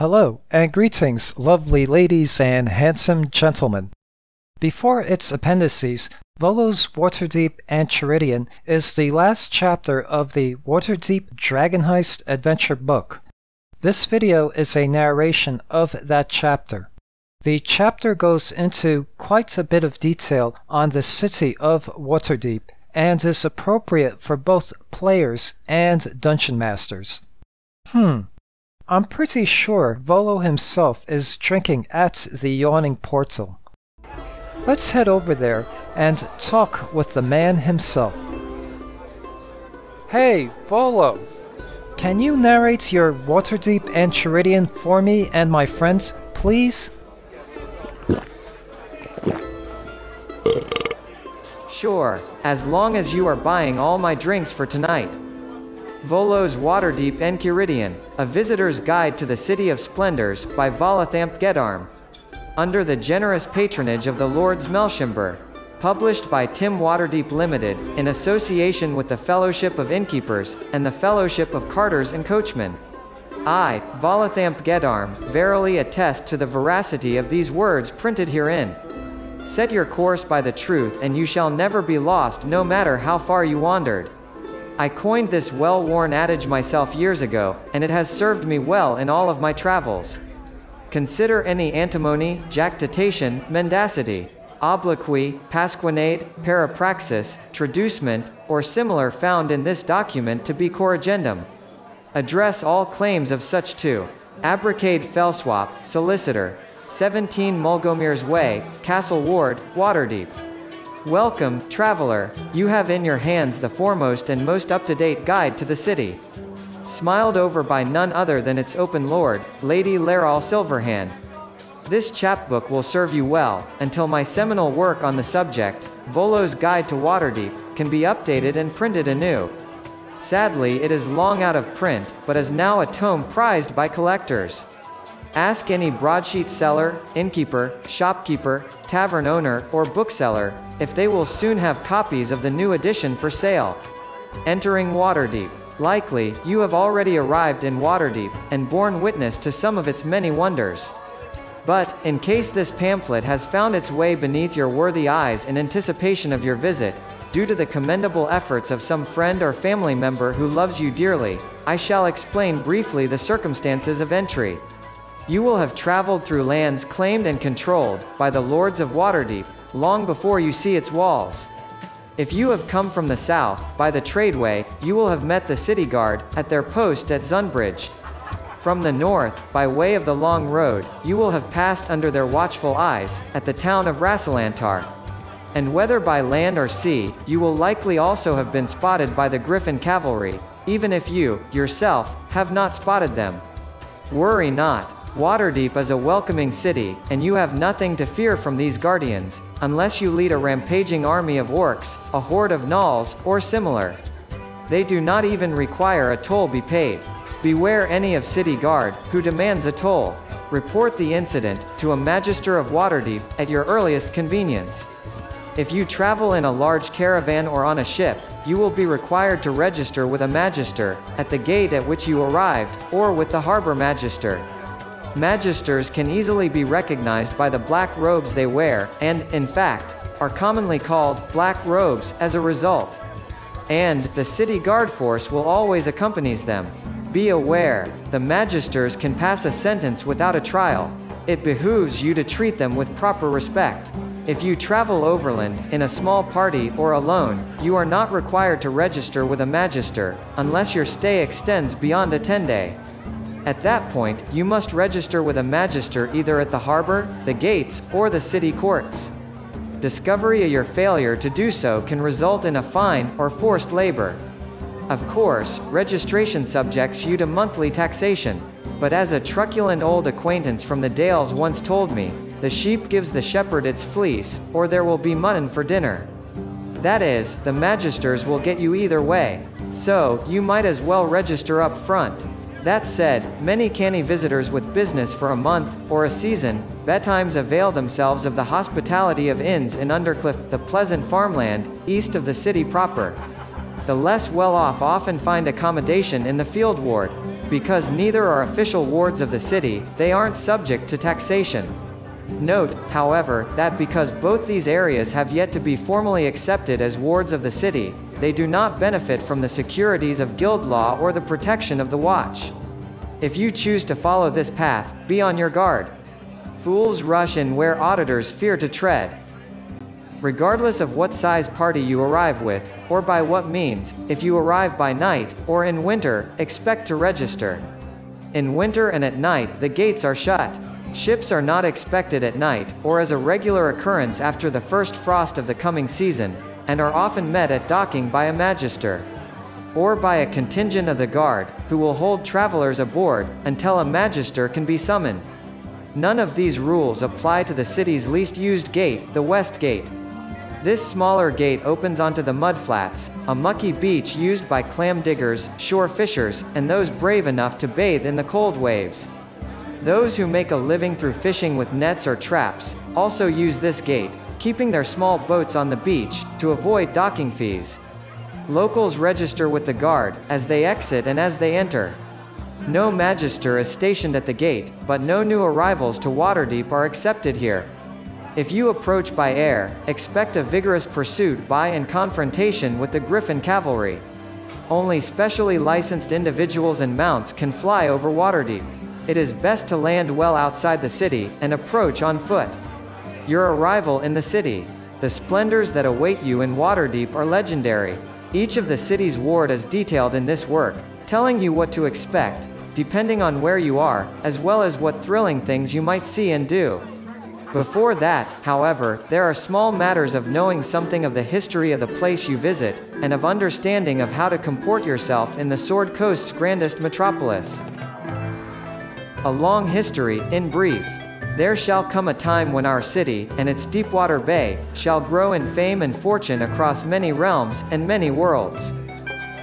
Hello, and greetings, lovely ladies and handsome gentlemen. Before its appendices, Volo's Waterdeep Enchiridion is the last chapter of the Waterdeep Dragon Heist adventure book. This video is a narration of that chapter. The chapter goes into quite a bit of detail on the city of Waterdeep and is appropriate for both players and dungeon masters. Hmm, I'm pretty sure Volo himself is drinking at the yawning portal. Let's head over there and talk with the man himself. Hey, Volo! Can you narrate your Waterdeep Enchiridion for me and my friends, please? Sure, as long as you are buying all my drinks for tonight. Volo's Waterdeep Enchiridion, A Visitor's Guide to the City of Splendors by Volothamp Geddarm. Under the generous patronage of the Lords Melchember. Published by Tim Waterdeep Limited, in association with the Fellowship of Innkeepers, and the Fellowship of Carters and Coachmen. I, Volothamp Geddarm, verily attest to the veracity of these words printed herein. Set your course by the truth and you shall never be lost no matter how far you wandered. I coined this well-worn adage myself years ago, and it has served me well in all of my travels. Consider any antimony, jactitation, mendacity, obloquy, pasquinade, parapraxis, traducement, or similar found in this document to be corrigendum. Address all claims of such to Abracade Felswap, Solicitor, 17 Mulgomere's Way, Castle Ward, Waterdeep. Welcome, traveler, you have in your hands the foremost and most up-to-date guide to the city. Smiled over by none other than its open lord, Lady Laeral Silverhand. This chapbook will serve you well, until my seminal work on the subject, Volo's Guide to Waterdeep, can be updated and printed anew. Sadly it is long out of print, but is now a tome prized by collectors. Ask any broadsheet seller, innkeeper, shopkeeper, tavern owner, or bookseller, if they will soon have copies of the new edition for sale. Entering Waterdeep. Likely, you have already arrived in Waterdeep, and borne witness to some of its many wonders. But, in case this pamphlet has found its way beneath your worthy eyes in anticipation of your visit, due to the commendable efforts of some friend or family member who loves you dearly, I shall explain briefly the circumstances of entry. You will have traveled through lands claimed and controlled by the lords of Waterdeep, long before you see its walls. If you have come from the south, by the tradeway, you will have met the city guard, at their post at Zundbridge. From the north, by way of the long road, you will have passed under their watchful eyes, at the town of Rassalantar. And whether by land or sea, you will likely also have been spotted by the Griffin cavalry, even if you, yourself, have not spotted them. Worry not, Waterdeep is a welcoming city, and you have nothing to fear from these guardians, unless you lead a rampaging army of orcs, a horde of gnolls, or similar. They do not even require a toll be paid. Beware any of city guard, who demands a toll. Report the incident, to a Magister of Waterdeep, at your earliest convenience. If you travel in a large caravan or on a ship, you will be required to register with a Magister, at the gate at which you arrived, or with the Harbor Magister. Magisters can easily be recognized by the black robes they wear, and, in fact, are commonly called black robes as a result. And, the city guard force will always accompanies them. Be aware, the magisters can pass a sentence without a trial. It behooves you to treat them with proper respect. If you travel overland, in a small party or alone, you are not required to register with a magister, unless your stay extends beyond a 10 day. At that point, you must register with a magister either at the harbor, the gates, or the city courts. Discovery of your failure to do so can result in a fine or forced labor. Of course, registration subjects you to monthly taxation. But as a truculent old acquaintance from the Dales once told me, the sheep gives the shepherd its fleece, or there will be mutton for dinner. That is, the magisters will get you either way. So, you might as well register up front. That said, many canny visitors with business for a month, or a season, betimes avail themselves of the hospitality of inns in Undercliff, the pleasant farmland, east of the city proper. The less well-off often find accommodation in the field ward. Because neither are official wards of the city, they aren't subject to taxation. Note, however, that because both these areas have yet to be formally accepted as wards of the city, they do not benefit from the securities of guild law or the protection of the watch. If you choose to follow this path, be on your guard. Fools rush in where auditors fear to tread. Regardless of what size party you arrive with, or by what means, if you arrive by night, or in winter, expect to register. In winter and at night, the gates are shut. Ships are not expected at night, or as a regular occurrence after the first frost of the coming season, and are often met at docking by a magister. Or by a contingent of the guard, who will hold travelers aboard, until a magister can be summoned. None of these rules apply to the city's least used gate, the West Gate. This smaller gate opens onto the mudflats, a mucky beach used by clam diggers, shore fishers, and those brave enough to bathe in the cold waves. Those who make a living through fishing with nets or traps also use this gate, keeping their small boats on the beach to avoid docking fees. Locals register with the guard as they exit and as they enter. No magister is stationed at the gate, but no new arrivals to Waterdeep are accepted here. If you approach by air, expect a vigorous pursuit by and confrontation with the Griffin cavalry. Only specially licensed individuals and mounts can fly over Waterdeep. It is best to land well outside the city, and approach on foot. Your arrival in the city. The splendors that await you in Waterdeep are legendary. Each of the city's ward is detailed in this work, telling you what to expect, depending on where you are, as well as what thrilling things you might see and do. Before that, however, there are small matters of knowing something of the history of the place you visit, and of understanding of how to comport yourself in the Sword Coast's grandest metropolis. A long history, in brief. There shall come a time when our city, and its Deepwater Bay, shall grow in fame and fortune across many realms, and many worlds.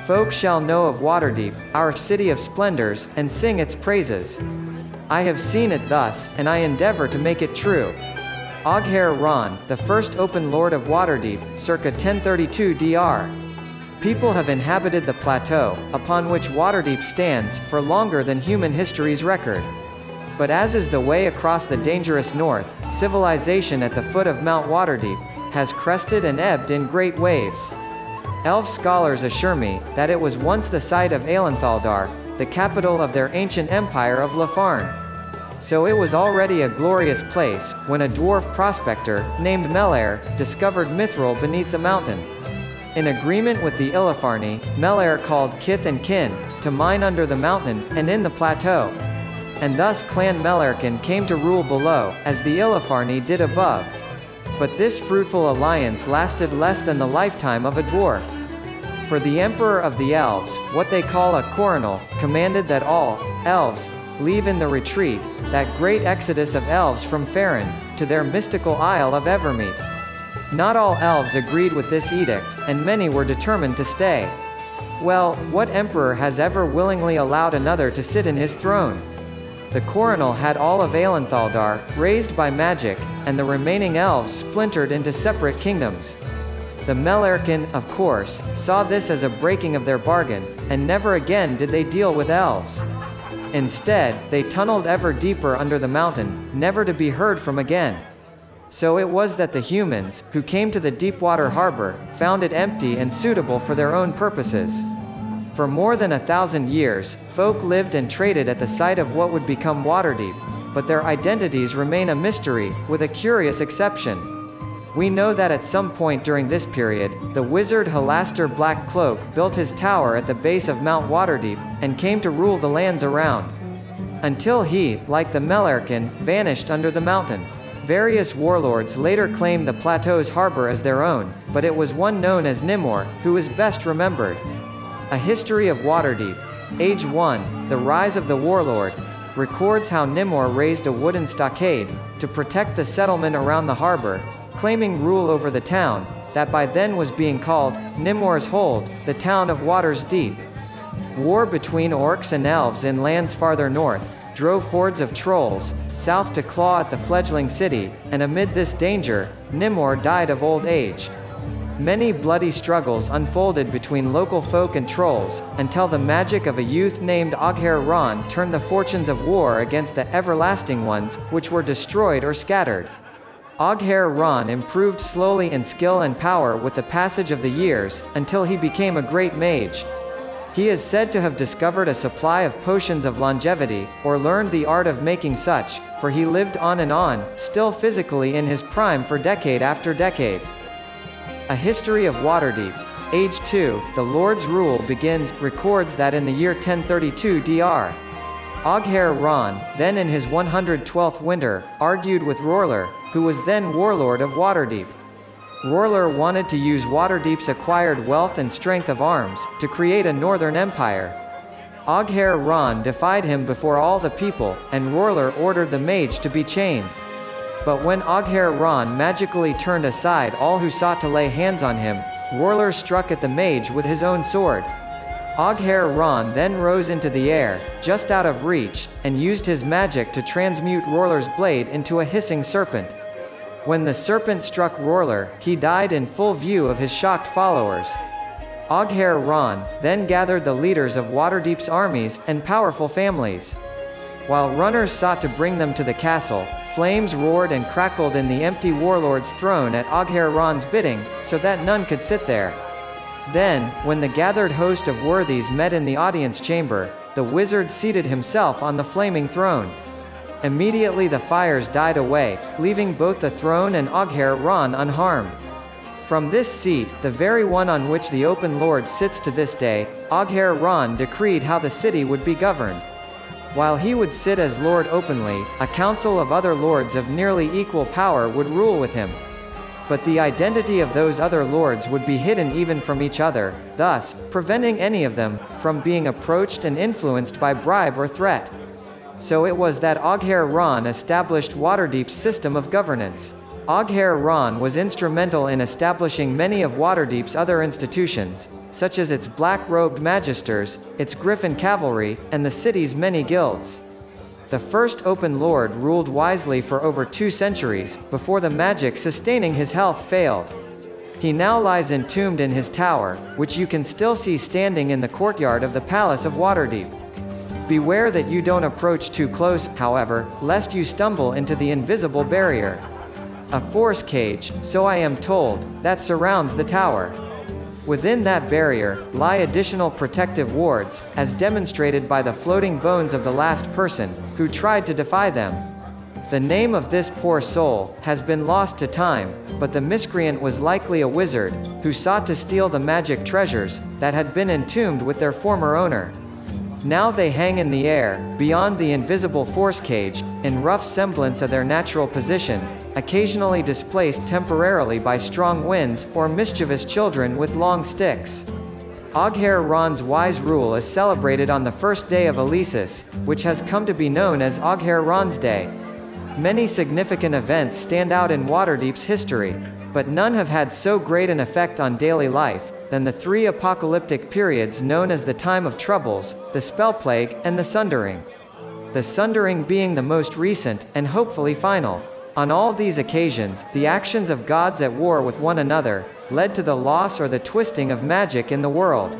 Folk shall know of Waterdeep, our city of splendors, and sing its praises. I have seen it thus, and I endeavor to make it true. Ahghairon, the first open lord of Waterdeep, circa 1032 DR. People have inhabited the plateau, upon which Waterdeep stands, for longer than human history's record. But as is the way across the dangerous north, civilization at the foot of Mount Waterdeep has crested and ebbed in great waves. Elf scholars assure me that it was once the site of Aelinthaldaar, the capital of their ancient empire of Lafarn. So it was already a glorious place, when a dwarf prospector, named Melair, discovered Mithril beneath the mountain. In agreement with the Illefarni, Melair called kith and kin, to mine under the mountain, and in the plateau. And thus Clan Melairkin came to rule below, as the Illefarni did above. But this fruitful alliance lasted less than the lifetime of a dwarf. For the Emperor of the Elves, what they call a coronal, commanded that all elves leave in the retreat, that great exodus of elves from Faerun, to their mystical isle of Evermeet. Not all elves agreed with this edict, and many were determined to stay. Well, what emperor has ever willingly allowed another to sit in his throne? The coronal had all of Aelinthaldaar, raised by magic, and the remaining elves splintered into separate kingdoms. The Melairkin, of course, saw this as a breaking of their bargain, and never again did they deal with elves. Instead, they tunneled ever deeper under the mountain, never to be heard from again. So it was that the humans, who came to the Deepwater Harbor, found it empty and suitable for their own purposes. For more than a thousand years, folk lived and traded at the site of what would become Waterdeep, but their identities remain a mystery, with a curious exception. We know that at some point during this period, the wizard Halaster Blackcloak built his tower at the base of Mount Waterdeep, and came to rule the lands around. Until he, like the Melairkin, vanished under the mountain. Various warlords later claimed the plateau's harbor as their own, but it was one known as Nimoar, who is best remembered. A History of Waterdeep. Age 1, The Rise of the Warlord, records how Nimoar raised a wooden stockade, to protect the settlement around the harbor, claiming rule over the town, that by then was being called Nimoar's Hold, the town of Waters Deep. War between orcs and elves in lands farther north drove hordes of trolls south to claw at the fledgling city, and amid this danger, Nimoar died of old age. Many bloody struggles unfolded between local folk and trolls, until the magic of a youth named Ahghairon turned the fortunes of war against the Everlasting Ones, which were destroyed or scattered. Ahghairon improved slowly in skill and power with the passage of the years, until he became a great mage. He is said to have discovered a supply of potions of longevity, or learned the art of making such, for he lived on and on, still physically in his prime for decade after decade. A History of Waterdeep. Age 2, The Lord's Rule begins, records that in the year 1032 Dr. Ahghairon, then in his 112th winter, argued with Raurlor, who was then warlord of Waterdeep. Raurlor wanted to use Waterdeep's acquired wealth and strength of arms, to create a northern empire. Ahghairon defied him before all the people, and Raurlor ordered the mage to be chained. But when Ahghairon magically turned aside all who sought to lay hands on him, Raurlor struck at the mage with his own sword. Ahghairon then rose into the air, just out of reach, and used his magic to transmute Raurlor's blade into a hissing serpent. When the serpent struck Raurlor, he died in full view of his shocked followers. Ahghairon then gathered the leaders of Waterdeep's armies and powerful families. While runners sought to bring them to the castle, Flames roared and crackled in the empty warlord's throne at Ahghairon's bidding, so that none could sit there. Then, when the gathered host of worthies met in the audience chamber, the wizard seated himself on the flaming throne. Immediately the fires died away, leaving both the throne and Ahghairon unharmed. From this seat, the very one on which the open lord sits to this day, Ahghairon decreed how the city would be governed. While he would sit as lord openly, a council of other lords of nearly equal power would rule with him. But the identity of those other lords would be hidden even from each other, thus, preventing any of them from being approached and influenced by bribe or threat. So it was that Ahghairon established Waterdeep's system of governance. Ahghairon was instrumental in establishing many of Waterdeep's other institutions, such as its black-robed magisters, its griffin cavalry, and the city's many guilds. The first Open Lord ruled wisely for over two centuries, before the magic sustaining his health failed. He now lies entombed in his tower, which you can still see standing in the courtyard of the Palace of Waterdeep. Beware that you don't approach too close, however, lest you stumble into the invisible barrier. A force cage, so I am told, that surrounds the tower. Within that barrier, lie additional protective wards, as demonstrated by the floating bones of the last person, who tried to defy them. The name of this poor soul, has been lost to time, but the miscreant was likely a wizard, who sought to steal the magic treasures, that had been entombed with their former owner. Now they hang in the air, beyond the invisible force cage, in rough semblance of their natural position, occasionally displaced temporarily by strong winds, or mischievous children with long sticks. Ahghairon's wise rule is celebrated on the first day of Eleasis, which has come to be known as Ahghairon's Day. Many significant events stand out in Waterdeep's history, but none have had so great an effect on daily life, than the three apocalyptic periods known as the Time of Troubles, the Spell Plague, and the Sundering. The Sundering being the most recent, and hopefully final. On all these occasions, the actions of gods at war with one another, led to the loss or the twisting of magic in the world.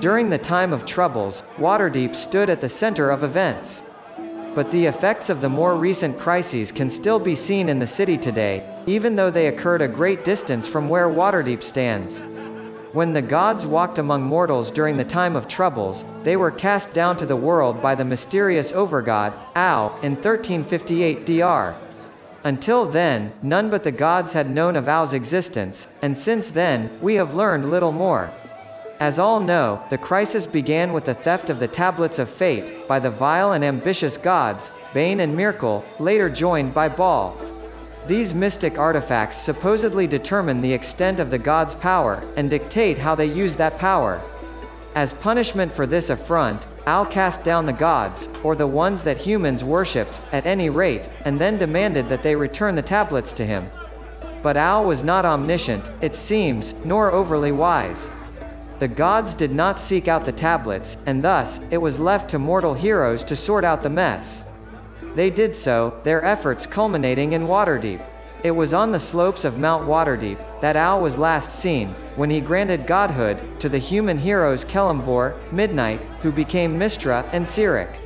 During the time of troubles, Waterdeep stood at the center of events. But the effects of the more recent crises can still be seen in the city today, even though they occurred a great distance from where Waterdeep stands. When the gods walked among mortals during the time of troubles, they were cast down to the world by the mysterious overgod, Ao, in 1358 DR. Until then, none but the gods had known of Ao's existence, and since then, we have learned little more. As all know, the crisis began with the theft of the Tablets of Fate, by the vile and ambitious gods, Bane and Myrkul, later joined by Baal. These mystic artifacts supposedly determine the extent of the god's power, and dictate how they use that power. As punishment for this affront, Ao cast down the gods, or the ones that humans worshipped, at any rate, and then demanded that they return the tablets to him. But Ao was not omniscient, it seems, nor overly wise. The gods did not seek out the tablets, and thus, it was left to mortal heroes to sort out the mess. They did so, their efforts culminating in Waterdeep. It was on the slopes of Mount Waterdeep that Ao was last seen, when he granted godhood to the human heroes Kelemvor, Midnight, who became Mystra and Cyric.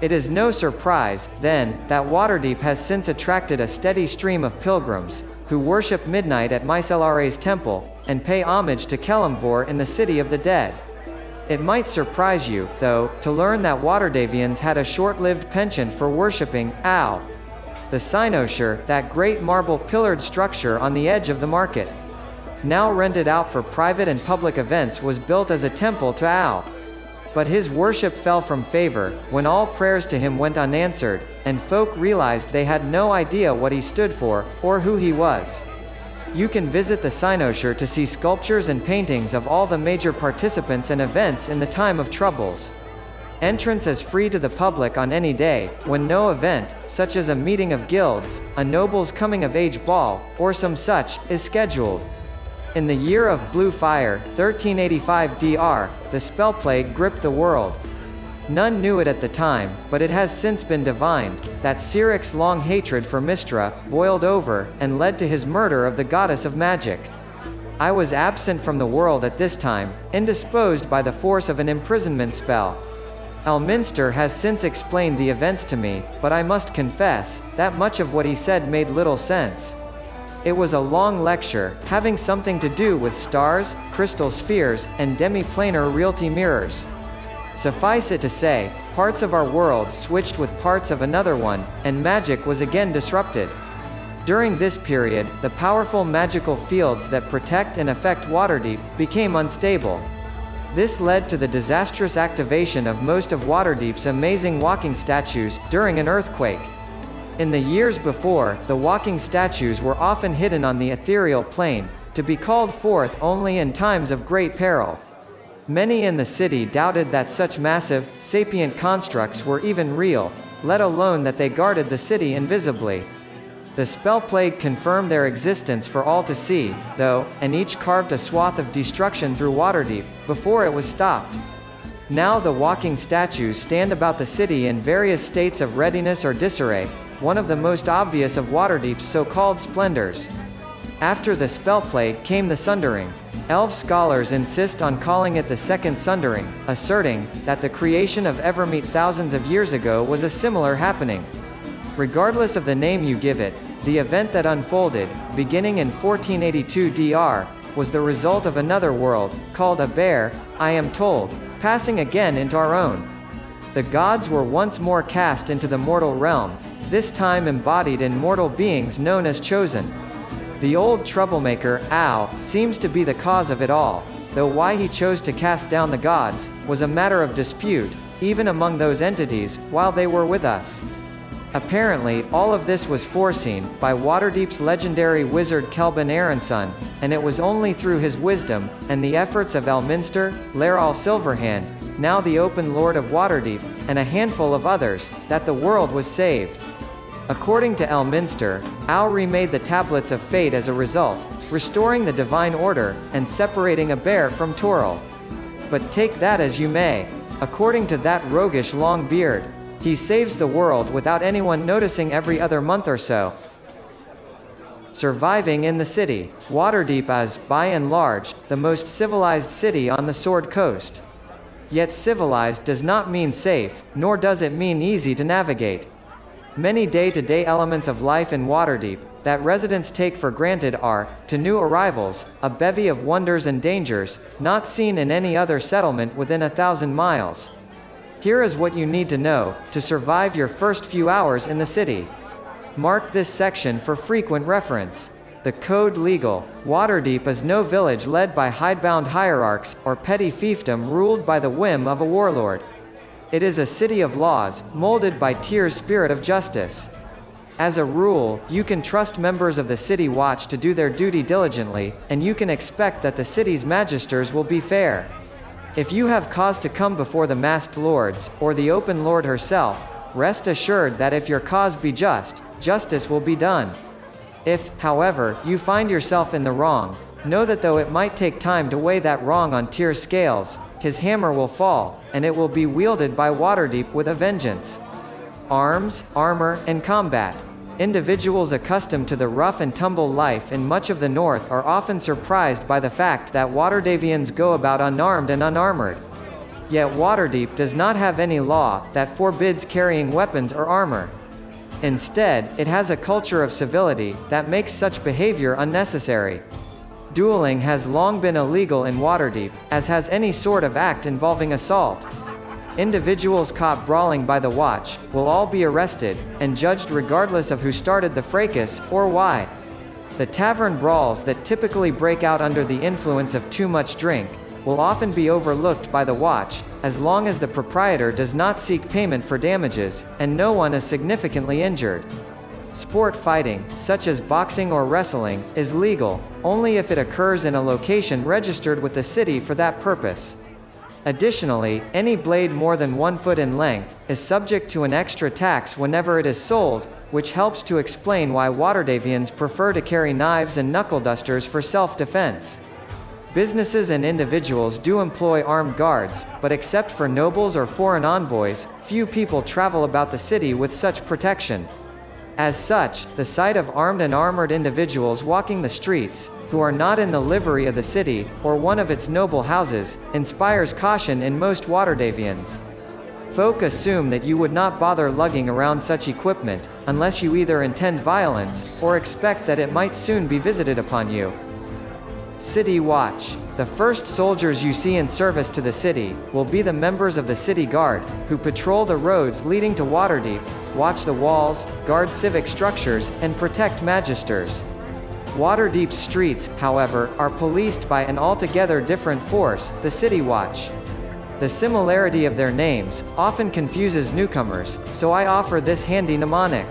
It is no surprise, then, that Waterdeep has since attracted a steady stream of pilgrims, who worship Midnight at Mycelare's temple, and pay homage to Kelemvor in the City of the Dead. It might surprise you, though, to learn that Waterdhavians had a short-lived penchant for worshipping Ao, the cynosure, that great marble pillared structure on the edge of the market. Now rented out for private and public events was built as a temple to Ao. But his worship fell from favor, when all prayers to him went unanswered, and folk realized they had no idea what he stood for, or who he was. You can visit the cynosure to see sculptures and paintings of all the major participants and events in the time of troubles. Entrance is free to the public on any day, when no event, such as a meeting of guilds, a noble's coming-of-age ball, or some such, is scheduled. In the year of Blue Fire, 1385 DR, the spell plague gripped the world. None knew it at the time, but it has since been divined, that Cyric's long hatred for Mystra, boiled over, and led to his murder of the goddess of magic. I was absent from the world at this time, indisposed by the force of an imprisonment spell. Elminster has since explained the events to me, but I must confess, that much of what he said made little sense. It was a long lecture, having something to do with stars, crystal spheres, and demi-planar realty mirrors. Suffice it to say, parts of our world switched with parts of another one, and magic was again disrupted. During this period, the powerful magical fields that protect and affect Waterdeep became unstable, this led to the disastrous activation of most of Waterdeep's amazing walking statues, during an earthquake. In the years before, the walking statues were often hidden on the ethereal plane, to be called forth only in times of great peril. Many in the city doubted that such massive, sapient constructs were even real, let alone that they guarded the city invisibly. The spell plague confirmed their existence for all to see, though, and each carved a swath of destruction through Waterdeep, before it was stopped. Now the walking statues stand about the city in various states of readiness or disarray, one of the most obvious of Waterdeep's so-called splendors. After the spell plague came the Sundering. Elf scholars insist on calling it the Second Sundering, asserting that the creation of Evermeet thousands of years ago was a similar happening. Regardless of the name you give it, the event that unfolded, beginning in 1482 DR, was the result of another world, called Abeir, I am told, passing again into our own. The gods were once more cast into the mortal realm, this time embodied in mortal beings known as Chosen. The old troublemaker, Ao, seems to be the cause of it all, though why he chose to cast down the gods, was a matter of dispute, even among those entities, while they were with us. Apparently, all of this was foreseen by Waterdeep's legendary wizard Khelben Arunsun, and it was only through his wisdom, and the efforts of Elminster, Laeral Silverhand, now the open lord of Waterdeep, and a handful of others, that the world was saved. According to Elminster, Ao remade the Tablets of Fate as a result, restoring the Divine Order, and separating Abeir from Toril. But take that as you may. According to that roguish long beard, he saves the world without anyone noticing every other month or so. Surviving in the city, Waterdeep is, by and large, the most civilized city on the Sword Coast. Yet civilized does not mean safe, nor does it mean easy to navigate. Many day-to-day -day elements of life in Waterdeep, that residents take for granted are, to new arrivals, a bevy of wonders and dangers, not seen in any other settlement within a thousand miles. Here is what you need to know, to survive your first few hours in the city. Mark this section for frequent reference. The Code Legal. Waterdeep is no village led by hidebound hierarchs, or petty fiefdom ruled by the whim of a warlord. It is a city of laws, molded by Tyr's spirit of justice. As a rule, you can trust members of the City Watch to do their duty diligently, and you can expect that the city's magisters will be fair. If you have cause to come before the masked lords, or the open lord herself, rest assured that if your cause be just, justice will be done. If, however, you find yourself in the wrong, know that though it might take time to weigh that wrong on Tyr's scales, his hammer will fall, and it will be wielded by Waterdeep with a vengeance. Arms, armor, and combat. Individuals accustomed to the rough and tumble life in much of the north are often surprised by the fact that Waterdhavians go about unarmed and unarmored. Yet Waterdeep does not have any law that forbids carrying weapons or armor. Instead, it has a culture of civility that makes such behavior unnecessary. Dueling has long been illegal in Waterdeep, as has any sort of act involving assault. Individuals caught brawling by the watch will all be arrested and judged regardless of who started the fracas or why. The tavern brawls that typically break out under the influence of too much drink will often be overlooked by the watch, as long as the proprietor does not seek payment for damages, and no one is significantly injured. Sport fighting, such as boxing or wrestling, is legal, only if it occurs in a location registered with the city for that purpose. Additionally, any blade more than one foot in length, is subject to an extra tax whenever it is sold, which helps to explain why Waterdhavians prefer to carry knives and knuckle dusters for self-defense. Businesses and individuals do employ armed guards, but except for nobles or foreign envoys, few people travel about the city with such protection. As such, the sight of armed and armored individuals walking the streets, who are not in the livery of the city, or one of its noble houses, inspires caution in most Waterdhavians. Folk assume that you would not bother lugging around such equipment, unless you either intend violence, or expect that it might soon be visited upon you. City Watch. The first soldiers you see in service to the city, will be the members of the City Guard, who patrol the roads leading to Waterdeep, watch the walls, guard civic structures, and protect magisters. Waterdeep's streets, however, are policed by an altogether different force, the City Watch. The similarity of their names, often confuses newcomers, so I offer this handy mnemonic.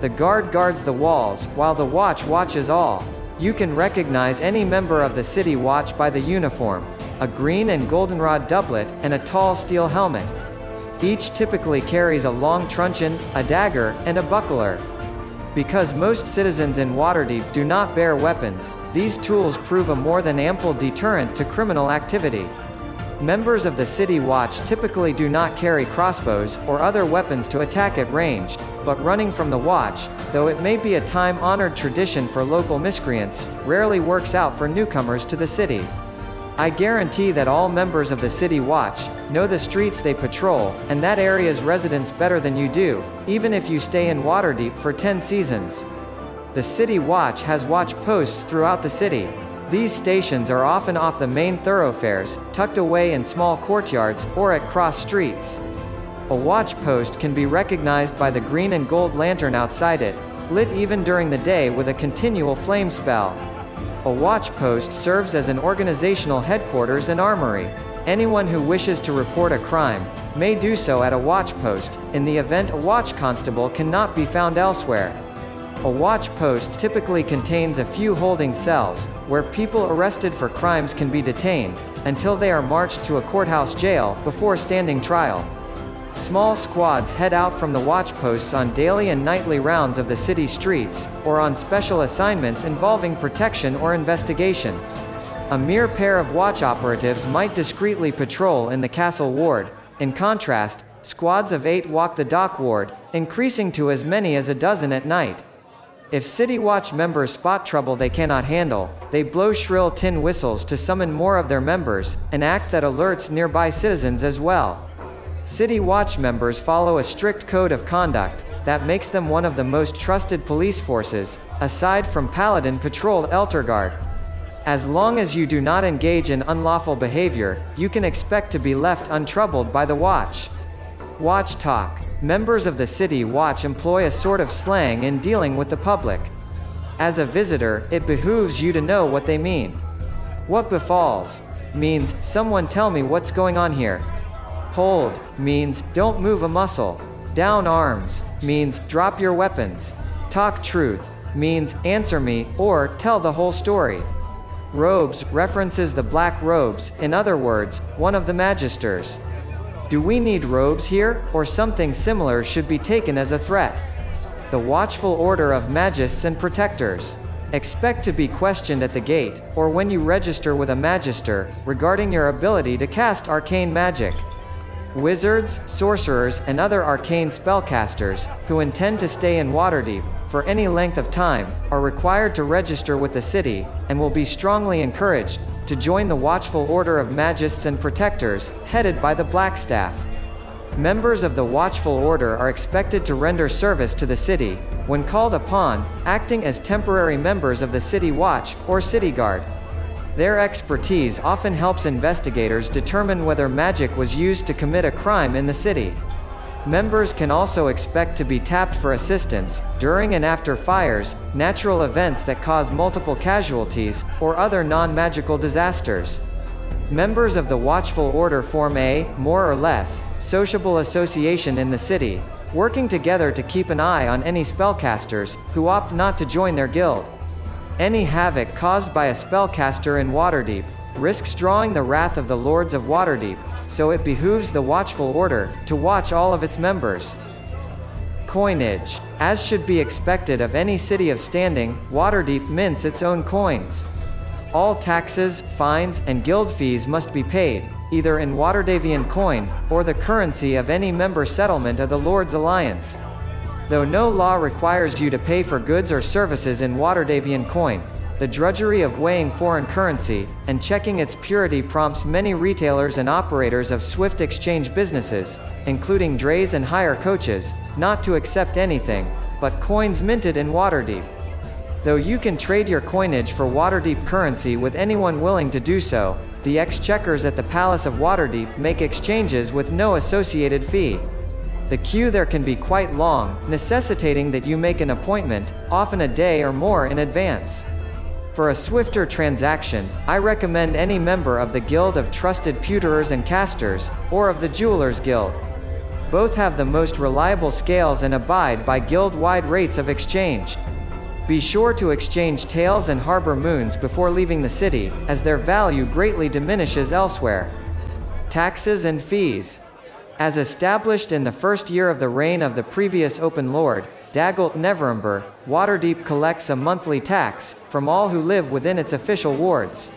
The guard guards the walls, while the watch watches all. You can recognize any member of the City Watch by the uniform, a green and goldenrod doublet, and a tall steel helmet. Each typically carries a long truncheon, a dagger, and a buckler. Because most citizens in Waterdeep do not bear weapons, these tools prove a more than ample deterrent to criminal activity. Members of the City Watch typically do not carry crossbows or other weapons to attack at range, but running from the watch, though it may be a time-honored tradition for local miscreants, rarely works out for newcomers to the city. I guarantee that all members of the City Watch know the streets they patrol, and that area's residents better than you do, even if you stay in Waterdeep for 10 seasons. The City Watch has watch posts throughout the city. These stations are often off the main thoroughfares, tucked away in small courtyards, or at cross streets. A watch post can be recognized by the green and gold lantern outside it, lit even during the day with a continual flame spell. A watch post serves as an organizational headquarters and armory. Anyone who wishes to report a crime may do so at a watch post, in the event a watch constable cannot be found elsewhere. A watch post typically contains a few holding cells, where people arrested for crimes can be detained, until they are marched to a courthouse jail, before standing trial. Small squads head out from the watch posts on daily and nightly rounds of the city streets, or on special assignments involving protection or investigation. A mere pair of watch operatives might discreetly patrol in the castle ward. In contrast, squads of eight walk the dock ward, increasing to as many as a dozen at night. If City Watch members spot trouble they cannot handle, they blow shrill tin whistles to summon more of their members, an act that alerts nearby citizens as well. City Watch members follow a strict code of conduct that makes them one of the most trusted police forces, aside from Paladin Patrol Elturgard. As long as you do not engage in unlawful behavior, you can expect to be left untroubled by the Watch. Watch Talk. Members of the City Watch employ a sort of slang in dealing with the public. As a visitor, it behooves you to know what they mean. What befalls means, someone tell me what's going on here. Hold means, don't move a muscle. Down arms means, drop your weapons. Talk truth means, answer me, or tell the whole story. Robes references the black robes, in other words, one of the magisters. Do we need robes here, or something similar should be taken as a threat? The watchful order of magists and protectors. Expect to be questioned at the gate, or when you register with a magister, regarding your ability to cast arcane magic. Wizards, sorcerers, and other arcane spellcasters, who intend to stay in Waterdeep, for any length of time, are required to register with the city, and will be strongly encouraged, to join the Watchful Order of Magists and Protectors, headed by the Blackstaff. Members of the Watchful Order are expected to render service to the city, when called upon, acting as temporary members of the City Watch, or City Guard. Their expertise often helps investigators determine whether magic was used to commit a crime in the city. Members can also expect to be tapped for assistance, during and after fires, natural events that cause multiple casualties, or other non-magical disasters. Members of the Watchful Order form a, more or less, sociable association in the city, working together to keep an eye on any spellcasters, who opt not to join their guild. Any havoc caused by a spellcaster in Waterdeep risks drawing the wrath of the Lords of Waterdeep, so it behooves the Watchful Order to watch all of its members. Coinage. As should be expected of any city of standing, Waterdeep mints its own coins. All taxes, fines, and guild fees must be paid, either in Waterdhavian coin, or the currency of any member settlement of the Lord's Alliance. Though no law requires you to pay for goods or services in Waterdhavian coin, the drudgery of weighing foreign currency, and checking its purity prompts many retailers and operators of swift exchange businesses, including drays and hire coaches, not to accept anything, but coins minted in Waterdeep. Though you can trade your coinage for Waterdeep currency with anyone willing to do so, the exchequers at the Palace of Waterdeep make exchanges with no associated fee. The queue there can be quite long, necessitating that you make an appointment, often a day or more in advance. For a swifter transaction, I recommend any member of the Guild of Trusted Pewterers and Casters, or of the Jewelers Guild. Both have the most reliable scales and abide by guild-wide rates of exchange. Be sure to exchange tails and harbor moons before leaving the city, as their value greatly diminishes elsewhere. Taxes and fees. As established in the first year of the reign of the previous Open Lord, Dagult Neverember, Waterdeep collects a monthly tax, from all who live within its official wards.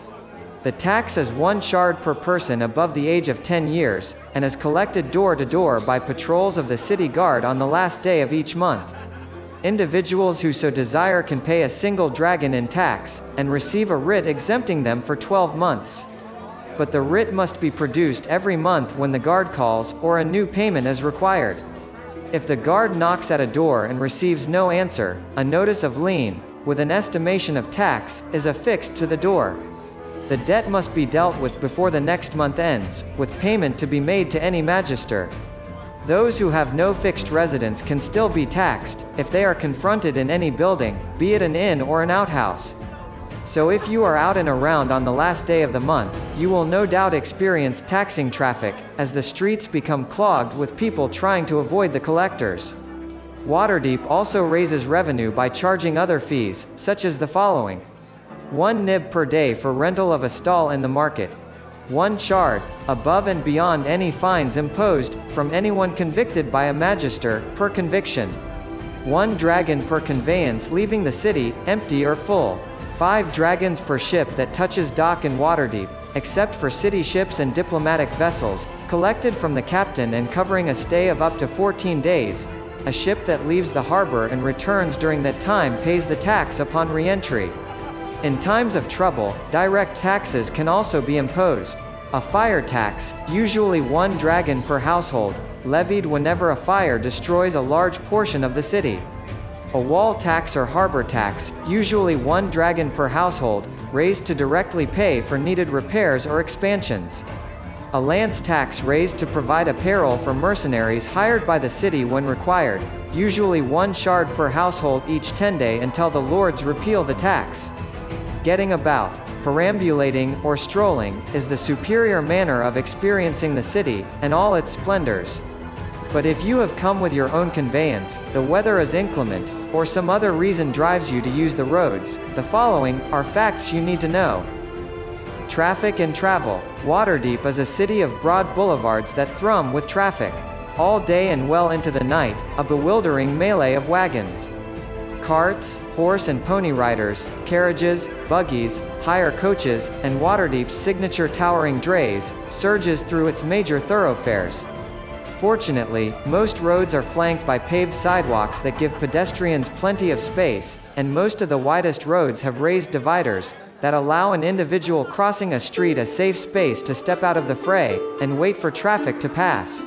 The tax is one shard per person above the age of 10 years, and is collected door to door by patrols of the city guard on the last day of each month. Individuals who so desire can pay a single dragon in tax, and receive a writ exempting them for 12 months but the writ must be produced every month when the guard calls, or a new payment is required. If the guard knocks at a door and receives no answer, a notice of lien, with an estimation of tax, is affixed to the door. The debt must be dealt with before the next month ends, with payment to be made to any magister. Those who have no fixed residence can still be taxed, if they are confronted in any building, be it an inn or an outhouse. So if you are out and around on the last day of the month, you will no doubt experience taxing traffic, as the streets become clogged with people trying to avoid the collectors. Waterdeep also raises revenue by charging other fees, such as the following. 1 nib per day for rental of a stall in the market. 1 shard, above and beyond any fines imposed, from anyone convicted by a magister, per conviction. 1 dragon per conveyance leaving the city, empty or full. 5 dragons per ship that touches dock in Waterdeep, except for city ships and diplomatic vessels, collected from the captain and covering a stay of up to 14 days. A ship that leaves the harbor and returns during that time pays the tax upon re-entry. In times of trouble, direct taxes can also be imposed. A fire tax, usually one dragon per household, levied whenever a fire destroys a large portion of the city. A wall tax or harbor tax, usually one dragon per household, raised to directly pay for needed repairs or expansions. A lance tax raised to provide apparel for mercenaries hired by the city when required, usually one shard per household each 10 day until the lords repeal the tax. Getting about, perambulating, or strolling, is the superior manner of experiencing the city, and all its splendors. But if you have come with your own conveyance, the weather is inclement, or some other reason drives you to use the roads, the following are facts you need to know. Traffic and travel. Waterdeep is a city of broad boulevards that thrum with traffic. All day and well into the night, a bewildering melee of wagons. Carts, horse and pony riders, carriages, buggies, hire coaches, and Waterdeep's signature towering drays, surges through its major thoroughfares. Fortunately, most roads are flanked by paved sidewalks that give pedestrians plenty of space, and most of the widest roads have raised dividers, that allow an individual crossing a street a safe space to step out of the fray, and wait for traffic to pass.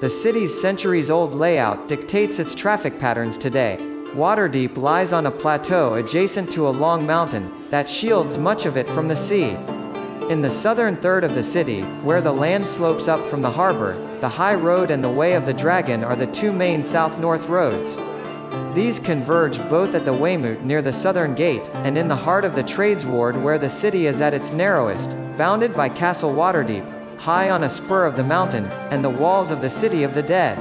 The city's centuries-old layout dictates its traffic patterns today. Waterdeep lies on a plateau adjacent to a long mountain, that shields much of it from the sea. In the southern third of the city, where the land slopes up from the harbor, the High Road and the Way of the Dragon are the two main south-north roads. These converge both at the Weymouth near the southern gate, and in the heart of the Trades Ward where the city is at its narrowest, bounded by Castle Waterdeep, high on a spur of the mountain, and the walls of the City of the Dead.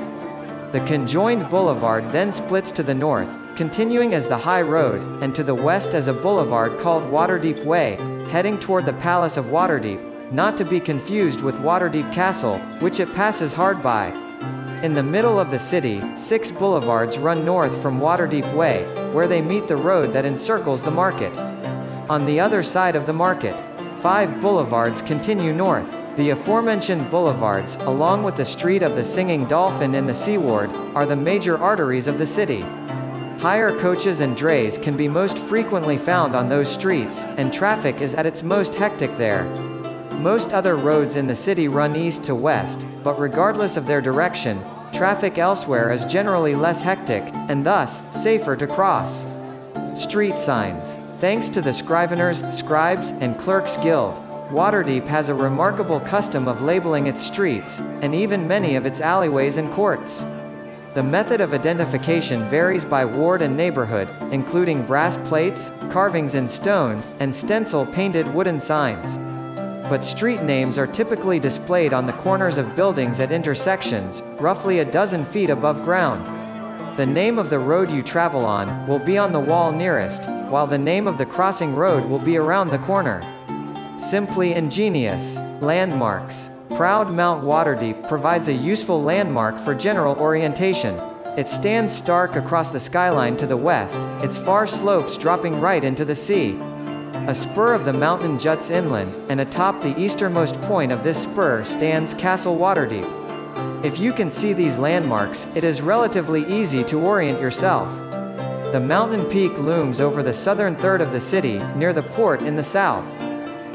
The conjoined boulevard then splits to the north, continuing as the High Road, and to the west as a boulevard called Waterdeep Way, heading toward the Palace of Waterdeep, not to be confused with Waterdeep Castle, which it passes hard by. In the middle of the city, six boulevards run north from Waterdeep Way, where they meet the road that encircles the market. On the other side of the market, five boulevards continue north. The aforementioned boulevards, along with the Street of the Singing Dolphin in the Seaward, are the major arteries of the city. Hire coaches and drays can be most frequently found on those streets, and traffic is at its most hectic there. Most other roads in the city run east to west, but regardless of their direction, traffic elsewhere is generally less hectic, and thus, safer to cross. Street signs. Thanks to the Scriveners, Scribes, and Clerks Guild, Waterdeep has a remarkable custom of labeling its streets, and even many of its alleyways and courts. The method of identification varies by ward and neighborhood, including brass plates, carvings in stone, and stencil-painted wooden signs but street names are typically displayed on the corners of buildings at intersections, roughly a dozen feet above ground. The name of the road you travel on will be on the wall nearest, while the name of the crossing road will be around the corner. Simply ingenious. Landmarks. Proud Mount Waterdeep provides a useful landmark for general orientation. It stands stark across the skyline to the west, its far slopes dropping right into the sea. A spur of the mountain juts inland, and atop the easternmost point of this spur stands Castle Waterdeep. If you can see these landmarks, it is relatively easy to orient yourself. The mountain peak looms over the southern third of the city, near the port in the south.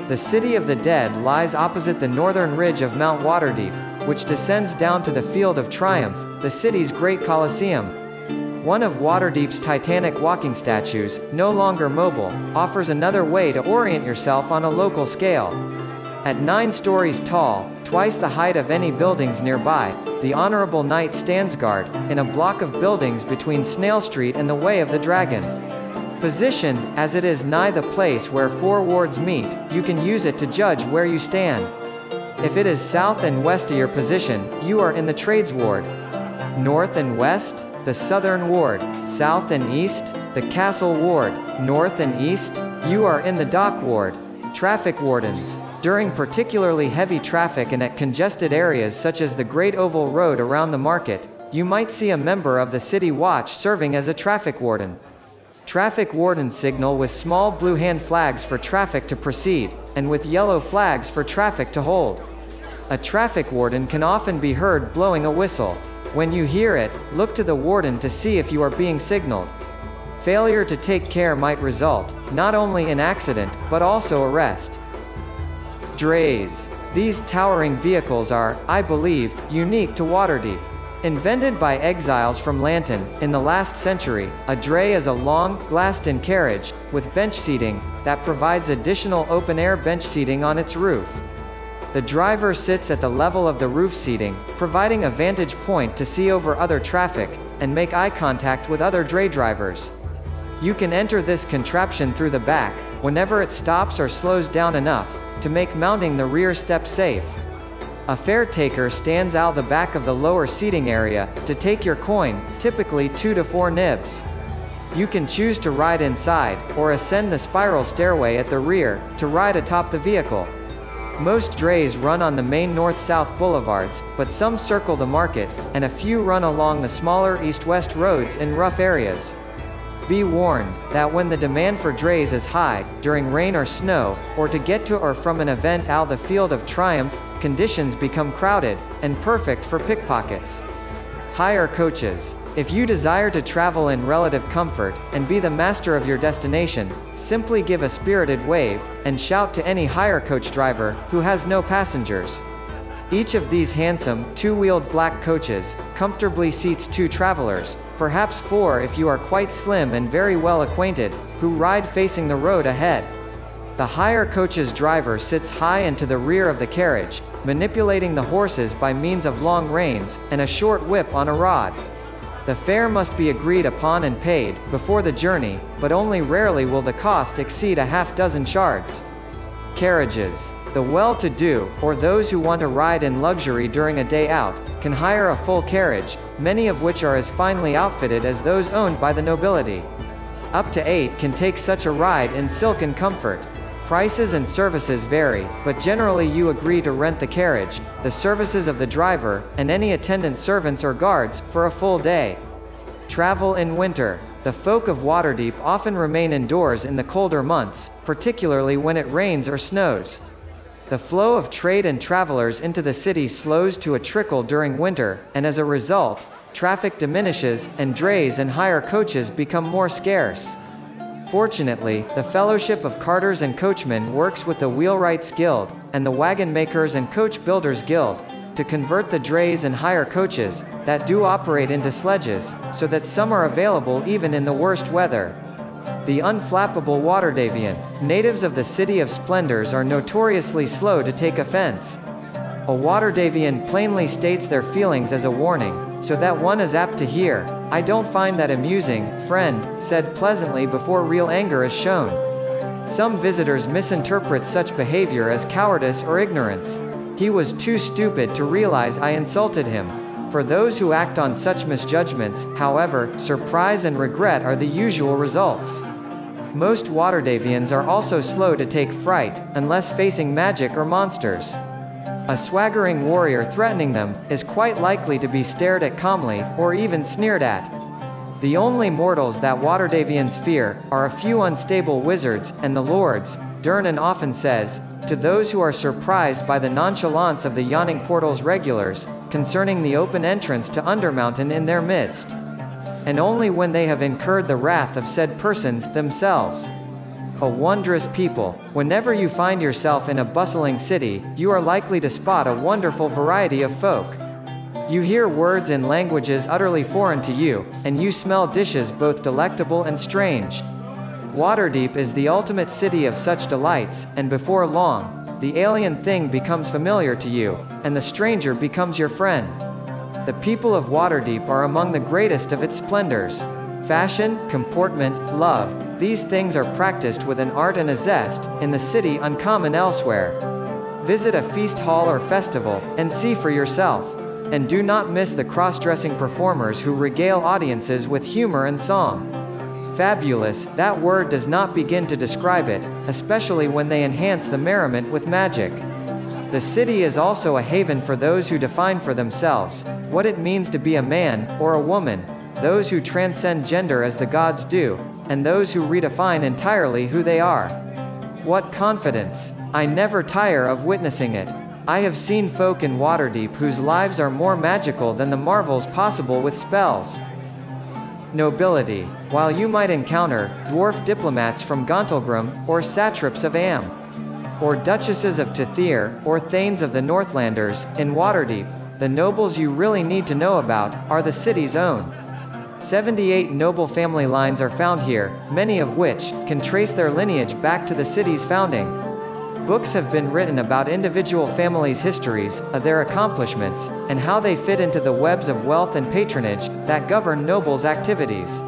The City of the Dead lies opposite the northern ridge of Mount Waterdeep, which descends down to the Field of Triumph, the city's great coliseum. One of Waterdeep's titanic walking statues, no longer mobile, offers another way to orient yourself on a local scale. At nine stories tall, twice the height of any buildings nearby, the Honorable Knight stands guard, in a block of buildings between Snail Street and the Way of the Dragon. Positioned, as it is nigh the place where four wards meet, you can use it to judge where you stand. If it is south and west of your position, you are in the Trades Ward. North and west? the Southern Ward, South and East, the Castle Ward, North and East, you are in the Dock Ward. Traffic wardens. During particularly heavy traffic and at congested areas such as the Great Oval Road around the market, you might see a member of the City Watch serving as a traffic warden. Traffic warden signal with small blue hand flags for traffic to proceed, and with yellow flags for traffic to hold. A traffic warden can often be heard blowing a whistle. When you hear it, look to the warden to see if you are being signaled. Failure to take care might result, not only in accident, but also arrest. Drays. These towering vehicles are, I believe, unique to Waterdeep. Invented by exiles from Lantan, in the last century, a dray is a long, glassed-in carriage, with bench seating, that provides additional open-air bench seating on its roof. The driver sits at the level of the roof seating, providing a vantage point to see over other traffic, and make eye contact with other dray drivers. You can enter this contraption through the back, whenever it stops or slows down enough, to make mounting the rear step safe. A fare taker stands out the back of the lower seating area, to take your coin, typically 2 to 4 nibs. You can choose to ride inside, or ascend the spiral stairway at the rear, to ride atop the vehicle. Most drays run on the main north-south boulevards, but some circle the market, and a few run along the smaller east-west roads in rough areas. Be warned, that when the demand for drays is high, during rain or snow, or to get to or from an event out the Field of Triumph, conditions become crowded, and perfect for pickpockets. Hire coaches. If you desire to travel in relative comfort, and be the master of your destination, simply give a spirited wave, and shout to any hire coach driver, who has no passengers. Each of these handsome, two-wheeled black coaches, comfortably seats two travelers, perhaps four if you are quite slim and very well acquainted, who ride facing the road ahead. The hire coach's driver sits high and to the rear of the carriage, manipulating the horses by means of long reins, and a short whip on a rod. The fare must be agreed upon and paid, before the journey, but only rarely will the cost exceed a half dozen shards. Carriages. The well-to-do, or those who want to ride in luxury during a day out, can hire a full carriage, many of which are as finely outfitted as those owned by the nobility. Up to eight can take such a ride in silken comfort. Prices and services vary, but generally you agree to rent the carriage, the services of the driver, and any attendant servants or guards, for a full day. Travel in winter. The folk of Waterdeep often remain indoors in the colder months, particularly when it rains or snows. The flow of trade and travelers into the city slows to a trickle during winter, and as a result, traffic diminishes, and drays and hire coaches become more scarce. Fortunately, the Fellowship of Carters and Coachmen works with the Wheelwrights Guild, and the Wagon Makers and Coach Builders Guild, to convert the drays and hire coaches, that do operate into sledges, so that some are available even in the worst weather. The unflappable Waterdhavian, natives of the City of Splendors are notoriously slow to take offense. A Waterdhavian plainly states their feelings as a warning, so that one is apt to hear, I don't find that amusing, friend, said pleasantly before real anger is shown. Some visitors misinterpret such behavior as cowardice or ignorance. He was too stupid to realize I insulted him. For those who act on such misjudgments, however, surprise and regret are the usual results. Most Waterdhavians are also slow to take fright, unless facing magic or monsters. A swaggering warrior threatening them, is quite likely to be stared at calmly, or even sneered at. The only mortals that Waterdhavians fear, are a few unstable wizards, and the lords, Durnan often says, to those who are surprised by the nonchalance of the yawning portal's regulars, concerning the open entrance to Undermountain in their midst. And only when they have incurred the wrath of said persons, themselves a wondrous people. Whenever you find yourself in a bustling city, you are likely to spot a wonderful variety of folk. You hear words in languages utterly foreign to you, and you smell dishes both delectable and strange. Waterdeep is the ultimate city of such delights, and before long, the alien thing becomes familiar to you, and the stranger becomes your friend. The people of Waterdeep are among the greatest of its splendors. Fashion, comportment, love, these things are practiced with an art and a zest, in the city uncommon elsewhere. Visit a feast hall or festival, and see for yourself. And do not miss the cross-dressing performers who regale audiences with humor and song. Fabulous, that word does not begin to describe it, especially when they enhance the merriment with magic. The city is also a haven for those who define for themselves what it means to be a man, or a woman, those who transcend gender as the gods do, and those who redefine entirely who they are. What confidence! I never tire of witnessing it. I have seen folk in Waterdeep whose lives are more magical than the marvels possible with spells. Nobility. While you might encounter dwarf diplomats from Gauntlgrym, or satraps of Amn, or duchesses of Tethyr, or thanes of the Northlanders, in Waterdeep, the nobles you really need to know about are the city's own. 78 noble family lines are found here, many of which can trace their lineage back to the city's founding. Books have been written about individual families' histories, of their accomplishments, and how they fit into the webs of wealth and patronage that govern nobles' activities.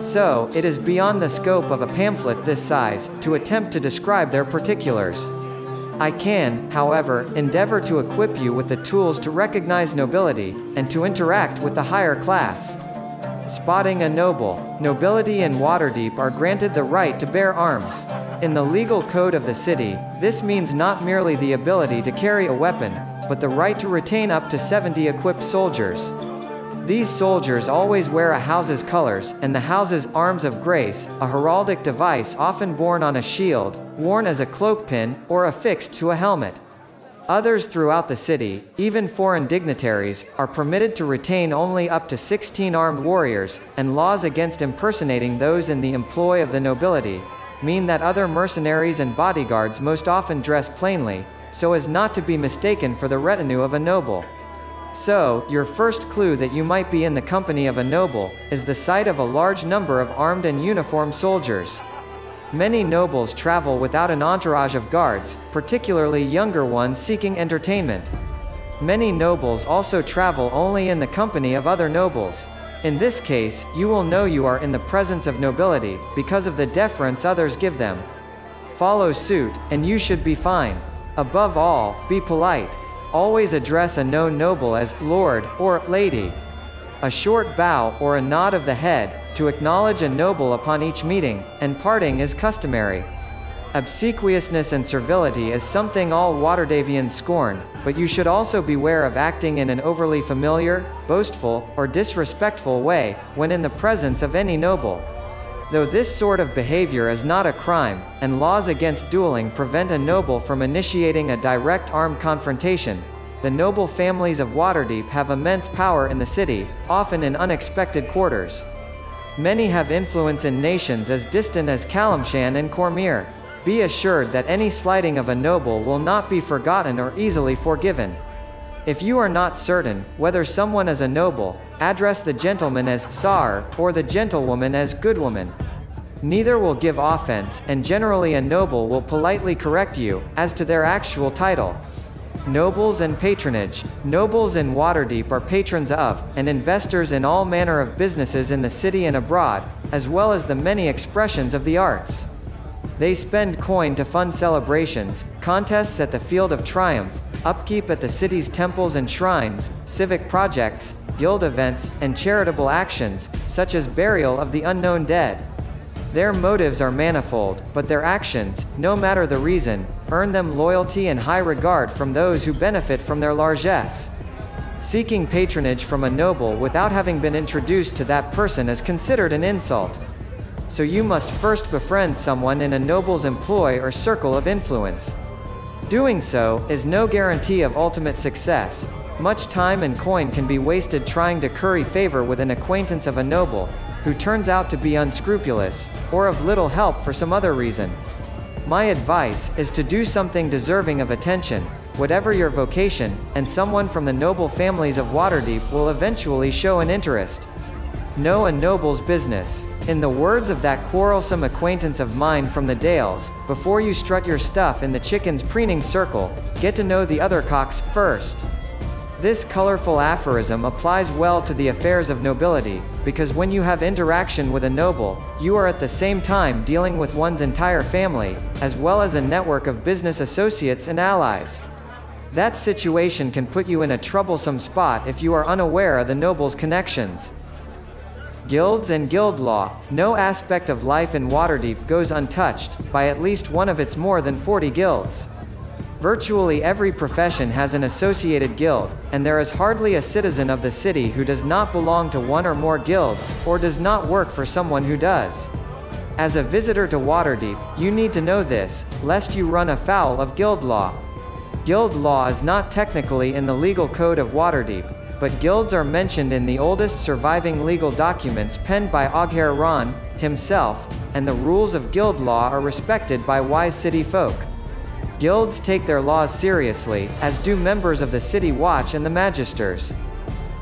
So, it is beyond the scope of a pamphlet this size to attempt to describe their particulars. I can, however, endeavor to equip you with the tools to recognize nobility, and to interact with the higher class. Spotting a noble, nobility and Waterdeep are granted the right to bear arms. In the legal code of the city, this means not merely the ability to carry a weapon, but the right to retain up to 70 equipped soldiers. These soldiers always wear a house's colors, and the house's arms of grace, a heraldic device often borne on a shield, worn as a cloak pin, or affixed to a helmet. Others throughout the city, even foreign dignitaries, are permitted to retain only up to 16 armed warriors, and laws against impersonating those in the employ of the nobility mean that other mercenaries and bodyguards most often dress plainly, so as not to be mistaken for the retinue of a noble. So, your first clue that you might be in the company of a noble, is the sight of a large number of armed and uniformed soldiers. Many nobles travel without an entourage of guards, particularly younger ones seeking entertainment. Many nobles also travel only in the company of other nobles. In this case, you will know you are in the presence of nobility, because of the deference others give them. Follow suit, and you should be fine. Above all, be polite. Always address a known noble as Lord or Lady. A short bow or a nod of the head, to acknowledge a noble upon each meeting, and parting is customary. Obsequiousness and servility is something all Waterdhavians scorn, but you should also beware of acting in an overly familiar, boastful, or disrespectful way, when in the presence of any noble. Though this sort of behavior is not a crime, and laws against dueling prevent a noble from initiating a direct armed confrontation, the noble families of Waterdeep have immense power in the city, often in unexpected quarters. Many have influence in nations as distant as Calimshan and Cormyr. Be assured that any slighting of a noble will not be forgotten or easily forgiven. If you are not certain whether someone is a noble, address the gentleman as Sar, or the gentlewoman as Goodwoman. Neither will give offense, and generally a noble will politely correct you, as to their actual title. Nobles and patronage. Nobles in Waterdeep are patrons of, and investors in all manner of businesses in the city and abroad, as well as the many expressions of the arts. They spend coin to fund celebrations, contests at the Field of Triumph, upkeep at the city's temples and shrines, civic projects, guild events, and charitable actions, such as burial of the unknown dead. Their motives are manifold, but their actions, no matter the reason, earn them loyalty and high regard from those who benefit from their largesse. Seeking patronage from a noble without having been introduced to that person is considered an insult. So you must first befriend someone in a noble's employ or circle of influence. Doing so is no guarantee of ultimate success. Much time and coin can be wasted trying to curry favor with an acquaintance of a noble, who turns out to be unscrupulous, or of little help for some other reason. My advice is to do something deserving of attention, whatever your vocation, and someone from the noble families of Waterdeep will eventually show an interest. Know a noble's business. In the words of that quarrelsome acquaintance of mine from the Dales, before you strut your stuff in the chicken's preening circle, get to know the other cocks first. This colorful aphorism applies well to the affairs of nobility, because when you have interaction with a noble, you are at the same time dealing with one's entire family, as well as a network of business associates and allies. That situation can put you in a troublesome spot if you are unaware of the noble's connections. Guilds and guild law, no aspect of life in Waterdeep goes untouched, by at least one of its more than 40 guilds. Virtually every profession has an associated guild, and there is hardly a citizen of the city who does not belong to one or more guilds, or does not work for someone who does. As a visitor to Waterdeep, you need to know this, lest you run afoul of guild law. Guild law is not technically in the legal code of Waterdeep, but guilds are mentioned in the oldest surviving legal documents penned by Ahghairon, himself, and the rules of guild law are respected by wise city folk. Guilds take their laws seriously, as do members of the City Watch and the Magisters.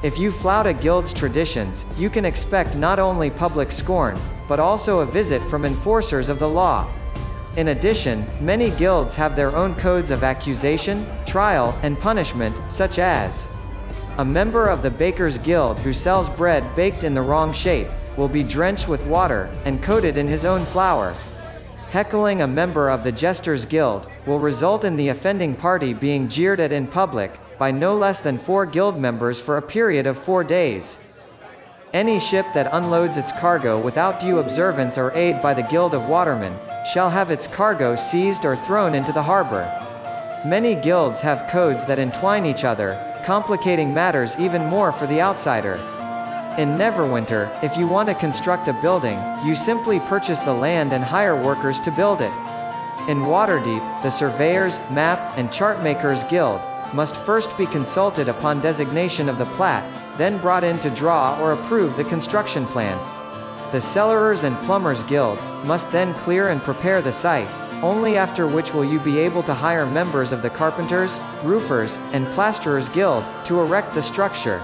If you flout a guild's traditions, you can expect not only public scorn, but also a visit from enforcers of the law. In addition, many guilds have their own codes of accusation, trial, and punishment, such as a member of the Baker's Guild who sells bread baked in the wrong shape, will be drenched with water, and coated in his own flour. Heckling a member of the Jesters Guild will result in the offending party being jeered at in public by no less than four guild members for a period of four days. Any ship that unloads its cargo without due observance or aid by the Guild of Watermen shall have its cargo seized or thrown into the harbor. Many guilds have codes that entwine each other, complicating matters even more for the outsider. In Neverwinter, if you want to construct a building, you simply purchase the land and hire workers to build it. In Waterdeep, the Surveyors, Map, and Chartmakers Guild must first be consulted upon designation of the plat, then brought in to draw or approve the construction plan. The Cellarers and Plumbers Guild must then clear and prepare the site, only after which will you be able to hire members of the Carpenters, Roofers, and Plasterers Guild to erect the structure.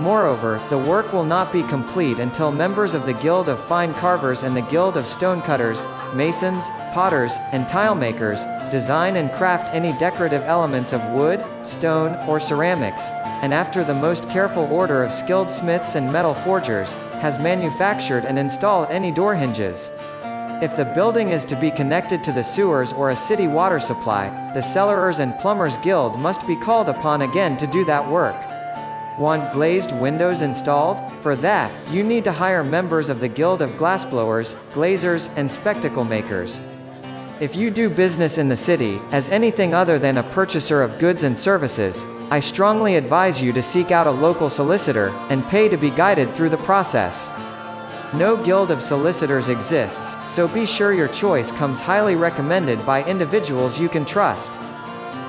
Moreover, the work will not be complete until members of the Guild of Fine Carvers and the Guild of Stonecutters, Masons, Potters, and Tilemakers design and craft any decorative elements of wood, stone, or ceramics, and after the most careful order of skilled smiths and metal forgers, has manufactured and installed any door hinges. If the building is to be connected to the sewers or a city water supply, the Cellarers and Plumbers Guild must be called upon again to do that work. Want glazed windows installed? For that, you need to hire members of the Guild of Glassblowers, Glazers, and Spectacle Makers. If you do business in the city, as anything other than a purchaser of goods and services, I strongly advise you to seek out a local solicitor, and pay to be guided through the process. No guild of solicitors exists, so be sure your choice comes highly recommended by individuals you can trust.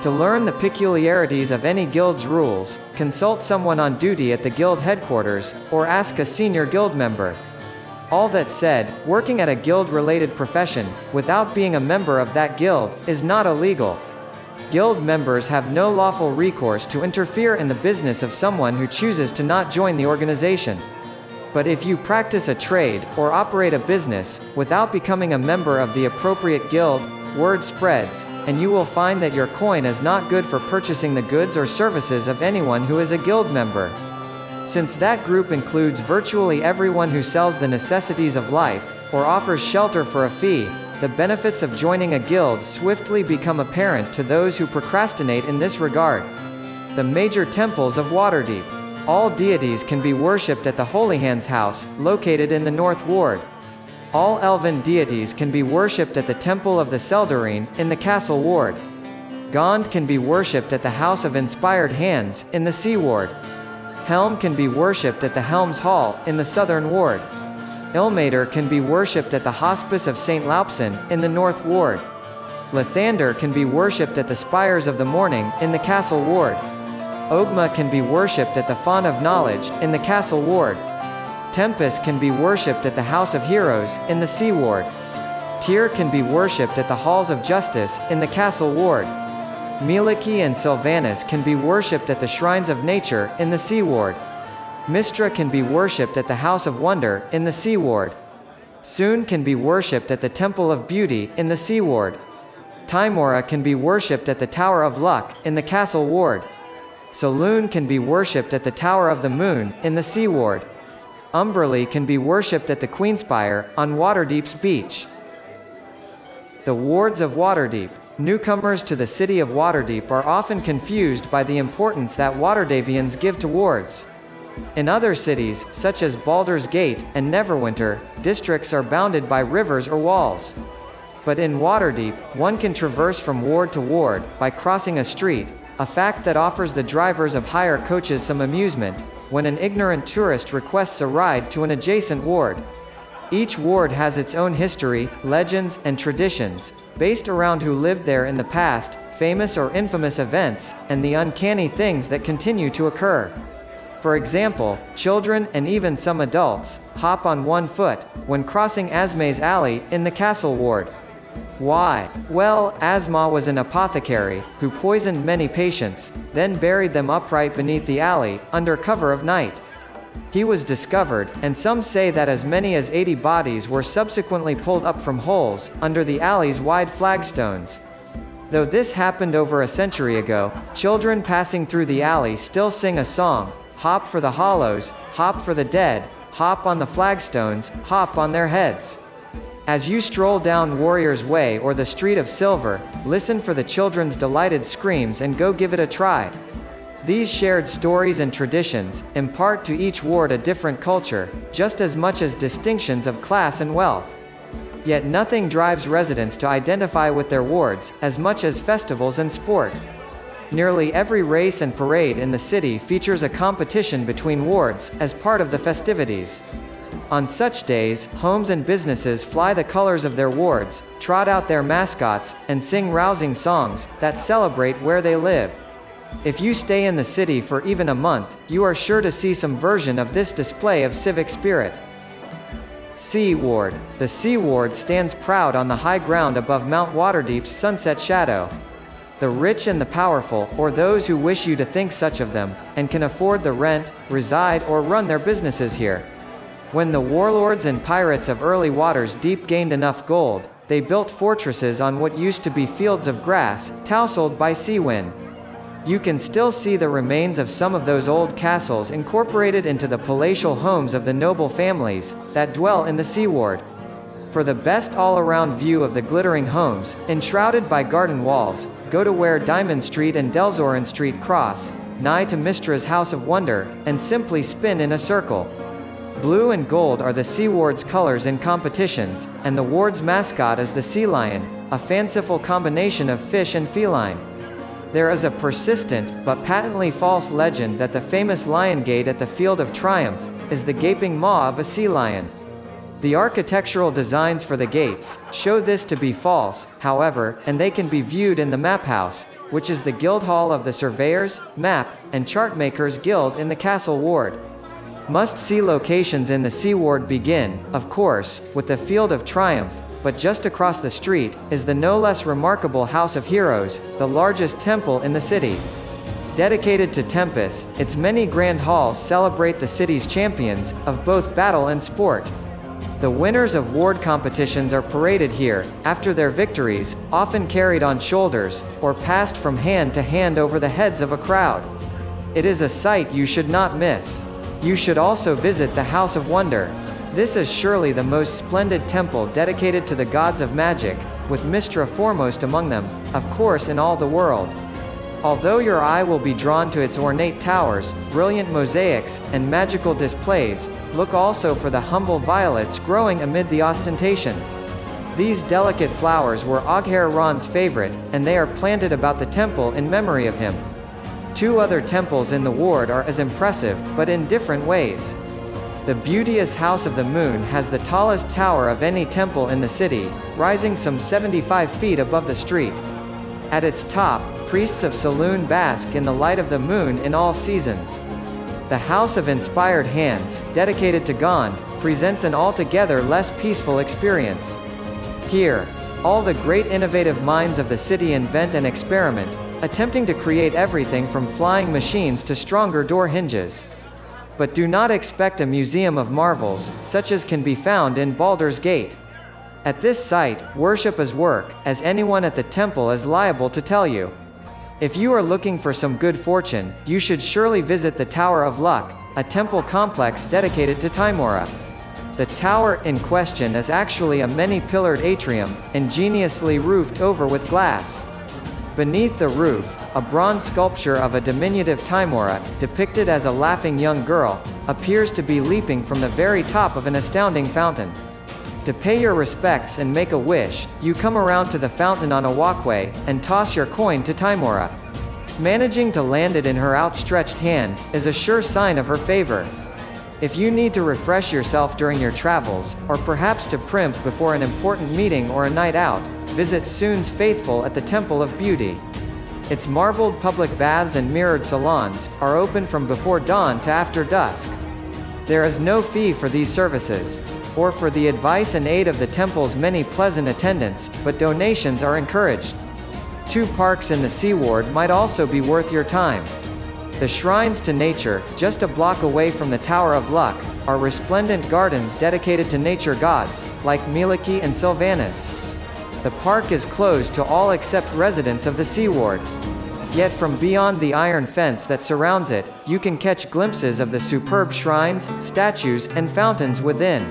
To learn the peculiarities of any guild's rules, consult someone on duty at the guild headquarters, or ask a senior guild member. All that said, working at a guild-related profession, without being a member of that guild, is not illegal. Guild members have no lawful recourse to interfere in the business of someone who chooses to not join the organization. But if you practice a trade, or operate a business, without becoming a member of the appropriate guild, word spreads, and you will find that your coin is not good for purchasing the goods or services of anyone who is a guild member. Since that group includes virtually everyone who sells the necessities of life, or offers shelter for a fee, the benefits of joining a guild swiftly become apparent to those who procrastinate in this regard. The major temples of Waterdeep. All deities can be worshipped at the Holy Hands House, located in the North Ward. All elven deities can be worshipped at the Temple of the Seldarine, in the Castle Ward. Gond can be worshipped at the House of Inspired Hands, in the Sea Ward. Helm can be worshipped at the Helms Hall, in the Southern Ward. Ilmater can be worshipped at the Hospice of St. Laupsenn, in the North Ward. Lathander can be worshipped at the Spires of the Morning, in the Castle Ward. Ogma can be worshipped at the Font of Knowledge, in the Castle Ward. Tempus can be worshipped at the House of Heroes, in the Sea Ward. Tyr can be worshipped at the Halls of Justice, in the Castle Ward. Mielikki and Silvanus can be worshipped at the Shrines of Nature, in the Sea Ward. Mystra can be worshipped at the House of Wonder, in the Sea Ward. Sune can be worshipped at the Temple of Beauty, in the Sea Ward. Tymora can be worshipped at the Tower of Luck, in the Castle Ward. Selûne can be worshipped at the Tower of the Moon, in the Sea Ward. Umberlee can be worshipped at the Queenspire, on Waterdeep's beach. The Wards of Waterdeep. Newcomers to the city of Waterdeep are often confused by the importance that Waterdhavians give to wards. In other cities, such as Baldur's Gate and Neverwinter, districts are bounded by rivers or walls. But in Waterdeep, one can traverse from ward to ward, by crossing a street, a fact that offers the drivers of hire coaches some amusement, when an ignorant tourist requests a ride to an adjacent ward. Each ward has its own history, legends, and traditions, based around who lived there in the past, famous or infamous events, and the uncanny things that continue to occur. For example, children, and even some adults, hop on one foot, when crossing Asma's Alley, in the Castle Ward. Why? Well, Asma was an apothecary, who poisoned many patients, then buried them upright beneath the alley, under cover of night. He was discovered, and some say that as many as 80 bodies were subsequently pulled up from holes, under the alley's wide flagstones. Though this happened over a century ago, children passing through the alley still sing a song, Hop for the hollows, hop for the dead, hop on the flagstones, hop on their heads. As you stroll down Warrior's Way or the Street of Silver, listen for the children's delighted screams and go give it a try. These shared stories and traditions impart to each ward a different culture, just as much as distinctions of class and wealth. Yet nothing drives residents to identify with their wards, as much as festivals and sport. Nearly every race and parade in the city features a competition between wards, as part of the festivities. On such days, homes and businesses fly the colors of their wards, trot out their mascots, and sing rousing songs that celebrate where they live. If you stay in the city for even a month, you are sure to see some version of this display of civic spirit. Sea Ward. The Sea Ward stands proud on the high ground above Mount Waterdeep's sunset shadow. The rich and the powerful, or those who wish you to think such of them, and can afford the rent, reside or run their businesses here. When the warlords and pirates of early waters deep gained enough gold, they built fortresses on what used to be fields of grass, tousled by sea wind. You can still see the remains of some of those old castles incorporated into the palatial homes of the noble families that dwell in the seaward. For the best all-around view of the glittering homes, enshrouded by garden walls, go to where Diamond Street and Delzorin Street cross, nigh to Mystra's House of Wonder, and simply spin in a circle. Blue and gold are the Sea Ward's colors in competitions, and the ward's mascot is the sea lion, a fanciful combination of fish and feline. There is a persistent, but patently false legend that the famous Lion Gate at the Field of Triumph is the gaping maw of a sea lion. The architectural designs for the gates show this to be false, however, and they can be viewed in the Map House, which is the Guildhall of the Surveyors, Map, and Chartmakers Guild in the Castle Ward. Must-see locations in the Sea Ward begin, of course, with the Field of Triumph, but just across the street, is the no less remarkable House of Heroes, the largest temple in the city. Dedicated to Tempus, its many grand halls celebrate the city's champions, of both battle and sport. The winners of ward competitions are paraded here, after their victories, often carried on shoulders, or passed from hand to hand over the heads of a crowd. It is a sight you should not miss. You should also visit the House of Wonder, this is surely the most splendid temple dedicated to the gods of magic, with Mystra foremost among them, of course in all the world. Although your eye will be drawn to its ornate towers, brilliant mosaics, and magical displays, look also for the humble violets growing amid the ostentation. These delicate flowers were Ahghairon's favorite, and they are planted about the temple in memory of him. Two other temples in the ward are as impressive, but in different ways. The beauteous House of the Moon has the tallest tower of any temple in the city, rising some 75 feet above the street. At its top, priests of Selûne bask in the light of the moon in all seasons. The House of Inspired Hands, dedicated to Gond, presents an altogether less peaceful experience. Here, all the great innovative minds of the city invent and experiment, attempting to create everything from flying machines to stronger door hinges. But do not expect a museum of marvels, such as can be found in Baldur's Gate. At this site, worship is work, as anyone at the temple is liable to tell you. If you are looking for some good fortune, you should surely visit the Tower of Luck, a temple complex dedicated to Tymora. The tower in question is actually a many-pillared atrium, ingeniously roofed over with glass. Beneath the roof, a bronze sculpture of a diminutive Tymora, depicted as a laughing young girl, appears to be leaping from the very top of an astounding fountain. To pay your respects and make a wish, you come around to the fountain on a walkway, and toss your coin to Tymora. Managing to land it in her outstretched hand, is a sure sign of her favor. If you need to refresh yourself during your travels, or perhaps to primp before an important meeting or a night out, visit Sune's Faithful at the Temple of Beauty. Its marbled public baths and mirrored salons are open from before dawn to after dusk. There is no fee for these services, or for the advice and aid of the temple's many pleasant attendants, but donations are encouraged. Two parks in the Sea Ward might also be worth your time. The shrines to nature, just a block away from the Tower of Luck, are resplendent gardens dedicated to nature gods, like Mielikki and Silvanus. The park is closed to all except residents of the Sea Ward. Yet from beyond the iron fence that surrounds it, you can catch glimpses of the superb shrines, statues, and fountains within.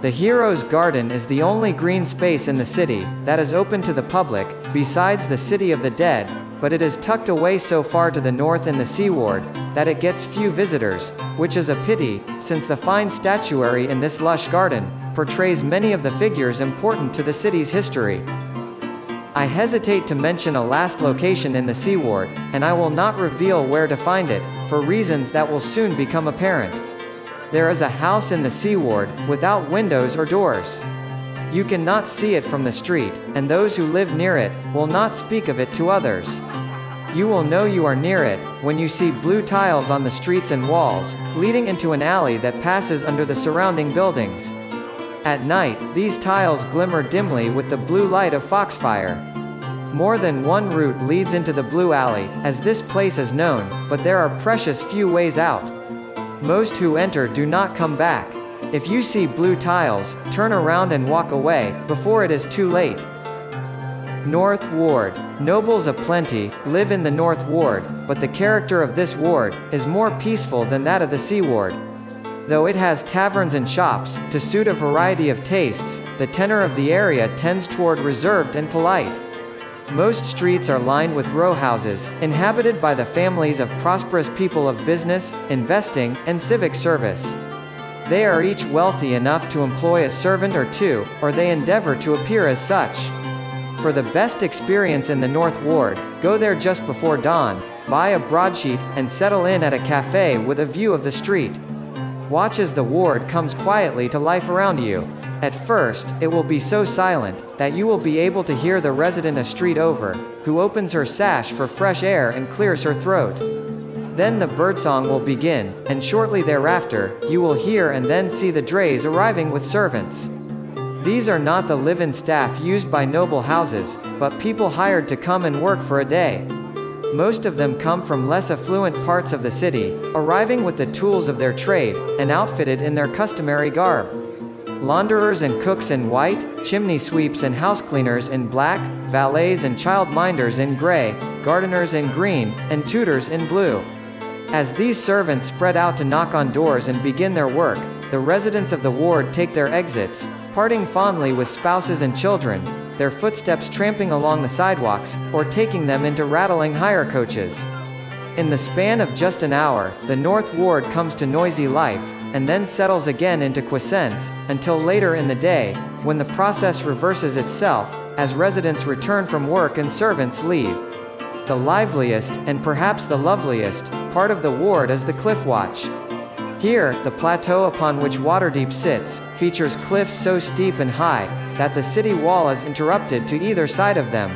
The Hero's Garden is the only green space in the city that is open to the public, besides the City of the Dead, but it is tucked away so far to the north in the seaward, that it gets few visitors, which is a pity, since the fine statuary in this lush garden portrays many of the figures important to the city's history. I hesitate to mention a last location in the seaward, and I will not reveal where to find it, for reasons that will soon become apparent. there is a house in the seaward, without windows or doors. You cannot see it from the street, and those who live near it, will not speak of it to others. You will know you are near it, when you see blue tiles on the streets and walls, leading into an alley that passes under the surrounding buildings. At night, these tiles glimmer dimly with the blue light of foxfire. More than one route leads into the Blue Alley, as this place is known, but there are precious few ways out. Most who enter do not come back. If you see blue tiles, turn around and walk away, before it is too late. North Ward. Nobles aplenty, live in the North Ward, but the character of this ward, is more peaceful than that of the Sea Ward. Though it has taverns and shops, to suit a variety of tastes, the tenor of the area tends toward reserved and polite. Most streets are lined with row houses, inhabited by the families of prosperous people of business, investing, and civic service. They are each wealthy enough to employ a servant or two, or they endeavor to appear as such. For the best experience in the North Ward, go there just before dawn, buy a broadsheet, and settle in at a cafe with a view of the street. Watch as the ward comes quietly to life around you. At first, it will be so silent, that you will be able to hear the resident a street over, who opens her sash for fresh air and clears her throat. Then the birdsong will begin, and shortly thereafter, you will hear and then see the drays arriving with servants. These are not the live-in staff used by noble houses, but people hired to come and work for a day. Most of them come from less affluent parts of the city, arriving with the tools of their trade, and outfitted in their customary garb. Launderers and cooks in white, chimney sweeps and house cleaners in black, valets and childminders in gray, gardeners in green, and tutors in blue. As these servants spread out to knock on doors and begin their work, the residents of the ward take their exits, parting fondly with spouses and children, their footsteps tramping along the sidewalks, or taking them into rattling hire coaches. In the span of just an hour, the North Ward comes to noisy life, and then settles again into quiescence, until later in the day, when the process reverses itself, as residents return from work and servants leave. The liveliest, and perhaps the loveliest, part of the ward is the cliff watch. Here, the plateau upon which Waterdeep sits, features cliffs so steep and high, that the city wall is interrupted to either side of them.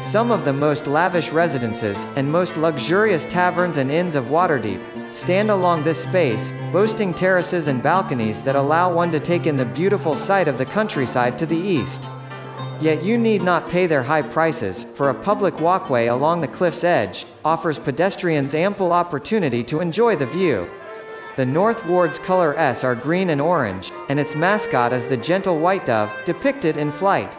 Some of the most lavish residences, and most luxurious taverns and inns of Waterdeep, stand along this space, boasting terraces and balconies that allow one to take in the beautiful sight of the countryside to the east. Yet you need not pay their high prices, for a public walkway along the cliff's edge, offers pedestrians ample opportunity to enjoy the view. The North Ward's color S are green and orange, and its mascot is the gentle white dove, depicted in flight.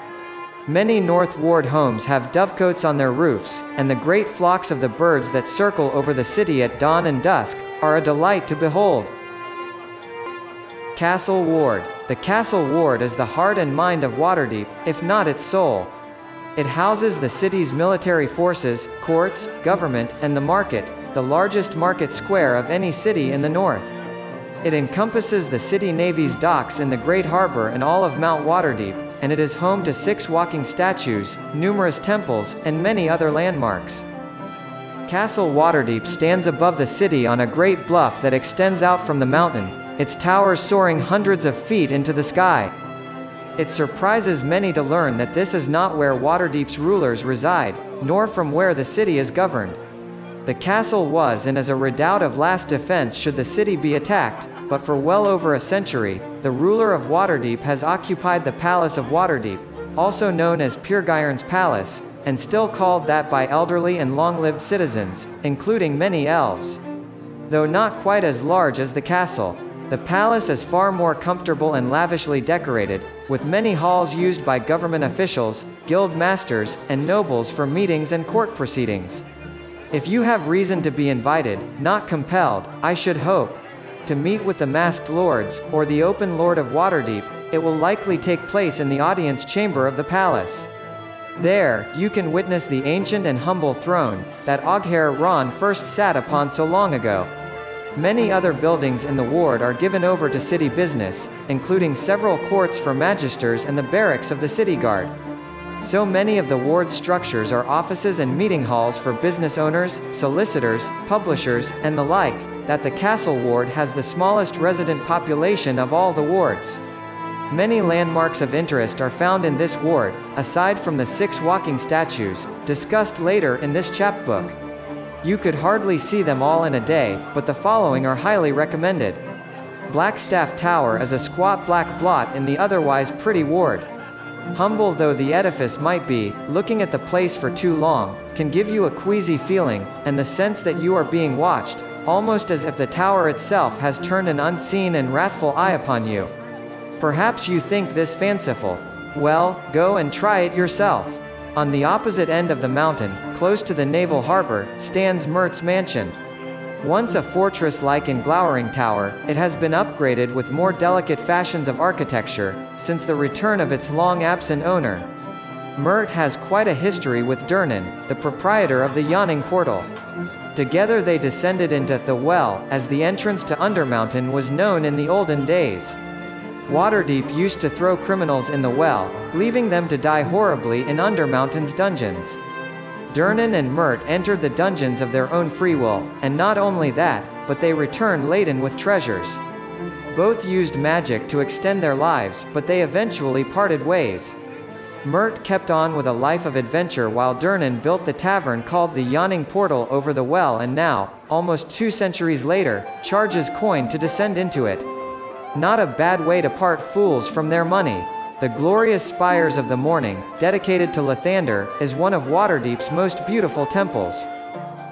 Many North Ward homes have dovecotes on their roofs, and the great flocks of the birds that circle over the city at dawn and dusk, are a delight to behold. Castle Ward. The Castle Ward is the heart and mind of Waterdeep, if not its soul. It houses the city's military forces, courts, government, and the market, the largest market square of any city in the north. It encompasses the City Navy's docks in the Great Harbor and all of Mount Waterdeep, and it is home to six walking statues, numerous temples, and many other landmarks. Castle Waterdeep stands above the city on a great bluff that extends out from the mountain, its towers soaring hundreds of feet into the sky. It surprises many to learn that this is not where Waterdeep's rulers reside, nor from where the city is governed. The castle was and is a redoubt of last defense should the city be attacked, but for well over a century, the ruler of Waterdeep has occupied the Palace of Waterdeep, also known as Piergeiron's Palace, and still called that by elderly and long-lived citizens, including many elves. Though not quite as large as the castle, the palace is far more comfortable and lavishly decorated, with many halls used by government officials, guild masters, and nobles for meetings and court proceedings. If you have reason to be invited, not compelled, I should hope, to meet with the masked lords, or the open lord of Waterdeep, it will likely take place in the audience chamber of the palace. There, you can witness the ancient and humble throne, that Ahghairon first sat upon so long ago. Many other buildings in the ward are given over to city business, including several courts for magisters and the barracks of the city guard. So many of the ward's structures are offices and meeting halls for business owners, solicitors, publishers, and the like, that the Castle Ward has the smallest resident population of all the wards. Many landmarks of interest are found in this ward, aside from the six walking statues, discussed later in this chapbook. You could hardly see them all in a day, but the following are highly recommended. Blackstaff Tower is a squat black blot in the otherwise pretty ward. Humble though the edifice might be, looking at the place for too long, can give you a queasy feeling, and the sense that you are being watched, almost as if the tower itself has turned an unseen and wrathful eye upon you. Perhaps you think this fanciful. Well, go and try it yourself. On the opposite end of the mountain, close to the naval harbor, stands Mirt's mansion. Once a fortress-like in glowering tower, it has been upgraded with more delicate fashions of architecture, since the return of its long-absent owner. Mirt has quite a history with Durnan, the proprietor of the Yawning Portal. Together they descended into the well, as the entrance to Undermountain was known in the olden days. Waterdeep used to throw criminals in the well, leaving them to die horribly in Undermountain's dungeons. Durnan and Mirt entered the dungeons of their own free will, and not only that, but they returned laden with treasures. Both used magic to extend their lives, but they eventually parted ways. Mirt kept on with a life of adventure while Durnan built the tavern called the Yawning Portal over the well and now, almost two centuries later, charges coin to descend into it. Not a bad way to part fools from their money. The glorious spires of the morning, dedicated to Lathander, is one of Waterdeep's most beautiful temples.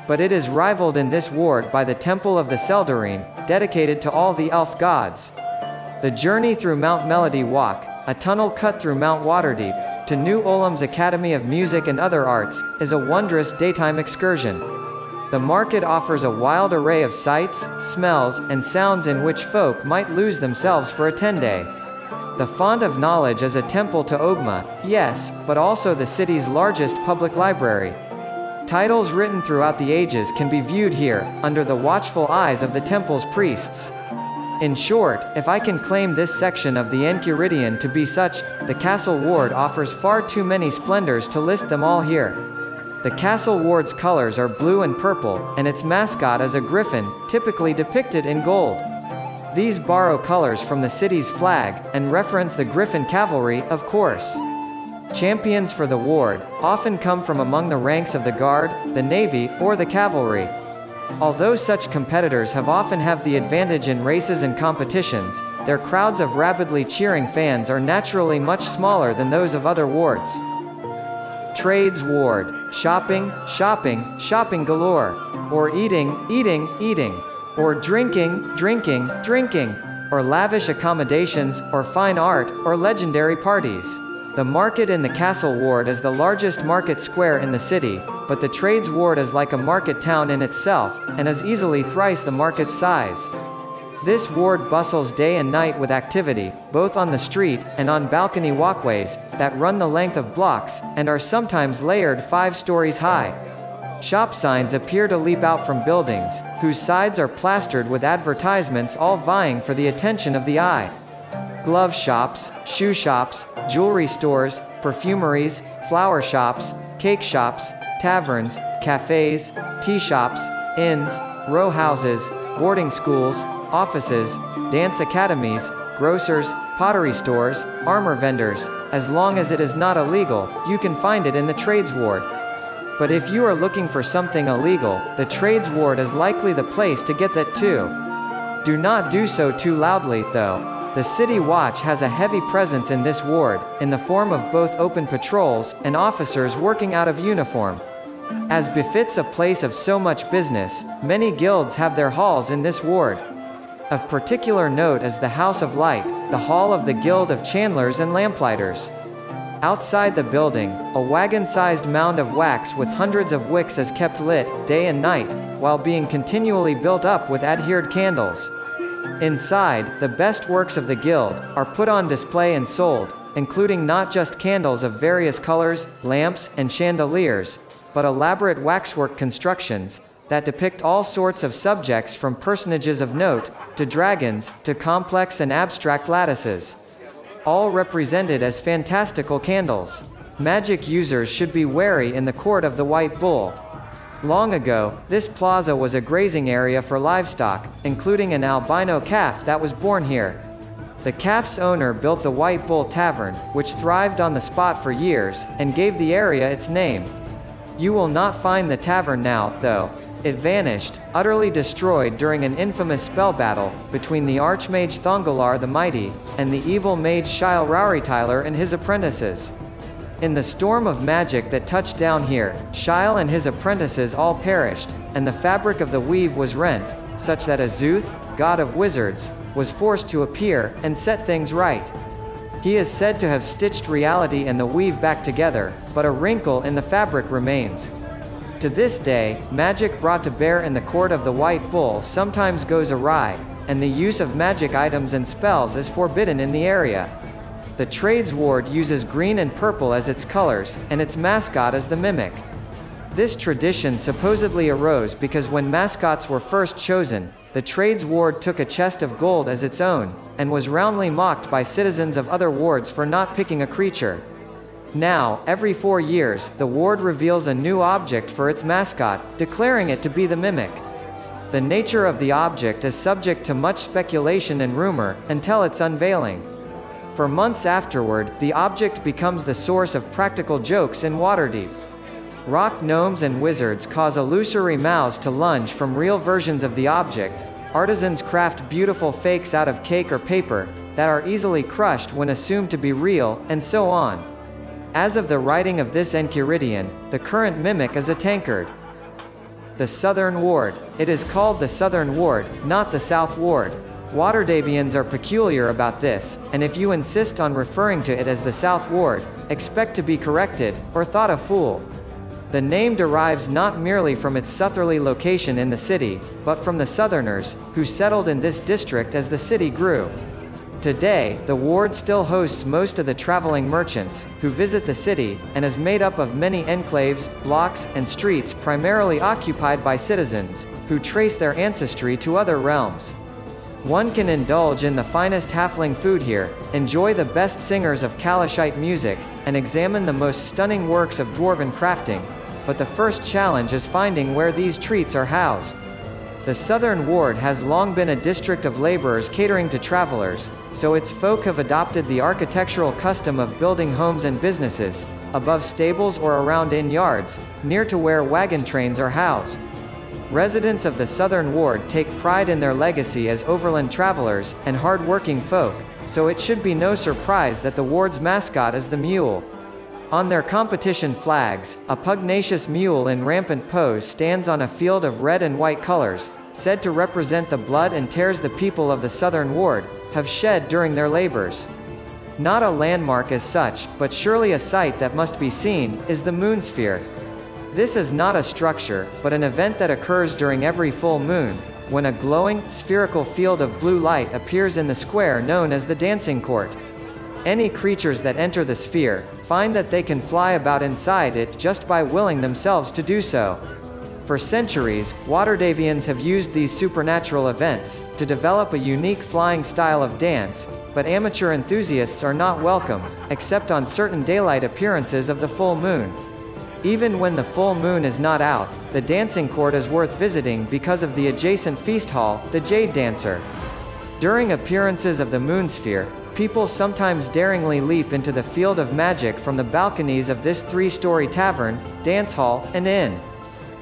But it is rivaled in this ward by the Temple of the Seldarine, dedicated to all the elf gods. The journey through Mount Melody Walk, a tunnel cut through Mount Waterdeep, to New Olamn's Academy of Music and Other Arts, is a wondrous daytime excursion. The market offers a wild array of sights, smells, and sounds in which folk might lose themselves for a 10-day. The Font of Knowledge is a temple to Ogma, yes, but also the city's largest public library. Titles written throughout the ages can be viewed here, under the watchful eyes of the temple's priests. In short, if I can claim this section of the Enchiridion to be such, the Castle Ward offers far too many splendors to list them all here. The Castle Ward's colors are blue and purple, and its mascot is a griffin, typically depicted in gold. These borrow colors from the city's flag, and reference the Griffin Cavalry, of course. Champions for the ward, often come from among the ranks of the Guard, the Navy, or the Cavalry. Although such competitors have often have the advantage in races and competitions, their crowds of rapidly cheering fans are naturally much smaller than those of other wards. Trades Ward. Shopping, shopping, shopping galore. Or eating, eating, eating. Or drinking, drinking, drinking. Or lavish accommodations, or fine art, or legendary parties. The market in the Castle Ward is the largest market square in the city, but the Trades Ward is like a market town in itself, and is easily thrice the market's size. This ward bustles day and night with activity, both on the street, and on balcony walkways, that run the length of blocks, and are sometimes layered five stories high. Shop signs appear to leap out from buildings, whose sides are plastered with advertisements all vying for the attention of the eye. Glove shops, shoe shops, jewelry stores, perfumeries, flower shops, cake shops, taverns, cafes, tea shops, inns, row houses, boarding schools, offices, dance academies, grocers, pottery stores, armor vendors, as long as it is not illegal, you can find it in the trades ward. But if you are looking for something illegal, the trades ward is likely the place to get that too. Do not do so too loudly, though. The City Watch has a heavy presence in this ward, in the form of both open patrols, and officers working out of uniform. As befits a place of so much business, many guilds have their halls in this ward. Of particular note is the House of Light, the hall of the Guild of Chandlers and Lamplighters. Outside the building, a wagon-sized mound of wax with hundreds of wicks is kept lit, day and night, while being continually built up with adhered candles. Inside, the best works of the guild, are put on display and sold, including not just candles of various colors, lamps, and chandeliers, but elaborate waxwork constructions, that depict all sorts of subjects from personages of note, to dragons, to complex and abstract lattices. All represented as fantastical candles. Magic users should be wary in the court of the White Bull. Long ago, this plaza was a grazing area for livestock, including an albino calf that was born here. The calf's owner built the White Bull Tavern, which thrived on the spot for years, and gave the area its name. You will not find the tavern now, though. It vanished, utterly destroyed during an infamous spell battle, between the Archmage Thongalar the Mighty, and the evil mage Shile Rauritar and his apprentices. In the storm of magic that touched down here, Shile and his apprentices all perished, and the fabric of the weave was rent, such that Azuth, god of wizards, was forced to appear, and set things right. He is said to have stitched reality and the weave back together, but a wrinkle in the fabric remains. To this day, magic brought to bear in the court of the White Bull sometimes goes awry, and the use of magic items and spells is forbidden in the area. The Trades Ward uses green and purple as its colors, and its mascot is the Mimic. This tradition supposedly arose because when mascots were first chosen, the Trades Ward took a chest of gold as its own, and was roundly mocked by citizens of other wards for not picking a creature. Now, every four years, the ward reveals a new object for its mascot, declaring it to be the Mimic. The nature of the object is subject to much speculation and rumor, until its unveiling. For months afterward, the object becomes the source of practical jokes in Waterdeep. Rock gnomes and wizards cause illusory mouths to lunge from real versions of the object. Artisans craft beautiful fakes out of cake or paper that are easily crushed when assumed to be real, and so on. As of the writing of this Enchiridion, the current mimic is a tankard. The Southern Ward. It is called the Southern Ward, not the South Ward. Waterdhavians are peculiar about this, and if you insist on referring to it as the South Ward, expect to be corrected, or thought a fool. The name derives not merely from its southerly location in the city, but from the Southerners, who settled in this district as the city grew. Today, the ward still hosts most of the traveling merchants, who visit the city, and is made up of many enclaves, blocks, and streets primarily occupied by citizens, who trace their ancestry to other realms. One can indulge in the finest halfling food here, enjoy the best singers of Calishite music, and examine the most stunning works of dwarven crafting. But the first challenge is finding where these treats are housed. The Southern Ward has long been a district of laborers catering to travelers, so its folk have adopted the architectural custom of building homes and businesses, above stables or around inn yards, near to where wagon trains are housed. Residents of the Southern Ward take pride in their legacy as overland travelers, and hard-working folk, so it should be no surprise that the ward's mascot is the mule. On their competition flags, a pugnacious mule in rampant pose stands on a field of red and white colors, said to represent the blood and tears the people of the Southern Ward have shed during their labors. Not a landmark as such, but surely a sight that must be seen, is the Moonsphere, this is not a structure, but an event that occurs during every full moon, when a glowing, spherical field of blue light appears in the square known as the dancing court. Any creatures that enter the sphere, find that they can fly about inside it just by willing themselves to do so. For centuries, Waterdhavians have used these supernatural events to develop a unique flying style of dance, but amateur enthusiasts are not welcome, except on certain daylight appearances of the full moon. Even when the full moon is not out, the dancing court is worth visiting because of the adjacent feast hall, the Jade Dancer. During appearances of the Moonsphere, people sometimes daringly leap into the field of magic from the balconies of this three-story tavern, dance hall, and inn.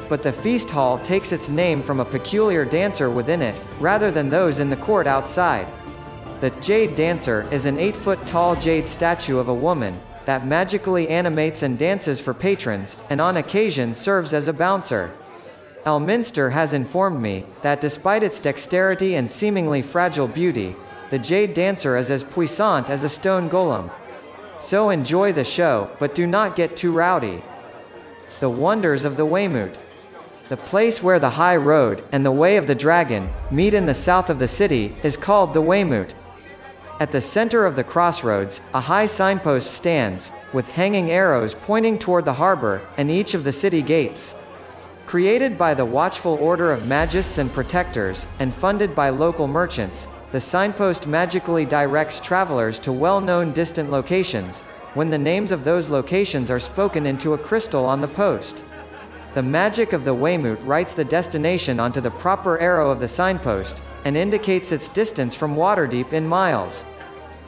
But the feast hall takes its name from a peculiar dancer within it, rather than those in the court outside. The Jade Dancer is an 8-foot tall jade statue of a woman, that magically animates and dances for patrons, and on occasion serves as a bouncer. Elminster has informed me that despite its dexterity and seemingly fragile beauty, the jade dancer is as puissant as a stone golem. So enjoy the show, but do not get too rowdy. The Wonders of the Weymouth. The place where the High Road and the Way of the Dragon meet in the south of the city is called the Weymouth. At the center of the crossroads, a high signpost stands, with hanging arrows pointing toward the harbor, and each of the city gates. Created by the Watchful Order of Magists and Protectors, and funded by local merchants, the signpost magically directs travelers to well-known distant locations, when the names of those locations are spoken into a crystal on the post. The magic of the Weymouth writes the destination onto the proper arrow of the signpost, and indicates its distance from Waterdeep in miles.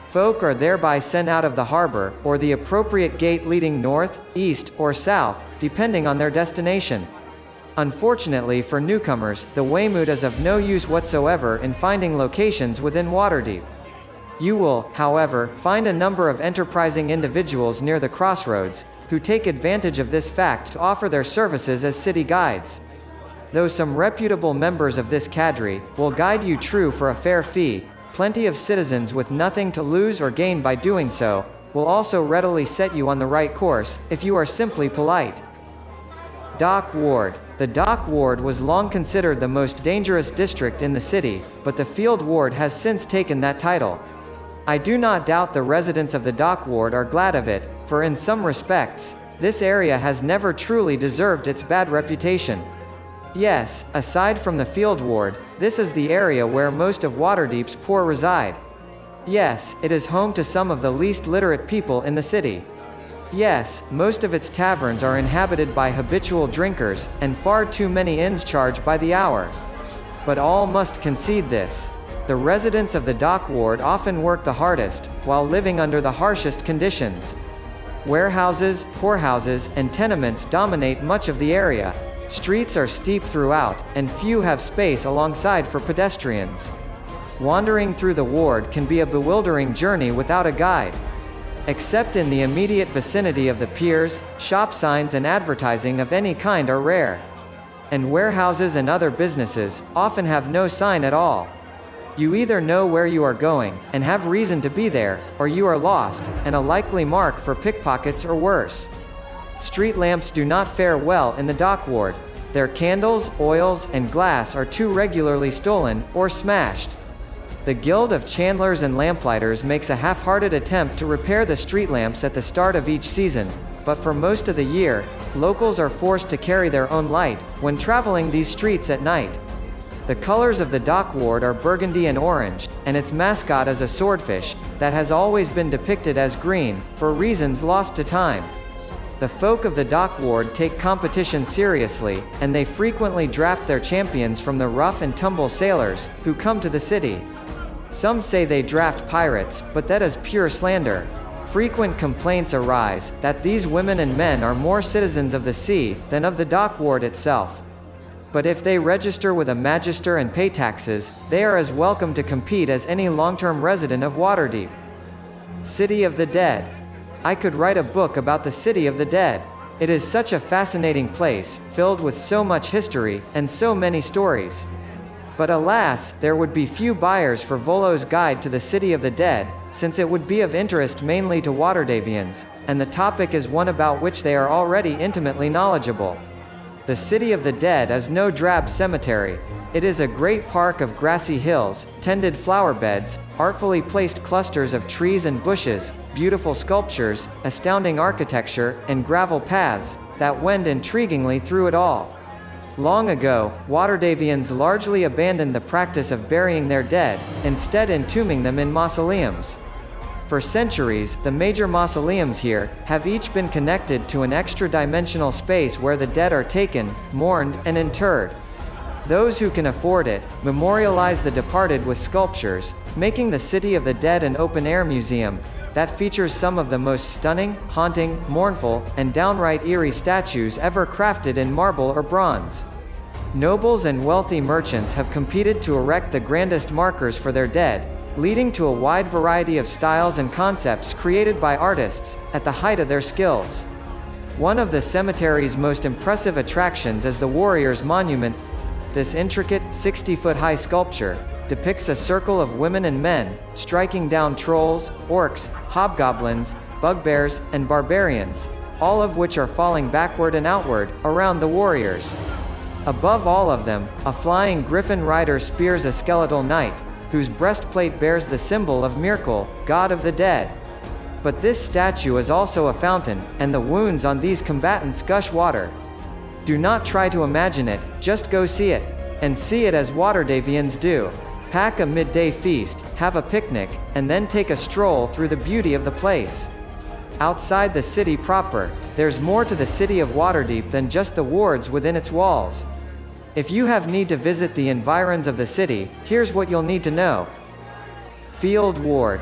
Folk are thereby sent out of the harbor, or the appropriate gate leading north, east, or south, depending on their destination. Unfortunately for newcomers, the Weymouth is of no use whatsoever in finding locations within Waterdeep. You will, however, find a number of enterprising individuals near the crossroads, who take advantage of this fact to offer their services as city guides. Though some reputable members of this cadre will guide you true for a fair fee, plenty of citizens with nothing to lose or gain by doing so will also readily set you on the right course if you are simply polite. Dock Ward. The Dock Ward was long considered the most dangerous district in the city, but the Field Ward has since taken that title. I do not doubt the residents of the Dock Ward are glad of it, for in some respects, this area has never truly deserved its bad reputation. Yes, aside from the Field Ward, this is the area where most of Waterdeep's poor reside. Yes, it is home to some of the least literate people in the city. Yes, most of its taverns are inhabited by habitual drinkers, and far too many inns charge by the hour. But all must concede this. The residents of the dock ward often work the hardest, while living under the harshest conditions. Warehouses, poorhouses, and tenements dominate much of the area. Streets are steep throughout, and few have space alongside for pedestrians. Wandering through the ward can be a bewildering journey without a guide. Except in the immediate vicinity of the piers, shop signs and advertising of any kind are rare. And warehouses and other businesses often have no sign at all. You either know where you are going, and have reason to be there, or you are lost, and a likely mark for pickpockets or worse. Street lamps do not fare well in the dock ward. Their candles, oils, and glass are too regularly stolen, or smashed. The Guild of Chandlers and Lamplighters makes a half-hearted attempt to repair the street lamps at the start of each season, but for most of the year, locals are forced to carry their own light, when traveling these streets at night. The colors of the dock ward are burgundy and orange, and its mascot is a swordfish, that has always been depicted as green, for reasons lost to time. The folk of the dock ward take competition seriously, and they frequently draft their champions from the rough and tumble sailors, who come to the city. Some say they draft pirates, but that is pure slander. Frequent complaints arise, that these women and men are more citizens of the sea, than of the dock ward itself. But if they register with a magister and pay taxes, they are as welcome to compete as any long-term resident of Waterdeep. City of the Dead. I could write a book about the City of the Dead. It is such a fascinating place, filled with so much history, and so many stories. But alas, there would be few buyers for Volo's Guide to the City of the Dead, since it would be of interest mainly to Waterdhavians, and the topic is one about which they are already intimately knowledgeable. The City of the Dead is no drab cemetery. It is a great park of grassy hills, tended flower beds, artfully placed clusters of trees and bushes, beautiful sculptures, astounding architecture, and gravel paths, that wend intriguingly through it all. Long ago, Waterdhavians largely abandoned the practice of burying their dead, instead entombing them in mausoleums. For centuries, the major mausoleums here have each been connected to an extra-dimensional space where the dead are taken, mourned, and interred. Those who can afford it, memorialize the departed with sculptures, making the City of the Dead an open-air museum that features some of the most stunning, haunting, mournful, and downright eerie statues ever crafted in marble or bronze. Nobles and wealthy merchants have competed to erect the grandest markers for their dead, leading to a wide variety of styles and concepts created by artists, at the height of their skills. One of the cemetery's most impressive attractions is the Warrior's Monument. This intricate, 60-foot high sculpture, depicts a circle of women and men, striking down trolls, orcs, hobgoblins, bugbears, and barbarians, all of which are falling backward and outward, around the warriors. Above all of them, a flying griffin rider spears a skeletal knight, whose breastplate bears the symbol of Myrkul, god of the dead. But this statue is also a fountain, and the wounds on these combatants gush water. Do not try to imagine it, just go see it. And see it as Waterdhavians do. Pack a midday feast, have a picnic, and then take a stroll through the beauty of the place. outside the city proper, there's more to the city of Waterdeep than just the wards within its walls. If you have need to visit the environs of the city, here's what you'll need to know. Field Ward.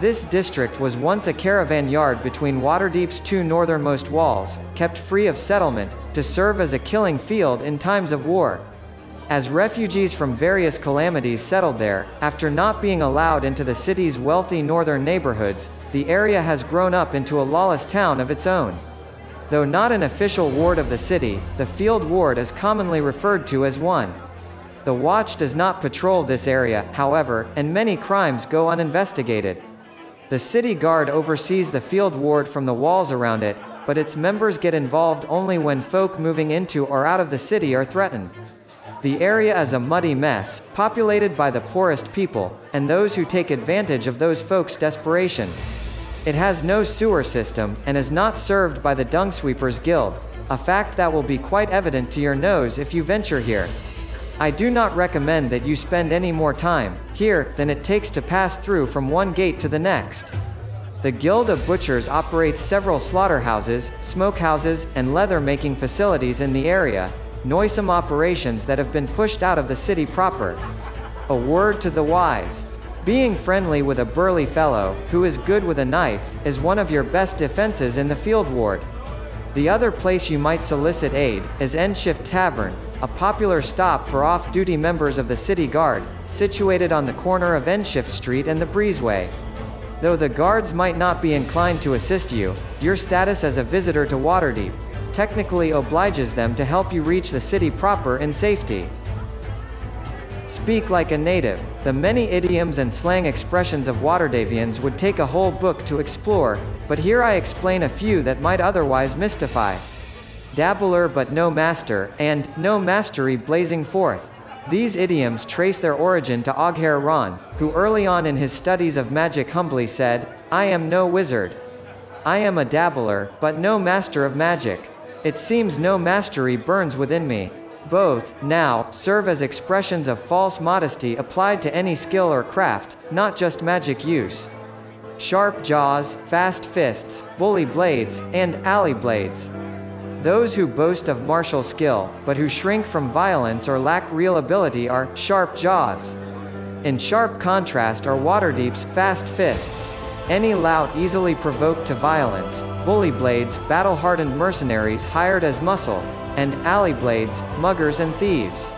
This district was once a caravan yard between Waterdeep's two northernmost walls, kept free of settlement, to serve as a killing field in times of war. As refugees from various calamities settled there, after not being allowed into the city's wealthy northern neighborhoods, the area has grown up into a lawless town of its own. Though not an official ward of the city, the field ward is commonly referred to as one. The Watch does not patrol this area, however, and many crimes go uninvestigated. The city guard oversees the field ward from the walls around it, but its members get involved only when folk moving into or out of the city are threatened. The area is a muddy mess, populated by the poorest people, and those who take advantage of those folks' desperation. It has no sewer system, and is not served by the Dung Sweepers Guild, a fact that will be quite evident to your nose if you venture here. I do not recommend that you spend any more time here than it takes to pass through from one gate to the next. The Guild of Butchers operates several slaughterhouses, smokehouses, and leather-making facilities in the area, noisome operations that have been pushed out of the city proper. A word to the wise. Being friendly with a burly fellow, who is good with a knife, is one of your best defenses in the field ward. The other place you might solicit aid, is Endshift Tavern, a popular stop for off-duty members of the City Guard, situated on the corner of Endshift Street and the Breezeway. Though the guards might not be inclined to assist you, your status as a visitor to Waterdeep technically obliges them to help you reach the city proper in safety. Speak like a native. The many idioms and slang expressions of Waterdhavians would take a whole book to explore, but here I explain a few that might otherwise mystify dabbler but no master, and no mastery blazing forth. These idioms trace their origin to Ahghairon, who early on in his studies of magic humbly said, I am no wizard. I am a dabbler, but no master of magic. It seems no mastery burns within me. Both, now, serve as expressions of false modesty applied to any skill or craft, not just magic use. Sharp jaws, fast fists, bully blades, and alley blades. Those who boast of martial skill, but who shrink from violence or lack real ability are sharp jaws. In sharp contrast are Waterdeep's fast fists. Any lout easily provoked to violence, bully blades, battle-hardened mercenaries hired as muscle, and alley blades, muggers and thieves.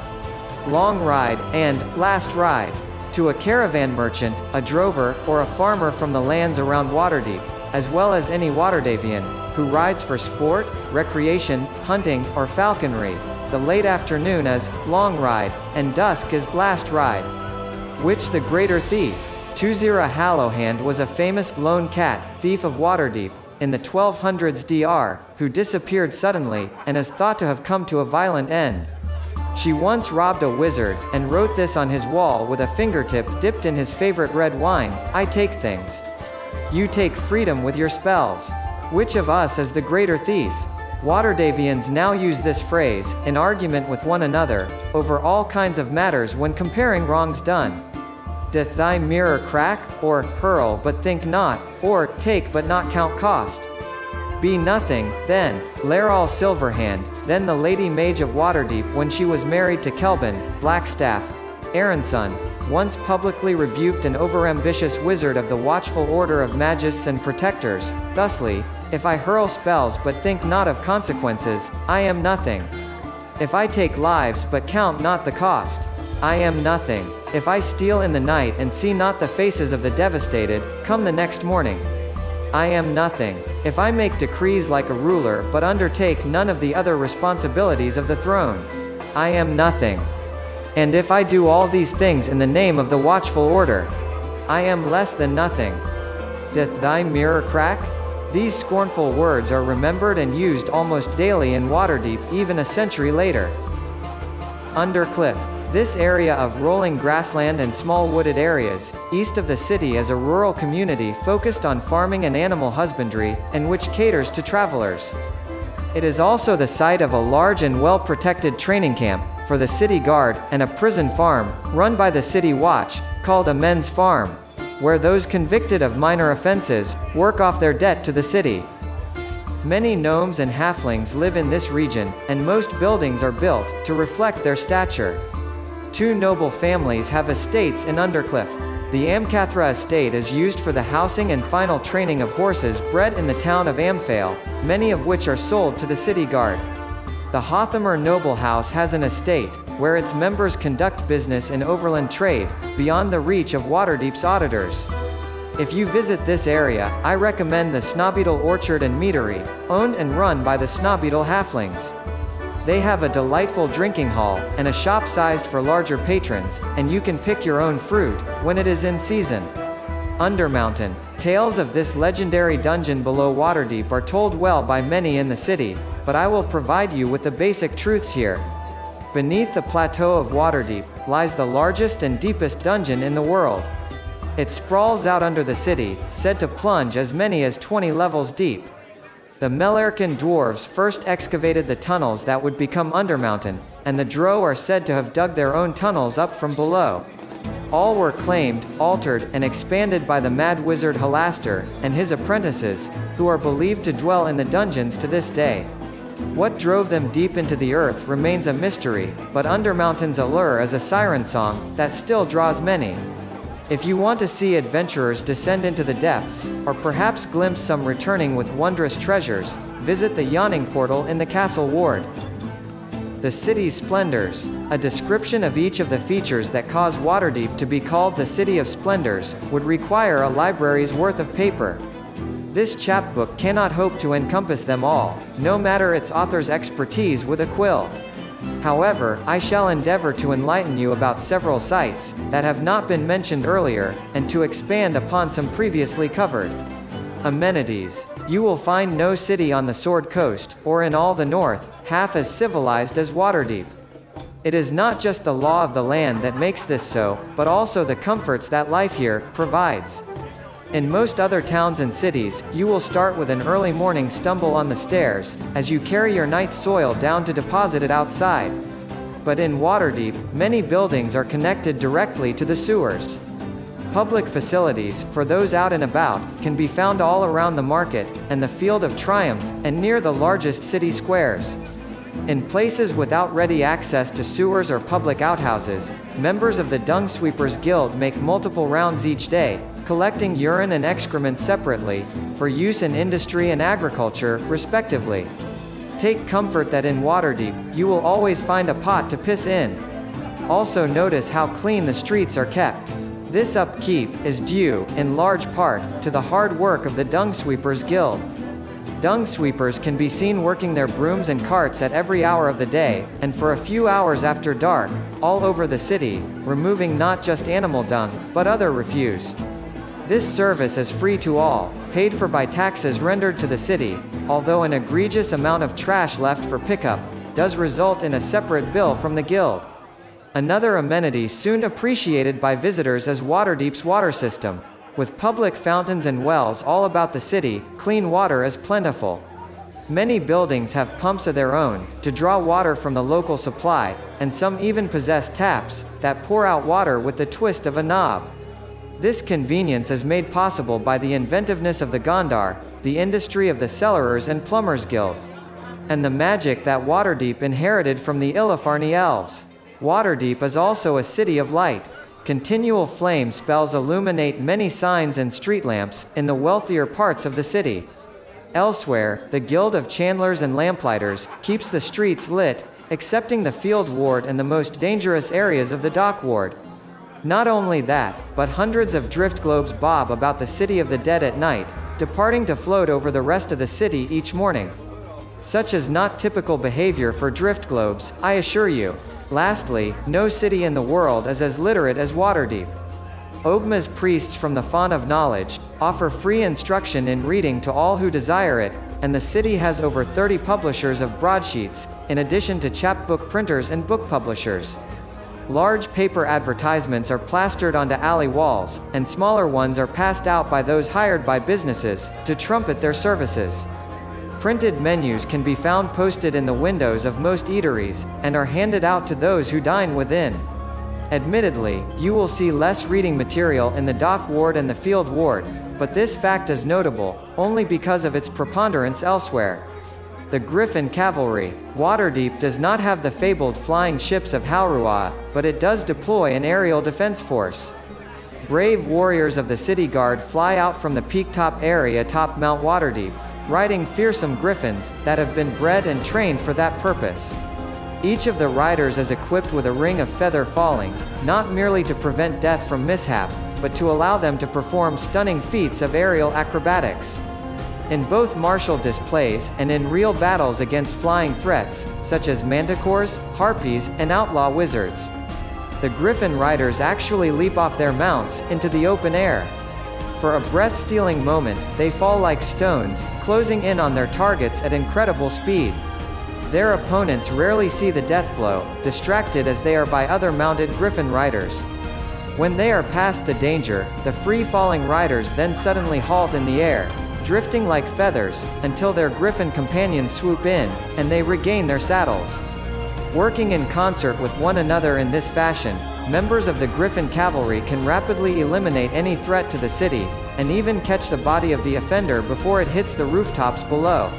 Long ride, and last ride. To a caravan merchant, a drover, or a farmer from the lands around Waterdeep, as well as any Waterdhavian, who rides for sport, recreation, hunting, or falconry. The late afternoon is long ride, and dusk is last ride. Which the greater thief? Tuzira Hallowhand was a famous lone cat, thief of Waterdeep, in the 1200s DR, who disappeared suddenly, and is thought to have come to a violent end. She once robbed a wizard, and wrote this on his wall with a fingertip dipped in his favorite red wine, I take things. You take freedom with your spells. Which of us is the greater thief? Waterdhavians now use this phrase, in argument with one another, over all kinds of matters when comparing wrongs done. Doth thy mirror crack, or hurl but think not, or take but not count cost? Be nothing, then, Laeral Silverhand, then the Lady Mage of Waterdeep when she was married to Khelben, Blackstaff, Arunsun, once publicly rebuked an overambitious wizard of the Watchful Order of Magists and Protectors, thusly, if I hurl spells but think not of consequences, I am nothing. If I take lives but count not the cost, I am nothing. If I steal in the night and see not the faces of the devastated, come the next morning. I am nothing. If I make decrees like a ruler but undertake none of the other responsibilities of the throne, I am nothing. And if I do all these things in the name of the watchful order, I am less than nothing. Doth thy mirror crack? These scornful words are remembered and used almost daily in Waterdeep even a century later. Undercliff. This area of rolling grassland and small wooded areas, east of the city is a rural community focused on farming and animal husbandry, and which caters to travelers. It is also the site of a large and well-protected training camp, for the city guard, and a prison farm, run by the city watch, called Amendsfarm. where those convicted of minor offenses work off their debt to the city. Many gnomes and halflings live in this region, and most buildings are built to reflect their stature. Two noble families have estates in Undercliff. The Amcathra estate is used for the housing and final training of horses bred in the town of Amphale, many of which are sold to the city guard. The Hothemer Noble House has an estate, where its members conduct business in overland trade, beyond the reach of Waterdeep's auditors. If you visit this area, I recommend the Snobeedle Orchard and Meadery, owned and run by the Snobeedle Halflings. They have a delightful drinking hall, and a shop sized for larger patrons, and you can pick your own fruit, when it is in season. Undermountain. Tales of this legendary dungeon below Waterdeep are told well by many in the city, but I will provide you with the basic truths here. Beneath the plateau of Waterdeep, lies the largest and deepest dungeon in the world. It sprawls out under the city, said to plunge as many as 20 levels deep. The Melairkin dwarves first excavated the tunnels that would become Undermountain, and the Drow are said to have dug their own tunnels up from below. All were claimed, altered, and expanded by the mad wizard Halaster, and his apprentices, who are believed to dwell in the dungeons to this day. What drove them deep into the earth remains a mystery, but Undermountain's allure is a siren song that still draws many. If you want to see adventurers descend into the depths, or perhaps glimpse some returning with wondrous treasures, visit the Yawning Portal in the Castle Ward. The city's splendors. A description of each of the features that cause Waterdeep to be called the City of Splendors would require a library's worth of paper. This chapbook cannot hope to encompass them all, no matter its author's expertise with a quill. However, I shall endeavor to enlighten you about several sites that have not been mentioned earlier, and to expand upon some previously covered. Amenities. You will find no city on the Sword Coast, or in all the North, half as civilized as Waterdeep. It is not just the law of the land that makes this so, but also the comforts that life here provides. In most other towns and cities, you will start with an early morning stumble on the stairs, as you carry your night's soil down to deposit it outside. But in Waterdeep, many buildings are connected directly to the sewers. Public facilities, for those out and about, can be found all around the market, and the Field of Triumph, and near the largest city squares. In places without ready access to sewers or public outhouses, members of the Dung Sweepers Guild make multiple rounds each day, collecting urine and excrement separately, for use in industry and agriculture, respectively. Take comfort that in Waterdeep, you will always find a pot to piss in. Also notice how clean the streets are kept. This upkeep is due, in large part, to the hard work of the Dung Sweepers Guild. Dung sweepers can be seen working their brooms and carts at every hour of the day, and for a few hours after dark, all over the city, removing not just animal dung, but other refuse. This service is free to all, paid for by taxes rendered to the city, although an egregious amount of trash left for pickup does result in a separate bill from the guild. Another amenity soon appreciated by visitors is Waterdeep's water system. With public fountains and wells all about the city, clean water is plentiful. Many buildings have pumps of their own, to draw water from the local supply, and some even possess taps, that pour out water with the twist of a knob. This convenience is made possible by the inventiveness of the Gondar, the industry of the Cellarers and Plumbers Guild, and the magic that Waterdeep inherited from the Illefarni elves. Waterdeep is also a city of light. Continual flame spells illuminate many signs and street lamps in the wealthier parts of the city. Elsewhere, the Guild of Chandlers and Lamplighters keeps the streets lit, excepting the Field Ward and the most dangerous areas of the Dock Ward. Not only that, but hundreds of drift globes bob about the city of the dead at night, departing to float over the rest of the city each morning. Such is not typical behavior for drift globes, I assure you. Lastly, no city in the world is as literate as Waterdeep. Ogma's priests from the Font of Knowledge offer free instruction in reading to all who desire it, and the city has over 30 publishers of broadsheets, in addition to chapbook printers and book publishers. Large paper advertisements are plastered onto alley walls, and smaller ones are passed out by those hired by businesses to trumpet their services. Printed menus can be found posted in the windows of most eateries, and are handed out to those who dine within. Admittedly, you will see less reading material in the dock ward and the field ward, but this fact is notable, only because of its preponderance elsewhere. The Griffin Cavalry, Waterdeep does not have the fabled flying ships of Halruaa, but it does deploy an aerial defense force. Brave warriors of the City Guard fly out from the peak-top area atop Mount Waterdeep, riding fearsome griffins, that have been bred and trained for that purpose. Each of the riders is equipped with a ring of feather falling, not merely to prevent death from mishap, but to allow them to perform stunning feats of aerial acrobatics. In both martial displays, and in real battles against flying threats, such as manticores, harpies, and outlaw wizards. The griffin riders actually leap off their mounts, into the open air, for a breath-stealing moment, they fall like stones, closing in on their targets at incredible speed. Their opponents rarely see the death blow, distracted as they are by other mounted griffin riders. When they are past the danger, the free-falling riders then suddenly halt in the air, drifting like feathers, until their griffin companions swoop in, and they regain their saddles. Working in concert with one another in this fashion, members of the Griffin Cavalry can rapidly eliminate any threat to the city, and even catch the body of the offender before it hits the rooftops below.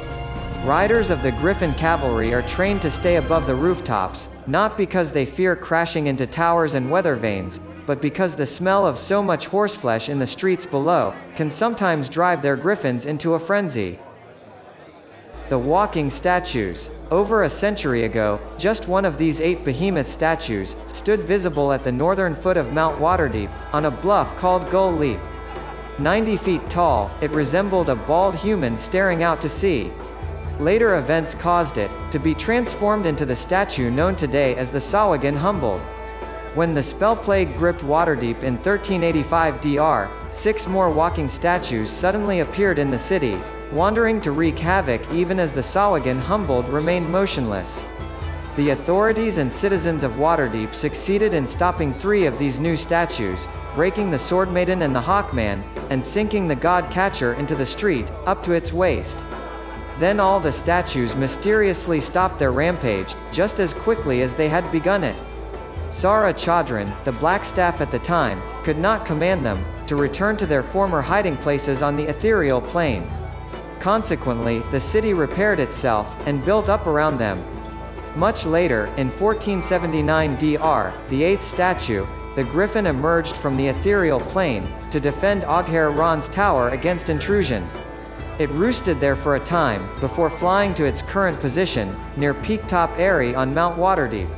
Riders of the Griffin Cavalry are trained to stay above the rooftops, not because they fear crashing into towers and weather vanes, but because the smell of so much horseflesh in the streets below, can sometimes drive their griffins into a frenzy. The walking statues. Over a century ago, just one of these eight behemoth statues, stood visible at the northern foot of Mount Waterdeep, on a bluff called Gull Leap. 90 feet tall, it resembled a bald human staring out to sea. Later events caused it, to be transformed into the statue known today as the Sahuagin Humbled. When the spell plague gripped Waterdeep in 1385 DR, six more walking statues suddenly appeared in the city, wandering to wreak havoc even as the Sahuagin Humbled remained motionless. The authorities and citizens of Waterdeep succeeded in stopping three of these new statues, breaking the Sword Maiden and the Hawkman, and sinking the God Catcher into the street, up to its waist. Then all the statues mysteriously stopped their rampage, just as quickly as they had begun it. Sara Chadran, the Blackstaff at the time, could not command them, to return to their former hiding places on the ethereal plane. Consequently, the city repaired itself, and built up around them. Much later, in 1479 DR, the eighth statue, the griffin emerged from the ethereal plane, to defend Ahghairon's tower against intrusion. It roosted there for a time, before flying to its current position, near Peak Top Eyrie on Mount Waterdeep.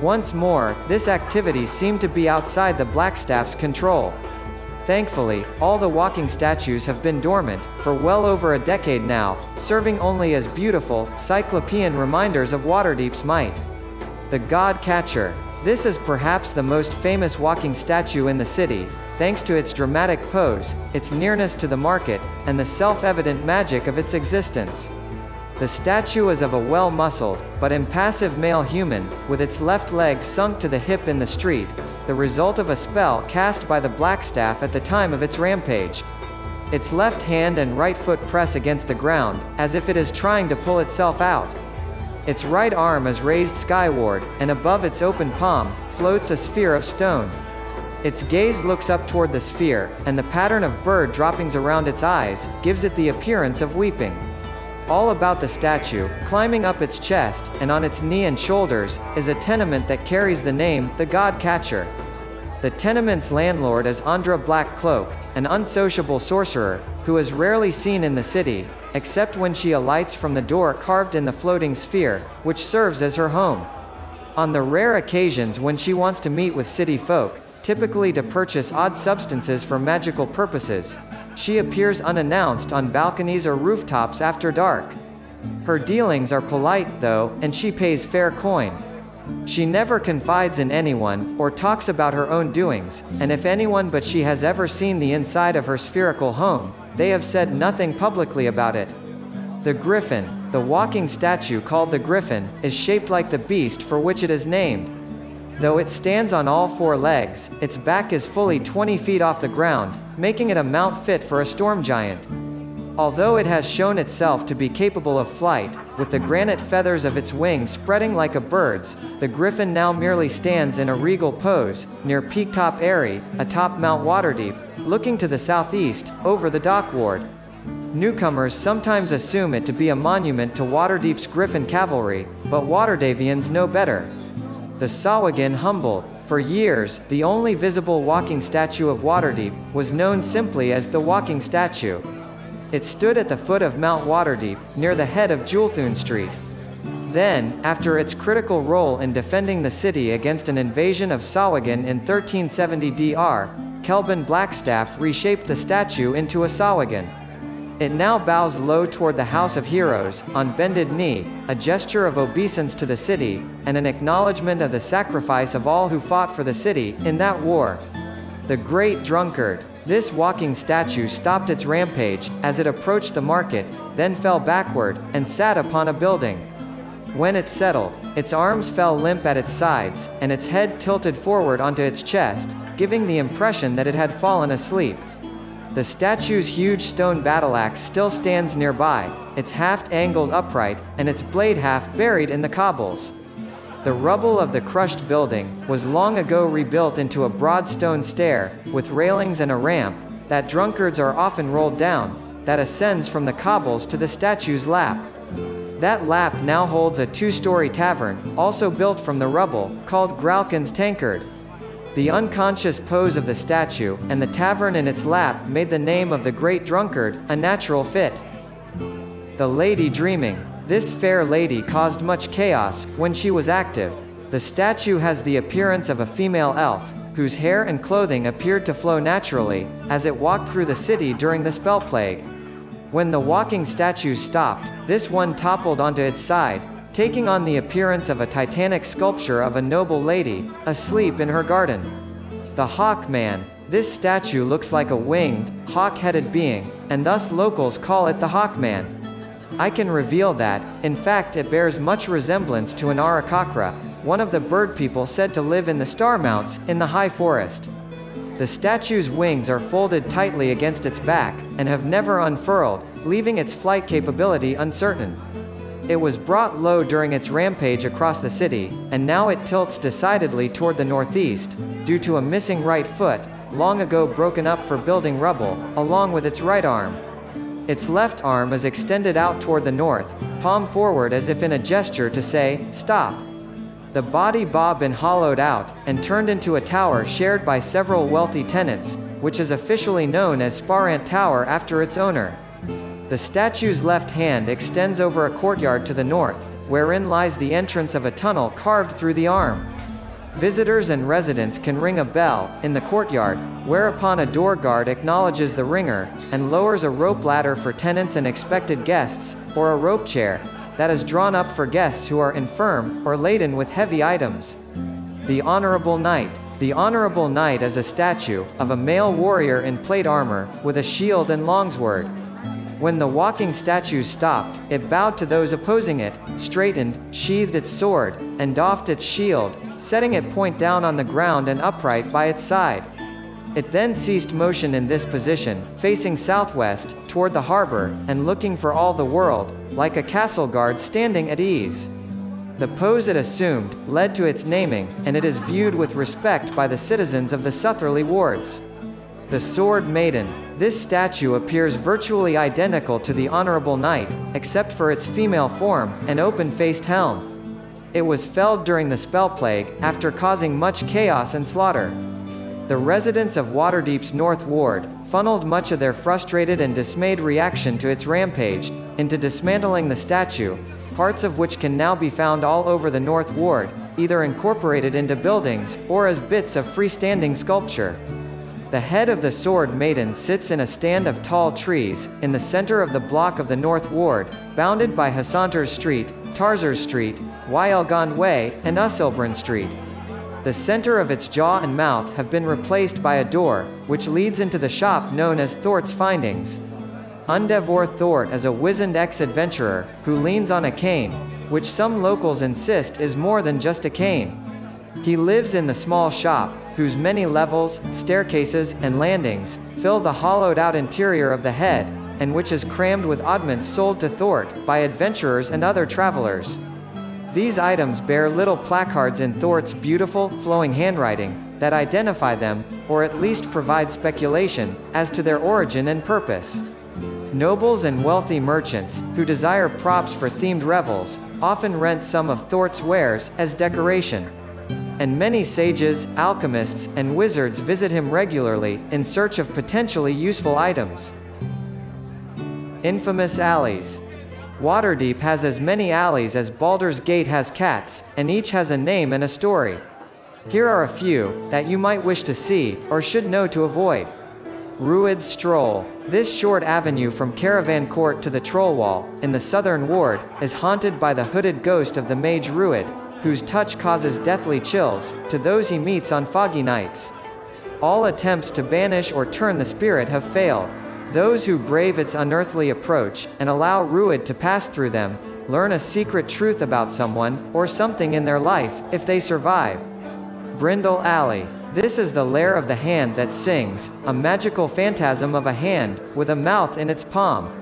Once more, this activity seemed to be outside the Blackstaff's control. Thankfully, all the walking statues have been dormant, for well over a decade now, serving only as beautiful, cyclopean reminders of Waterdeep's might. The God Catcher. This is perhaps the most famous walking statue in the city, thanks to its dramatic pose, its nearness to the market, and the self-evident magic of its existence. The statue is of a well-muscled, but impassive male human, with its left leg sunk to the hip in the street, the result of a spell cast by the Blackstaff at the time of its rampage. Its left hand and right foot press against the ground, as if it is trying to pull itself out. Its right arm is raised skyward, and above its open palm, floats a sphere of stone. Its gaze looks up toward the sphere, and the pattern of bird droppings around its eyes, gives it the appearance of weeping. All about the statue, climbing up its chest, and on its knee and shoulders, is a tenement that carries the name, the God Catcher. The tenement's landlord is Andra Blackcloak, an unsociable sorcerer, who is rarely seen in the city, except when she alights from the door carved in the floating sphere, which serves as her home. On the rare occasions when she wants to meet with city folk, typically to purchase odd substances for magical purposes, she appears unannounced on balconies or rooftops after dark. Her dealings are polite, though, and she pays fair coin. She never confides in anyone, or talks about her own doings, and if anyone but she has ever seen the inside of her spherical home, they have said nothing publicly about it. The griffin, the walking statue called the griffin, is shaped like the beast for which it is named, Though it stands on all four legs, its back is fully 20 feet off the ground, making it a mount fit for a storm giant. Although it has shown itself to be capable of flight, with the granite feathers of its wings spreading like a bird's, the griffin now merely stands in a regal pose, near Peak Top Eyrie, atop Mount Waterdeep, looking to the southeast, over the dock ward. Newcomers sometimes assume it to be a monument to Waterdeep's Griffin cavalry, but Waterdhavians know better. The Sahuagin humbled. For years, the only visible walking statue of Waterdeep was known simply as the Walking Statue. It stood at the foot of Mount Waterdeep, near the head of Julthoon Street. Then, after its critical role in defending the city against an invasion of Sahuagin in 1370 DR, Khelben Blackstaff reshaped the statue into a Sahuagin. It now bows low toward the House of Heroes, on bended knee, a gesture of obeisance to the city, and an acknowledgement of the sacrifice of all who fought for the city, in that war. The Great Drunkard. This walking statue stopped its rampage, as it approached the market, then fell backward, and sat upon a building. When it settled, its arms fell limp at its sides, and its head tilted forward onto its chest, giving the impression that it had fallen asleep. The statue's huge stone battle axe still stands nearby, its haft angled upright, and its blade half buried in the cobbles. The rubble of the crushed building was long ago rebuilt into a broad stone stair, with railings and a ramp, that drunkards are often rolled down, that ascends from the cobbles to the statue's lap. That lap now holds a two-story tavern, also built from the rubble, called Gralkin's Tankard. The unconscious pose of the statue, and the tavern in its lap made the name of the great drunkard, a natural fit. The Lady Dreaming. This fair lady caused much chaos, when she was active. The statue has the appearance of a female elf, whose hair and clothing appeared to flow naturally, as it walked through the city during the spell plague. When the walking statue stopped, this one toppled onto its side, taking on the appearance of a titanic sculpture of a noble lady, asleep in her garden. The Hawkman. This statue looks like a winged, hawk-headed being, and thus locals call it the Hawkman. I can reveal that, in fact it bears much resemblance to an Aarakocra, one of the bird people said to live in the Starmounts, in the high forest. The statue's wings are folded tightly against its back, and have never unfurled, leaving its flight capability uncertain. It was brought low during its rampage across the city, and now it tilts decidedly toward the northeast, due to a missing right foot, long ago broken up for building rubble, along with its right arm. Its left arm is extended out toward the north, palm forward as if in a gesture to say, stop. The body bob been hollowed out, and turned into a tower shared by several wealthy tenants, which is officially known as Sparant Tower after its owner. The statue's left hand extends over a courtyard to the north, wherein lies the entrance of a tunnel carved through the arm. Visitors and residents can ring a bell, in the courtyard, whereupon a door guard acknowledges the ringer, and lowers a rope ladder for tenants and expected guests, or a rope chair, that is drawn up for guests who are infirm, or laden with heavy items. The Honorable Knight. The Honorable Knight is a statue, of a male warrior in plate armor, with a shield and longsword. When the walking statue stopped, it bowed to those opposing it, straightened, sheathed its sword, and doffed its shield, setting it point down on the ground and upright by its side. It then ceased motion in this position, facing southwest, toward the harbor, and looking for all the world, like a castle guard standing at ease. The pose it assumed, led to its naming, and it is viewed with respect by the citizens of the Sutherly wards. The Sword Maiden. This statue appears virtually identical to the Honorable Knight, except for its female form, and open-faced helm. It was felled during the spell plague, after causing much chaos and slaughter. The residents of Waterdeep's North Ward funneled much of their frustrated and dismayed reaction to its rampage into dismantling the statue, parts of which can now be found all over the North Ward, either incorporated into buildings or as bits of freestanding sculpture. The head of the Sword Maiden sits in a stand of tall trees, in the center of the block of the North Ward, bounded by Hasanter Street, Tarzur Street, Wyelgond Way, and Usilbrun Street. The center of its jaw and mouth have been replaced by a door, which leads into the shop known as Thort's Findings. Undevor Thort is a wizened ex-adventurer, who leans on a cane, which some locals insist is more than just a cane. He lives in the small shop, whose many levels, staircases, and landings fill the hollowed-out interior of the head, and which is crammed with oddments sold to Thort by adventurers and other travelers. These items bear little placards in Thort's beautiful, flowing handwriting that identify them, or at least provide speculation as to their origin and purpose. Nobles and wealthy merchants, who desire props for themed revels, often rent some of Thort's wares as decoration. And many sages, alchemists, and wizards visit him regularly in search of potentially useful items. Infamous alleys. Waterdeep has as many alleys as Baldur's Gate has cats, and each has a name and a story. Here are a few that you might wish to see, or should know to avoid. Rued's Stroll. This short avenue from Caravan Court to the Troll Wall, in the southern ward, is haunted by the hooded ghost of the mage Rued, whose touch causes deathly chills to those he meets on foggy nights. All attempts to banish or turn the spirit have failed. Those who brave its unearthly approach, and allow Rued to pass through them, learn a secret truth about someone, or something in their life, if they survive. Brindle Alley. This is the lair of the hand that sings, a magical phantasm of a hand, with a mouth in its palm.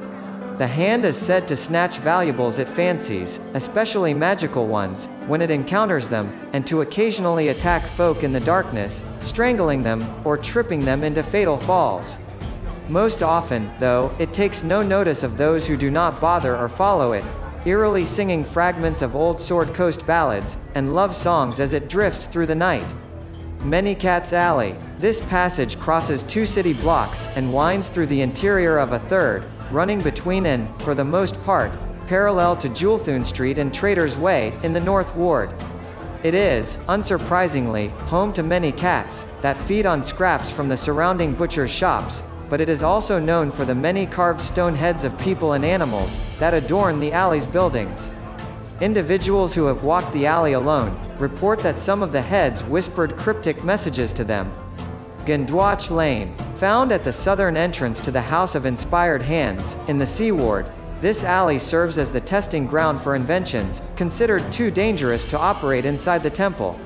The hand is said to snatch valuables it fancies, especially magical ones, when it encounters them, and to occasionally attack folk in the darkness, strangling them, or tripping them into fatal falls. Most often, though, it takes no notice of those who do not bother or follow it, eerily singing fragments of old Sword Coast ballads and love songs as it drifts through the night. Many Cats Alley. This passage crosses two city blocks and winds through the interior of a third, running between and, for the most part, parallel to Julthoon Street and Trader's Way in the North Ward. It is, unsurprisingly, home to many cats that feed on scraps from the surrounding butcher's shops, but it is also known for the many carved stone heads of people and animals that adorn the alley's buildings. Individuals who have walked the alley alone report that some of the heads whispered cryptic messages to them. Gandwach Lane, found at the southern entrance to the House of Inspired Hands, in the Sea Ward, this alley serves as the testing ground for inventions, considered too dangerous to operate inside the temple.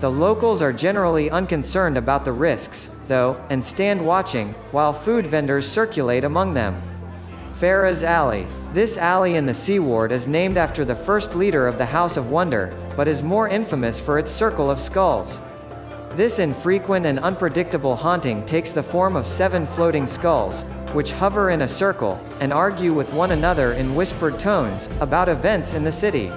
The locals are generally unconcerned about the risks, though, and stand watching, while food vendors circulate among them. Farah's Alley. This alley in the Sea Ward is named after the first leader of the House of Wonder, but is more infamous for its circle of skulls. This infrequent and unpredictable haunting takes the form of seven floating skulls, which hover in a circle, and argue with one another in whispered tones, about events in the city.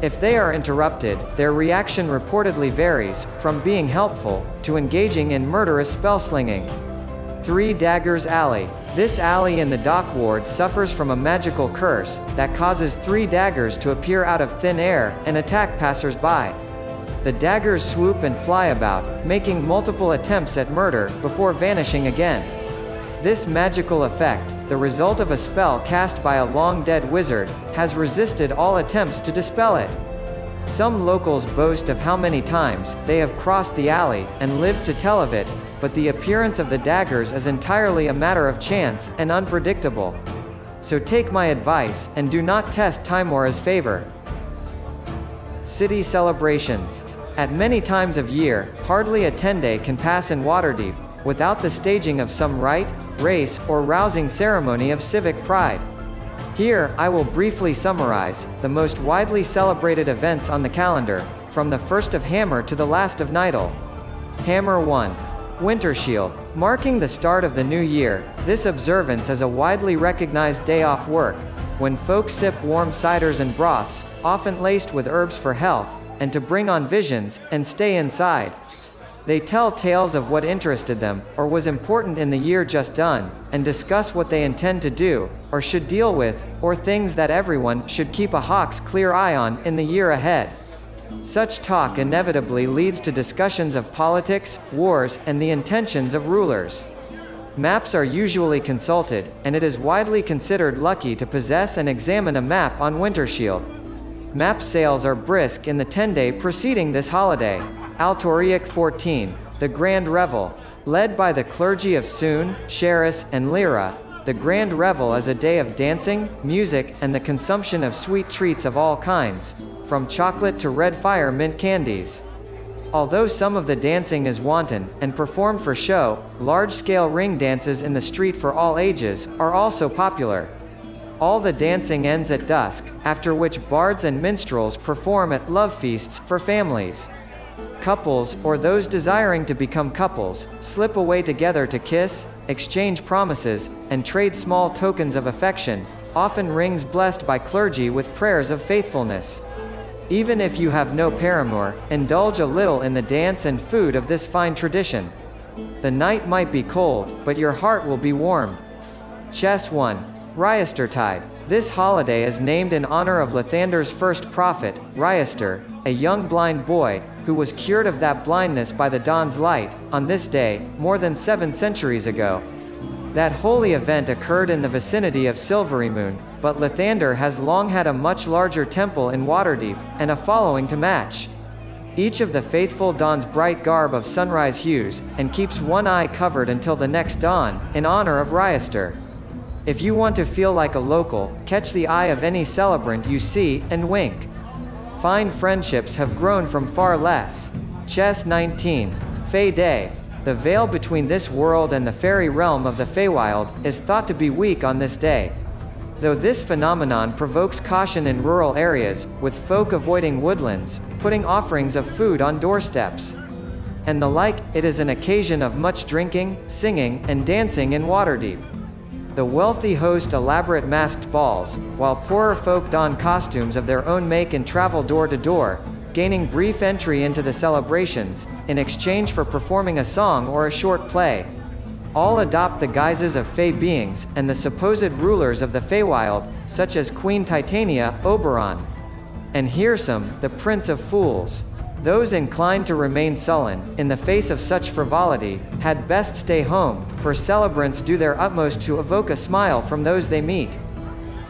If they are interrupted, their reaction reportedly varies, from being helpful, to engaging in murderous spellslinging. Three Daggers Alley. This alley in the dock ward suffers from a magical curse, that causes three daggers to appear out of thin air, and attack passers-by. The daggers swoop and fly about, making multiple attempts at murder, before vanishing again. This magical effect, the result of a spell cast by a long-dead wizard, has resisted all attempts to dispel it. Some locals boast of how many times they have crossed the alley and lived to tell of it, but the appearance of the daggers is entirely a matter of chance and unpredictable. So take my advice and do not test Tymora's favor. City celebrations. At many times of year, hardly a 10 day can pass in Waterdeep without the staging of some rite, race, or rousing ceremony of civic pride. Here, I will briefly summarize the most widely celebrated events on the calendar, from the first of Hammer to the last of Nightal. Hammer 1. Wintershield. Marking the start of the new year, this observance is a widely recognized day off work, when folks sip warm ciders and broths, often laced with herbs for health, and to bring on visions, and stay inside. They tell tales of what interested them, or was important in the year just done, and discuss what they intend to do, or should deal with, or things that everyone should keep a hawk's clear eye on in the year ahead. Such talk inevitably leads to discussions of politics, wars, and the intentions of rulers. Maps are usually consulted, and it is widely considered lucky to possess and examine a map on Wintershield. Map sales are brisk in the 10 day preceding this holiday. Alturiak 14, the Grand Revel. Led by the clergy of Sune, Sharess, and Lliira, the Grand Revel is a day of dancing, music, and the consumption of sweet treats of all kinds, from chocolate to red fire mint candies. Although some of the dancing is wanton, and performed for show, large-scale ring dances in the street for all ages, are also popular. All the dancing ends at dusk, after which bards and minstrels perform at love feasts for families. Couples, or those desiring to become couples, slip away together to kiss, exchange promises, and trade small tokens of affection, often rings blessed by clergy with prayers of faithfulness. Even if you have no paramour, indulge a little in the dance and food of this fine tradition. The night might be cold, but your heart will be warmed. Ches 1. Riostertide. This holiday is named in honor of Lathander's first prophet, Rioster, a young blind boy, who was cured of that blindness by the dawn's light, on this day, more than seven centuries ago. That holy event occurred in the vicinity of Silverymoon, but Lathander has long had a much larger temple in Waterdeep, and a following to match. Each of the faithful dons bright garb of sunrise hues, and keeps one eye covered until the next dawn, in honor of Rioster. If you want to feel like a local, catch the eye of any celebrant you see, and wink. Fine friendships have grown from far less. Ches 19. Fey Day. The veil between this world and the fairy realm of the Feywild is thought to be weak on this day. Though this phenomenon provokes caution in rural areas, with folk avoiding woodlands, putting offerings of food on doorsteps, and the like, it is an occasion of much drinking, singing, and dancing in Waterdeep. The wealthy host elaborate masked balls, while poorer folk don costumes of their own make and travel door to door, gaining brief entry into the celebrations, in exchange for performing a song or a short play. All adopt the guises of Fey beings, and the supposed rulers of the Feywild, such as Queen Titania, Oberon, and Hyrsam, the Prince of Fools. Those inclined to remain sullen, in the face of such frivolity, had best stay home, for celebrants do their utmost to evoke a smile from those they meet.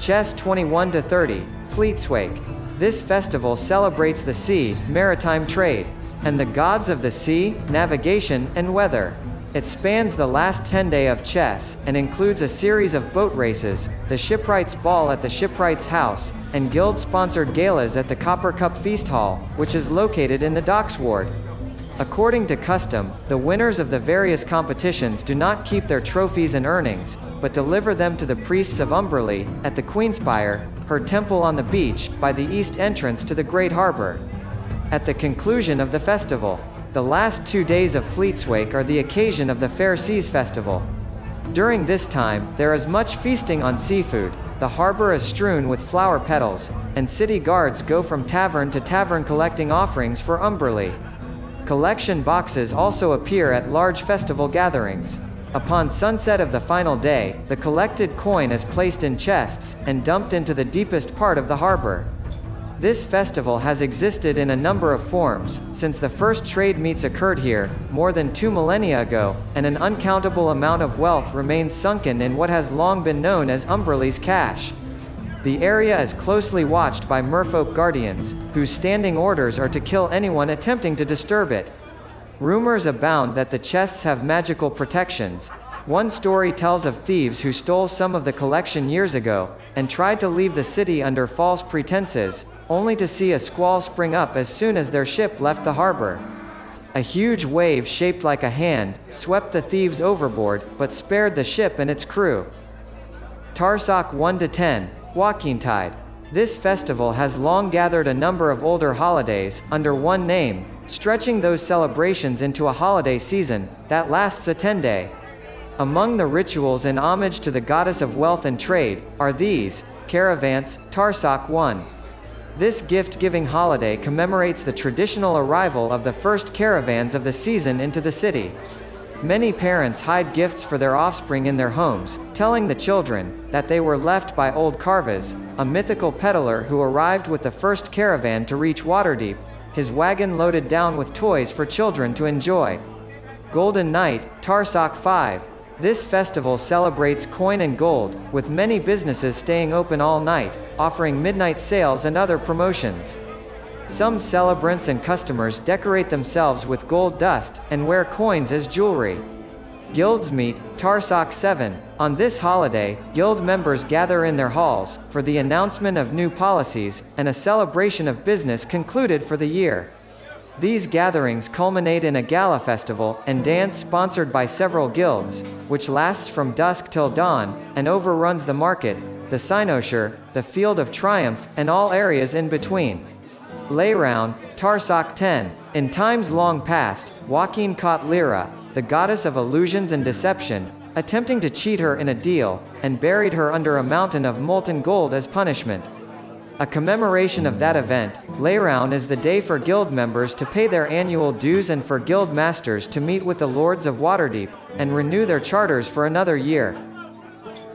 Ches 21 to 30, Fleetswake. This festival celebrates the sea, maritime trade, and the gods of the sea, navigation, and weather. It spans the last 10 day of ches, and includes a series of boat races, the Shipwrights Ball at the Shipwrights House, and guild-sponsored galas at the Copper Cup Feast Hall, which is located in the Docks Ward. According to custom, the winners of the various competitions do not keep their trophies and earnings, but deliver them to the priests of Umberlee, at the Queenspire, her temple on the beach, by the east entrance to the Great Harbor. At the conclusion of the festival, the last two days of Fleetswake are the occasion of the Fair Seas Festival. During this time, there is much feasting on seafood, the harbor is strewn with flower petals, and city guards go from tavern to tavern collecting offerings for Umberlee. Collection boxes also appear at large festival gatherings. Upon sunset of the final day, the collected coin is placed in chests, and dumped into the deepest part of the harbor. This festival has existed in a number of forms, since the first trade meets occurred here, more than two millennia ago, and an uncountable amount of wealth remains sunken in what has long been known as Umberlee's cache. The area is closely watched by merfolk guardians, whose standing orders are to kill anyone attempting to disturb it. Rumors abound that the chests have magical protections. One story tells of thieves who stole some of the collection years ago, and tried to leave the city under false pretenses, only to see a squall spring up as soon as their ship left the harbor. A huge wave shaped like a hand, swept the thieves overboard, but spared the ship and its crew. Tarsakh 1 to 10, Tide. This festival has long gathered a number of older holidays, under one name, stretching those celebrations into a holiday season, that lasts a 10-day. Among the rituals in homage to the goddess of wealth and trade, are these, Caravans, Tarsakh 1. This gift-giving holiday commemorates the traditional arrival of the first caravans of the season into the city. Many parents hide gifts for their offspring in their homes, telling the children that they were left by old Carvas, a mythical peddler who arrived with the first caravan to reach Waterdeep, his wagon loaded down with toys for children to enjoy. Golden Night, Tarsakh 5. This festival celebrates coin and gold, with many businesses staying open all night, offering midnight sales and other promotions. Some celebrants and customers decorate themselves with gold dust, and wear coins as jewelry. Guilds meet, Tarsakh 7. On this holiday, guild members gather in their halls, for the announcement of new policies, and a celebration of business concluded for the year. These gatherings culminate in a gala festival and dance sponsored by several guilds, which lasts from dusk till dawn, and overruns the market, the cynosure, the field of triumph, and all areas in between. Leiruin, Tarsakh 10. In times long past, Waukeen caught Leira, the goddess of illusions and deception, attempting to cheat her in a deal, and buried her under a mountain of molten gold as punishment. A commemoration of that event, Leiruin is the day for guild members to pay their annual dues and for guild masters to meet with the Lords of Waterdeep, and renew their charters for another year.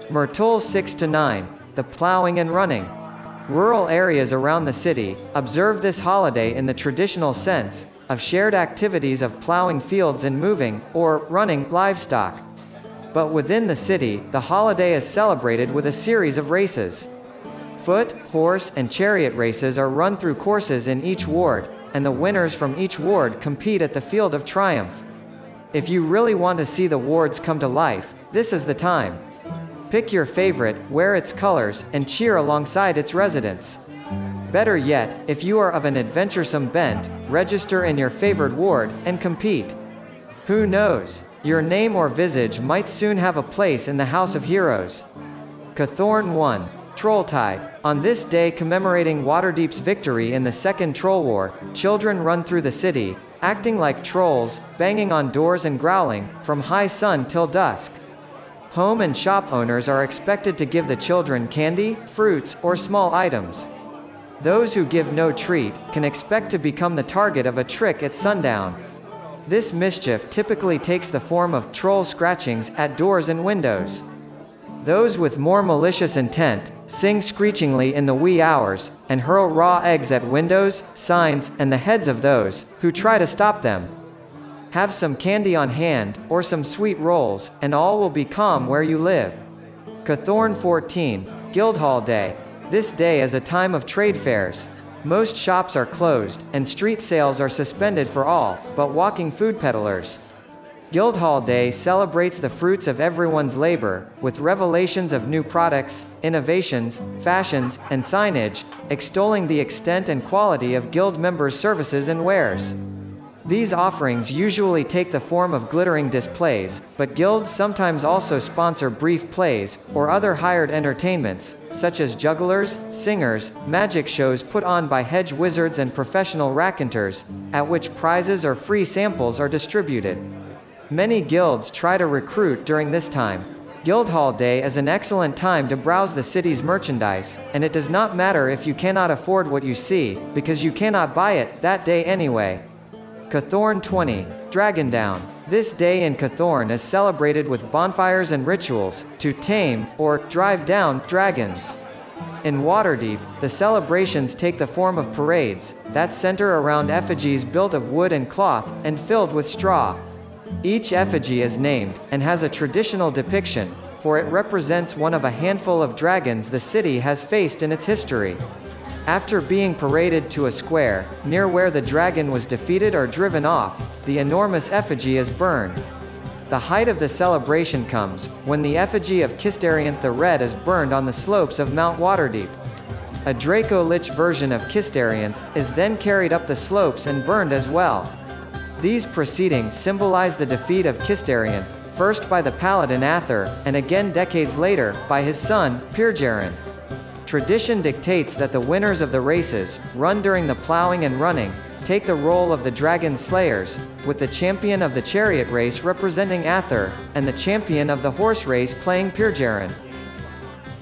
Mirtul 6-9, the plowing and running. Rural areas around the city, observe this holiday in the traditional sense, of shared activities of plowing fields and moving, or, running, livestock. But within the city, the holiday is celebrated with a series of races. Foot, horse, and chariot races are run through courses in each ward, and the winners from each ward compete at the Field of Triumph. If you really want to see the wards come to life, this is the time. Pick your favorite, wear its colors, and cheer alongside its residents. Better yet, if you are of an adventuresome bent, register in your favored ward, and compete. Who knows? Your name or visage might soon have a place in the House of Heroes. Kythorn 1. Trolltide. On this day commemorating Waterdeep's victory in the Second Troll War, children run through the city, acting like trolls, banging on doors and growling, from high sun till dusk. Home and shop owners are expected to give the children candy, fruits, or small items. Those who give no treat, can expect to become the target of a trick at sundown. This mischief typically takes the form of troll scratchings at doors and windows. Those with more malicious intent, sing screechingly in the wee hours, and hurl raw eggs at windows, signs, and the heads of those who try to stop them. Have some candy on hand, or some sweet rolls, and all will be calm where you live. Kythorn 14, Guildhall Day. This day is a time of trade fairs. Most shops are closed, and street sales are suspended for all, but walking food peddlers. Guildhall Day celebrates the fruits of everyone's labor, with revelations of new products, innovations, fashions, and signage, extolling the extent and quality of Guild members' services and wares. These offerings usually take the form of glittering displays, but guilds sometimes also sponsor brief plays, or other hired entertainments, such as jugglers, singers, magic shows put on by hedge wizards and professional raconteurs, at which prizes or free samples are distributed. Many guilds try to recruit during this time. Guildhall Day is an excellent time to browse the city's merchandise, and it does not matter if you cannot afford what you see, because you cannot buy it that day anyway. Kythorn 20, Dragondown. This day in Kythorn is celebrated with bonfires and rituals, to tame, or drive down, dragons. In Waterdeep, the celebrations take the form of parades, that center around effigies built of wood and cloth, and filled with straw. Each effigy is named, and has a traditional depiction, for it represents one of a handful of dragons the city has faced in its history. After being paraded to a square, near where the dragon was defeated or driven off, the enormous effigy is burned. The height of the celebration comes, when the effigy of Kistarianth the Red is burned on the slopes of Mount Waterdeep. A Draco Lich version of Kistarianth is then carried up the slopes and burned as well. These proceedings symbolize the defeat of Kistarianth, first by the paladin Ather, and again decades later, by his son, Pirjaren. Tradition dictates that the winners of the races, run during the plowing and running, take the role of the dragon slayers, with the champion of the chariot race representing Ather, and the champion of the horse race playing Pirjaren.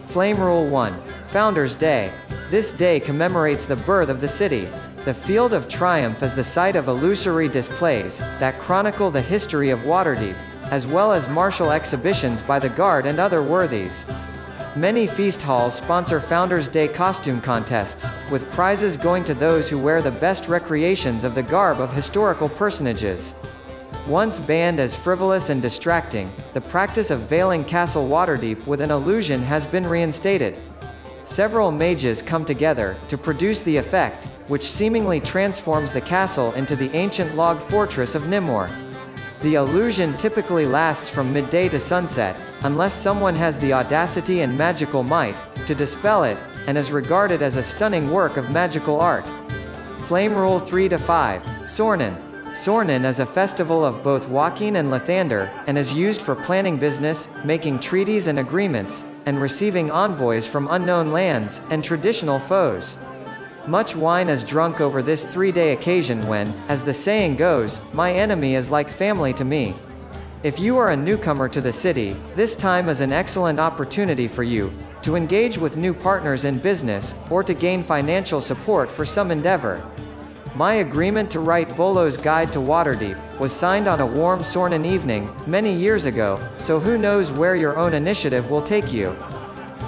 Flamerule 1. Founders Day. This day commemorates the birth of the city. The Field of Triumph is the site of illusory displays that chronicle the history of Waterdeep, as well as martial exhibitions by the Guard and other worthies. Many feast halls sponsor Founders Day costume contests, with prizes going to those who wear the best recreations of the garb of historical personages. Once banned as frivolous and distracting, the practice of veiling Castle Waterdeep with an illusion has been reinstated. Several mages come together to produce the effect, which seemingly transforms the castle into the ancient log fortress of Nimoar. The illusion typically lasts from midday to sunset, unless someone has the audacity and magical might to dispel it, and is regarded as a stunning work of magical art. Flamerule 3 to 5. Sornyn. Sornyn is a festival of both Waukeen and Lathander, and is used for planning business, making treaties and agreements, and receiving envoys from unknown lands, and traditional foes. Much wine is drunk over this three-day occasion when, as the saying goes, my enemy is like family to me. If you are a newcomer to the city, this time is an excellent opportunity for you, to engage with new partners in business, or to gain financial support for some endeavor. My agreement to write Volo's Guide to Waterdeep was signed on a warm Sornyn evening, many years ago, so who knows where your own initiative will take you.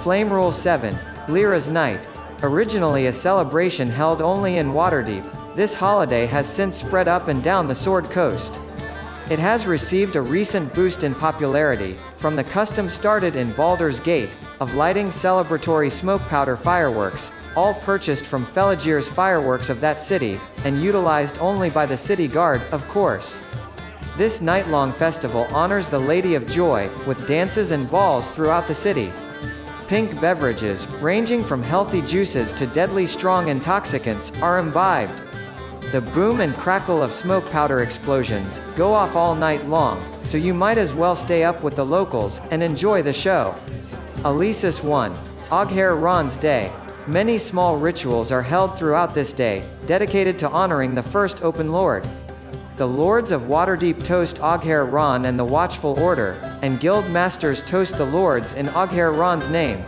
Flamerule 7. Lliira's Night. Originally a celebration held only in Waterdeep, this holiday has since spread up and down the Sword Coast. It has received a recent boost in popularity, from the custom started in Baldur's Gate, of lighting celebratory smoke powder fireworks, all purchased from Felogyr's fireworks of that city, and utilized only by the city guard, of course. This night-long festival honors the Lady of Joy, with dances and balls throughout the city. Pink beverages, ranging from healthy juices to deadly strong intoxicants, are imbibed. The boom and crackle of smoke powder explosions go off all night long, so you might as well stay up with the locals and enjoy the show. Eleasis 1. Ahghairon's Day, Many small rituals are held throughout this day, dedicated to honoring the first Open Lord. The Lords of Waterdeep toast Ahghairon and the Watchful Order, and Guild Masters toast the Lords in Ahghairon's name.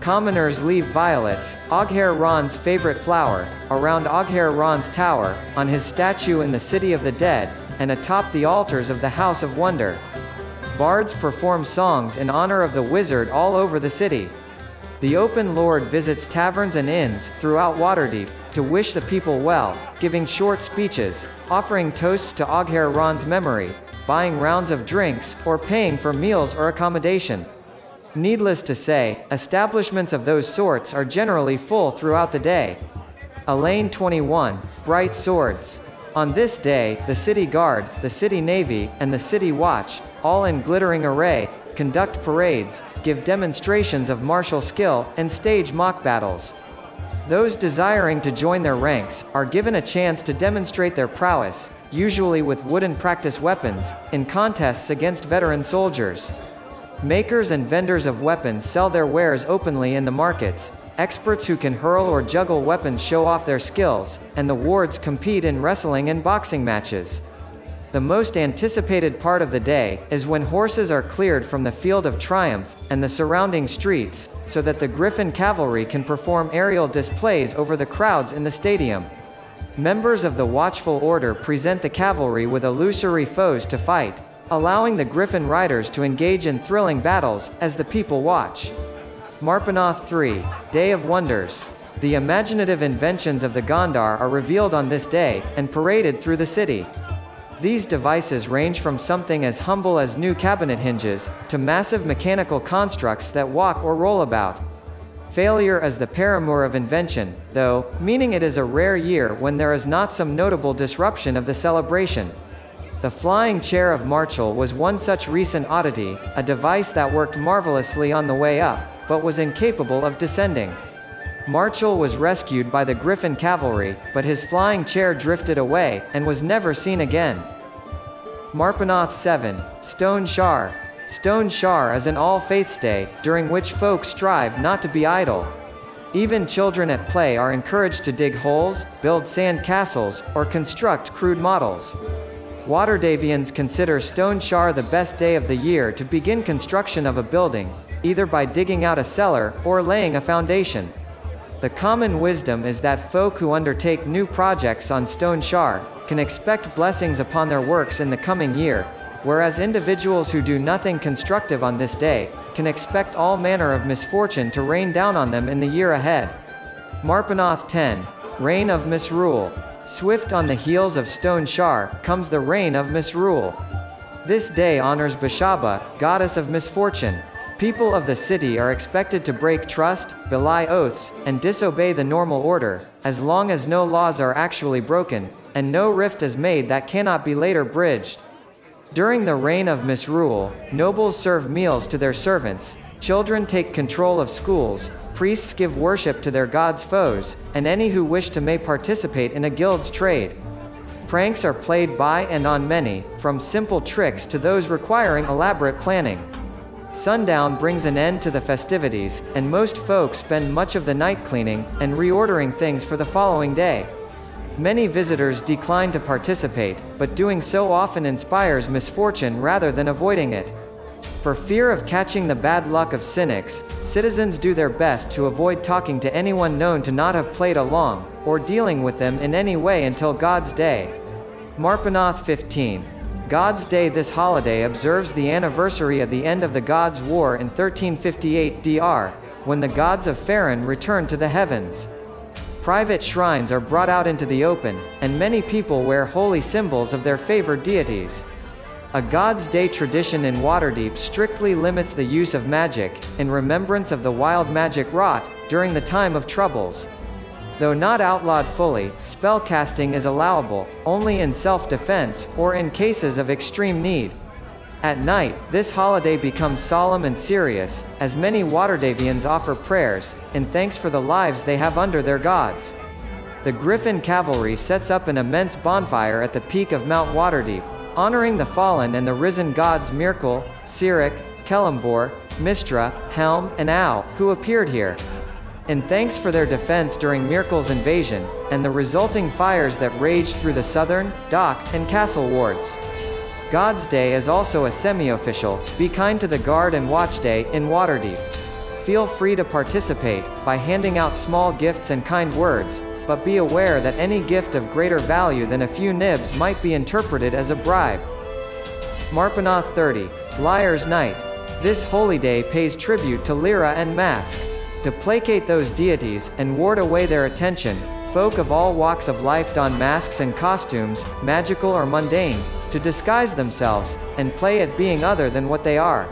Commoners leave violets, Ahghairon's favorite flower, around Ahghairon's tower, on his statue in the City of the Dead, and atop the altars of the House of Wonder. Bards perform songs in honor of the wizard all over the city. The Open Lord visits taverns and inns throughout Waterdeep to wish the people well, giving short speeches, offering toasts to Ahghairon's memory, buying rounds of drinks, or paying for meals or accommodation. Needless to say, establishments of those sorts are generally full throughout the day. Eleint 21, Bright Swords. On this day, the City Guard, the City Navy, and the City Watch, all in glittering array, conduct parades, give demonstrations of martial skill, and stage mock battles. Those desiring to join their ranks are given a chance to demonstrate their prowess, usually with wooden practice weapons, in contests against veteran soldiers. Makers and vendors of weapons sell their wares openly in the markets, experts who can hurl or juggle weapons show off their skills, and the wards compete in wrestling and boxing matches. The most anticipated part of the day is when horses are cleared from the Field of Triumph and the surrounding streets, so that the Griffin cavalry can perform aerial displays over the crowds in the stadium. Members of the Watchful Order present the cavalry with illusory foes to fight, allowing the Griffin riders to engage in thrilling battles as the people watch. Marpenoth 3, Day of Wonders. The imaginative inventions of the Gondar are revealed on this day and paraded through the city. These devices range from something as humble as new cabinet hinges, to massive mechanical constructs that walk or roll about. Failure is the paramour of invention, though, meaning it is a rare year when there is not some notable disruption of the celebration. The flying chair of Marshall was one such recent oddity, a device that worked marvelously on the way up, but was incapable of descending. Marchel was rescued by the Griffin cavalry, but his flying chair drifted away, and was never seen again. Marpenoth 7, Stone Shar. Stone Shar is an All Faiths Day, during which folk strive not to be idle. Even children at play are encouraged to dig holes, build sand castles, or construct crude models. Waterdhavians consider Stone Shar the best day of the year to begin construction of a building, either by digging out a cellar, or laying a foundation. The common wisdom is that folk who undertake new projects on Stone Shar can expect blessings upon their works in the coming year, whereas individuals who do nothing constructive on this day can expect all manner of misfortune to rain down on them in the year ahead. Marpenoth 10, Reign of Misrule. Swift on the heels of Stone Shar comes the reign of misrule. This day honors Beshaba, goddess of misfortune, People of the city are expected to break trust, belie oaths, and disobey the normal order, as long as no laws are actually broken, and no rift is made that cannot be later bridged. During the reign of misrule, nobles serve meals to their servants, children take control of schools, priests give worship to their gods' foes, and any who wish to may participate in a guild's trade. Pranks are played by and on many, from simple tricks to those requiring elaborate planning. Sundown brings an end to the festivities, and most folks spend much of the night cleaning and reordering things for the following day. Many visitors decline to participate, but doing so often inspires misfortune rather than avoiding it. For fear of catching the bad luck of cynics, citizens do their best to avoid talking to anyone known to not have played along, or dealing with them in any way until God's Day. Marpenoth 15. God's Day This holiday observes the anniversary of the end of the Gods' War in 1358 DR, when the gods of Faerun returned to the heavens. Private shrines are brought out into the open, and many people wear holy symbols of their favored deities. A God's Day tradition in Waterdeep strictly limits the use of magic, in remembrance of the wild magic wrought, during the time of troubles. Though not outlawed fully, spellcasting is allowable, only in self-defense, or in cases of extreme need. At night, this holiday becomes solemn and serious, as many Waterdhavians offer prayers, in thanks for the lives they have under their gods. The Griffin Cavalry sets up an immense bonfire at the peak of Mount Waterdeep, honoring the fallen and the risen gods Myrkul, Cyric, Kelemvor, Mystra, Helm, and Ao, who appeared here. In thanks for their defense during Myrkul's invasion, and the resulting fires that raged through the southern, dock, and castle wards. God's Day is also a semi-official, be kind to the guard and watch day, in Waterdeep. Feel free to participate, by handing out small gifts and kind words, but be aware that any gift of greater value than a few nibs might be interpreted as a bribe. Marpenoth 30. Liar's Night. This holy day pays tribute to Leira and Mask. To placate those deities, and ward away their attention, folk of all walks of life don masks and costumes, magical or mundane, to disguise themselves, and play at being other than what they are.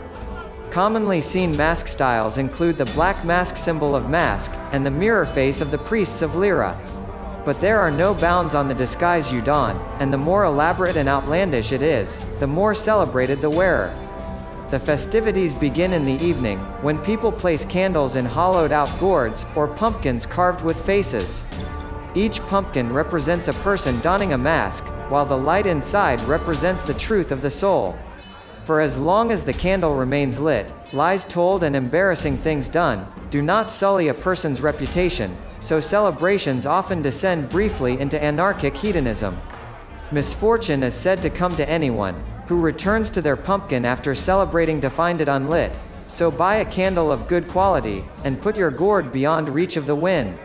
Commonly seen mask styles include the black mask symbol of mask, and the mirror face of the priests of Leira. But there are no bounds on the disguise you don, and the more elaborate and outlandish it is, the more celebrated the wearer. The festivities begin in the evening, when people place candles in hollowed-out gourds, or pumpkins carved with faces. Each pumpkin represents a person donning a mask, while the light inside represents the truth of the soul. For as long as the candle remains lit, lies told and embarrassing things done, do not sully a person's reputation, so celebrations often descend briefly into anarchic hedonism. Misfortune is said to come to anyone, who returns to their pumpkin after celebrating to find it unlit, so buy a candle of good quality, and put your gourd beyond reach of the wind.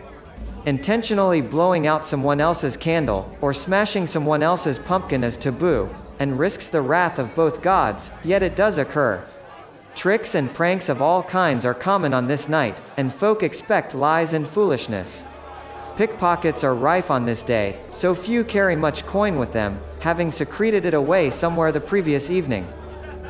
Intentionally blowing out someone else's candle, or smashing someone else's pumpkin is taboo, and risks the wrath of both gods, yet it does occur. Tricks and pranks of all kinds are common on this night, and folk expect lies and foolishness. Pickpockets are rife on this day, so few carry much coin with them, having secreted it away somewhere the previous evening.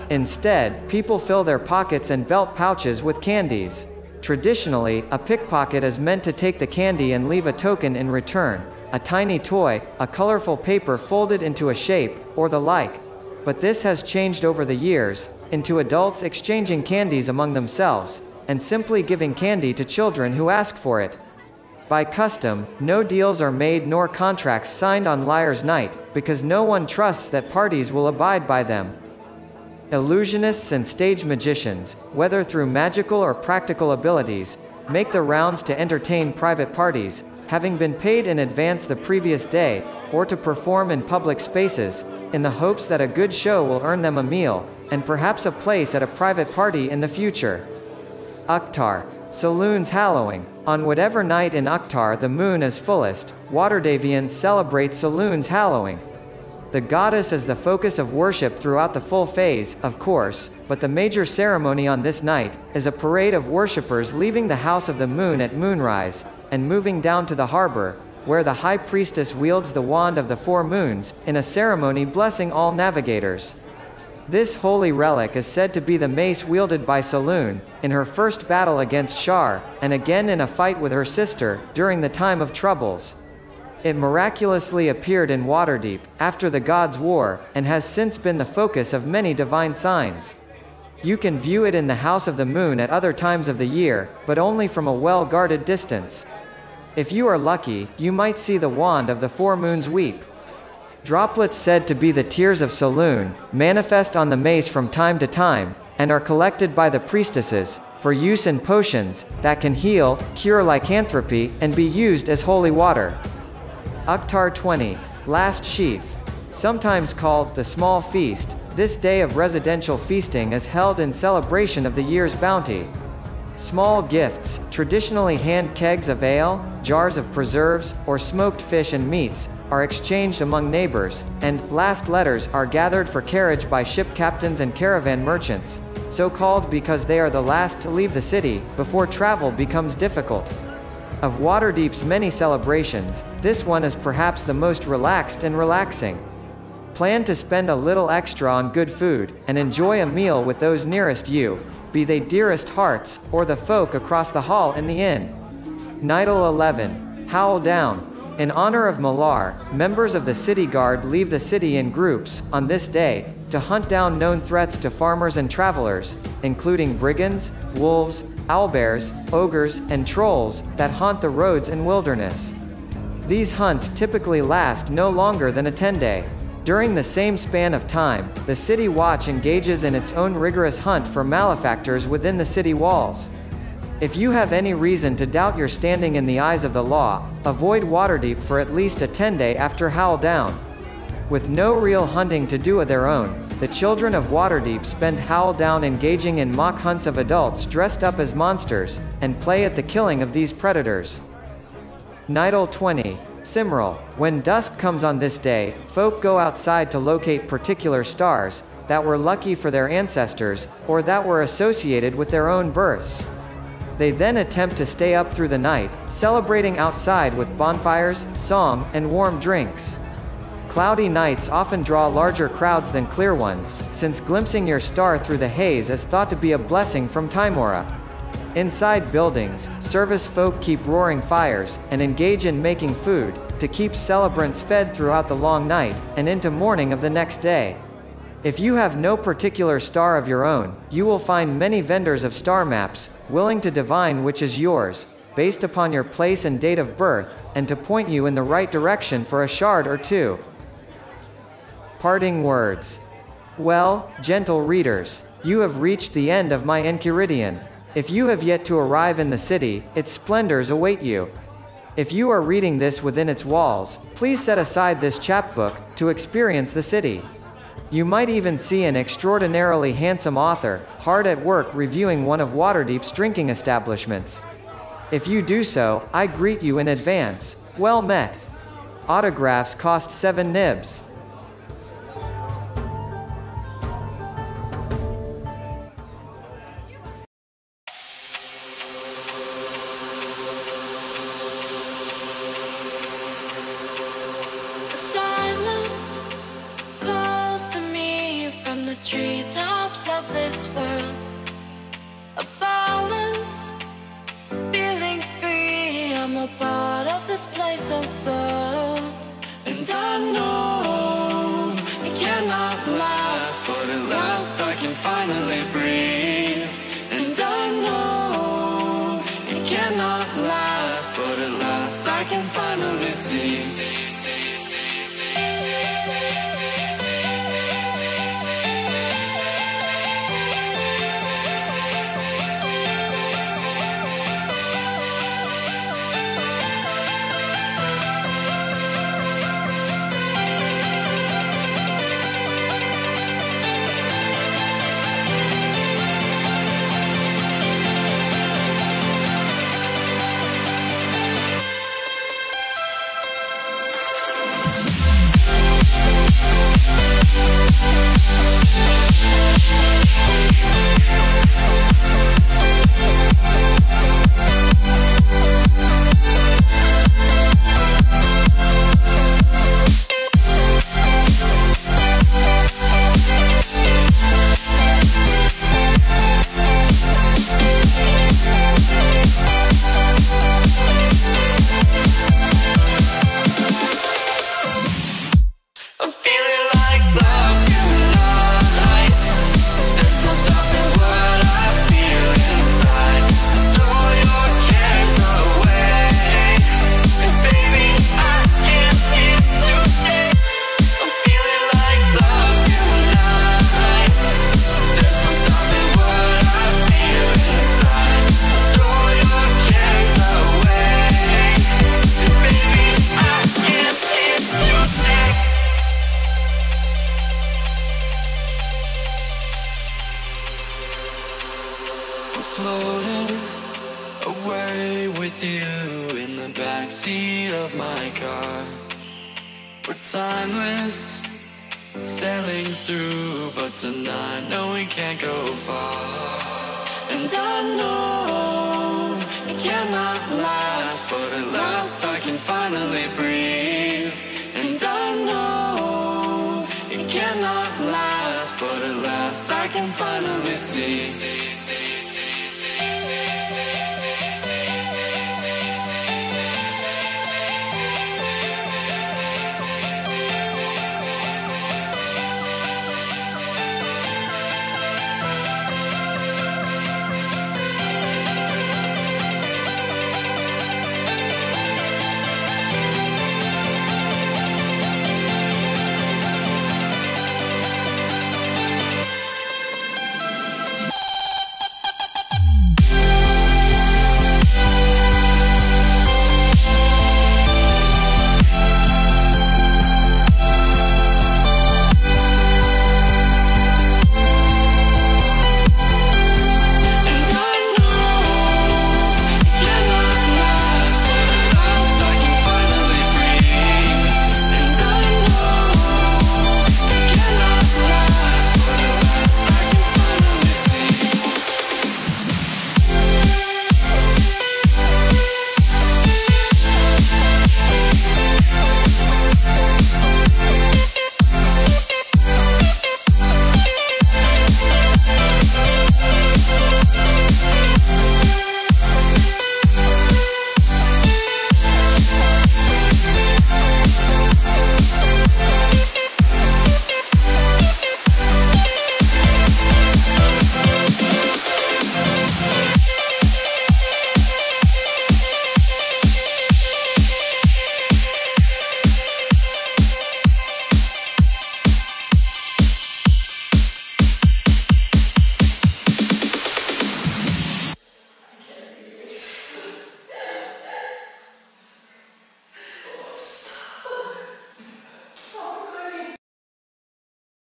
Instead, people fill their pockets and belt pouches with candies. Traditionally, a pickpocket is meant to take the candy and leave a token in return, a tiny toy, a colorful paper folded into a shape, or the like. But this has changed over the years, into adults exchanging candies among themselves, and simply giving candy to children who ask for it. By custom, no deals are made nor contracts signed on Liar's Night, because no one trusts that parties will abide by them. Illusionists and stage magicians, whether through magical or practical abilities, make the rounds to entertain private parties, having been paid in advance the previous day, or to perform in public spaces, in the hopes that a good show will earn them a meal, and perhaps a place at a private party in the future. Uktar. Selûne's Hallowing. On whatever night in Uktar the moon is fullest, Waterdhavians celebrate Selûne's Hallowing. The goddess is the focus of worship throughout the full phase, of course, but the major ceremony on this night is a parade of worshippers leaving the House of the Moon at moonrise, and moving down to the harbor, where the high priestess wields the wand of the four moons, in a ceremony blessing all navigators. This holy relic is said to be the mace wielded by Selûne, in her first battle against Shar, and again in a fight with her sister, during the time of troubles. It miraculously appeared in Waterdeep, after the Gods' War, and has since been the focus of many divine signs. You can view it in the House of the Moon at other times of the year, but only from a well-guarded distance. If you are lucky, you might see the wand of the four moons weep. Droplets said to be the tears of Selûne, manifest on the mace from time to time, and are collected by the priestesses, for use in potions, that can heal, cure lycanthropy, and be used as holy water. Uktar 20. Last sheaf. Sometimes called the Small Feast, this day of residential feasting is held in celebration of the year's bounty. Small gifts, traditionally hand kegs of ale, jars of preserves, or smoked fish and meats, are exchanged among neighbors, and last letters are gathered for carriage by ship captains and caravan merchants, so called because they are the last to leave the city, before travel becomes difficult. Of Waterdeep's many celebrations, this one is perhaps the most relaxed and relaxing. Plan to spend a little extra on good food, and enjoy a meal with those nearest you, be they dearest hearts, or the folk across the hall in the inn. Nightal 11. Howl Down. In honor of Malar, members of the city guard leave the city in groups, on this day, to hunt down known threats to farmers and travelers, including brigands, wolves, owlbears, ogres, and trolls, that haunt the roads and wilderness. These hunts typically last no longer than a 10-day. During the same span of time, the City Watch engages in its own rigorous hunt for malefactors within the city walls. If you have any reason to doubt your standing in the eyes of the law, avoid Waterdeep for at least a 10-day after Howl Down. With no real hunting to do of their own, the children of Waterdeep spend Howl Down engaging in mock hunts of adults dressed up as monsters, and play at the killing of these predators. Nightal 20. Simril. When dusk comes on this day, folk go outside to locate particular stars, that were lucky for their ancestors, or that were associated with their own births. They then attempt to stay up through the night, celebrating outside with bonfires, song, and warm drinks. Cloudy nights often draw larger crowds than clear ones, since glimpsing your star through the haze is thought to be a blessing from Tymora. Inside buildings, service folk keep roaring fires, and engage in making food, to keep celebrants fed throughout the long night, and into morning of the next day. If you have no particular star of your own, you will find many vendors of star maps, willing to divine which is yours, based upon your place and date of birth, and to point you in the right direction for a shard or two. Parting words. Well, gentle readers, you have reached the end of my Enchiridion. If you have yet to arrive in the city, its splendors await you. If you are reading this within its walls, please set aside this chapbook, to experience the city. You might even see an extraordinarily handsome author, hard at work reviewing one of Waterdeep's drinking establishments. If you do so, I greet you in advance. Well met. Autographs cost 7 nibs.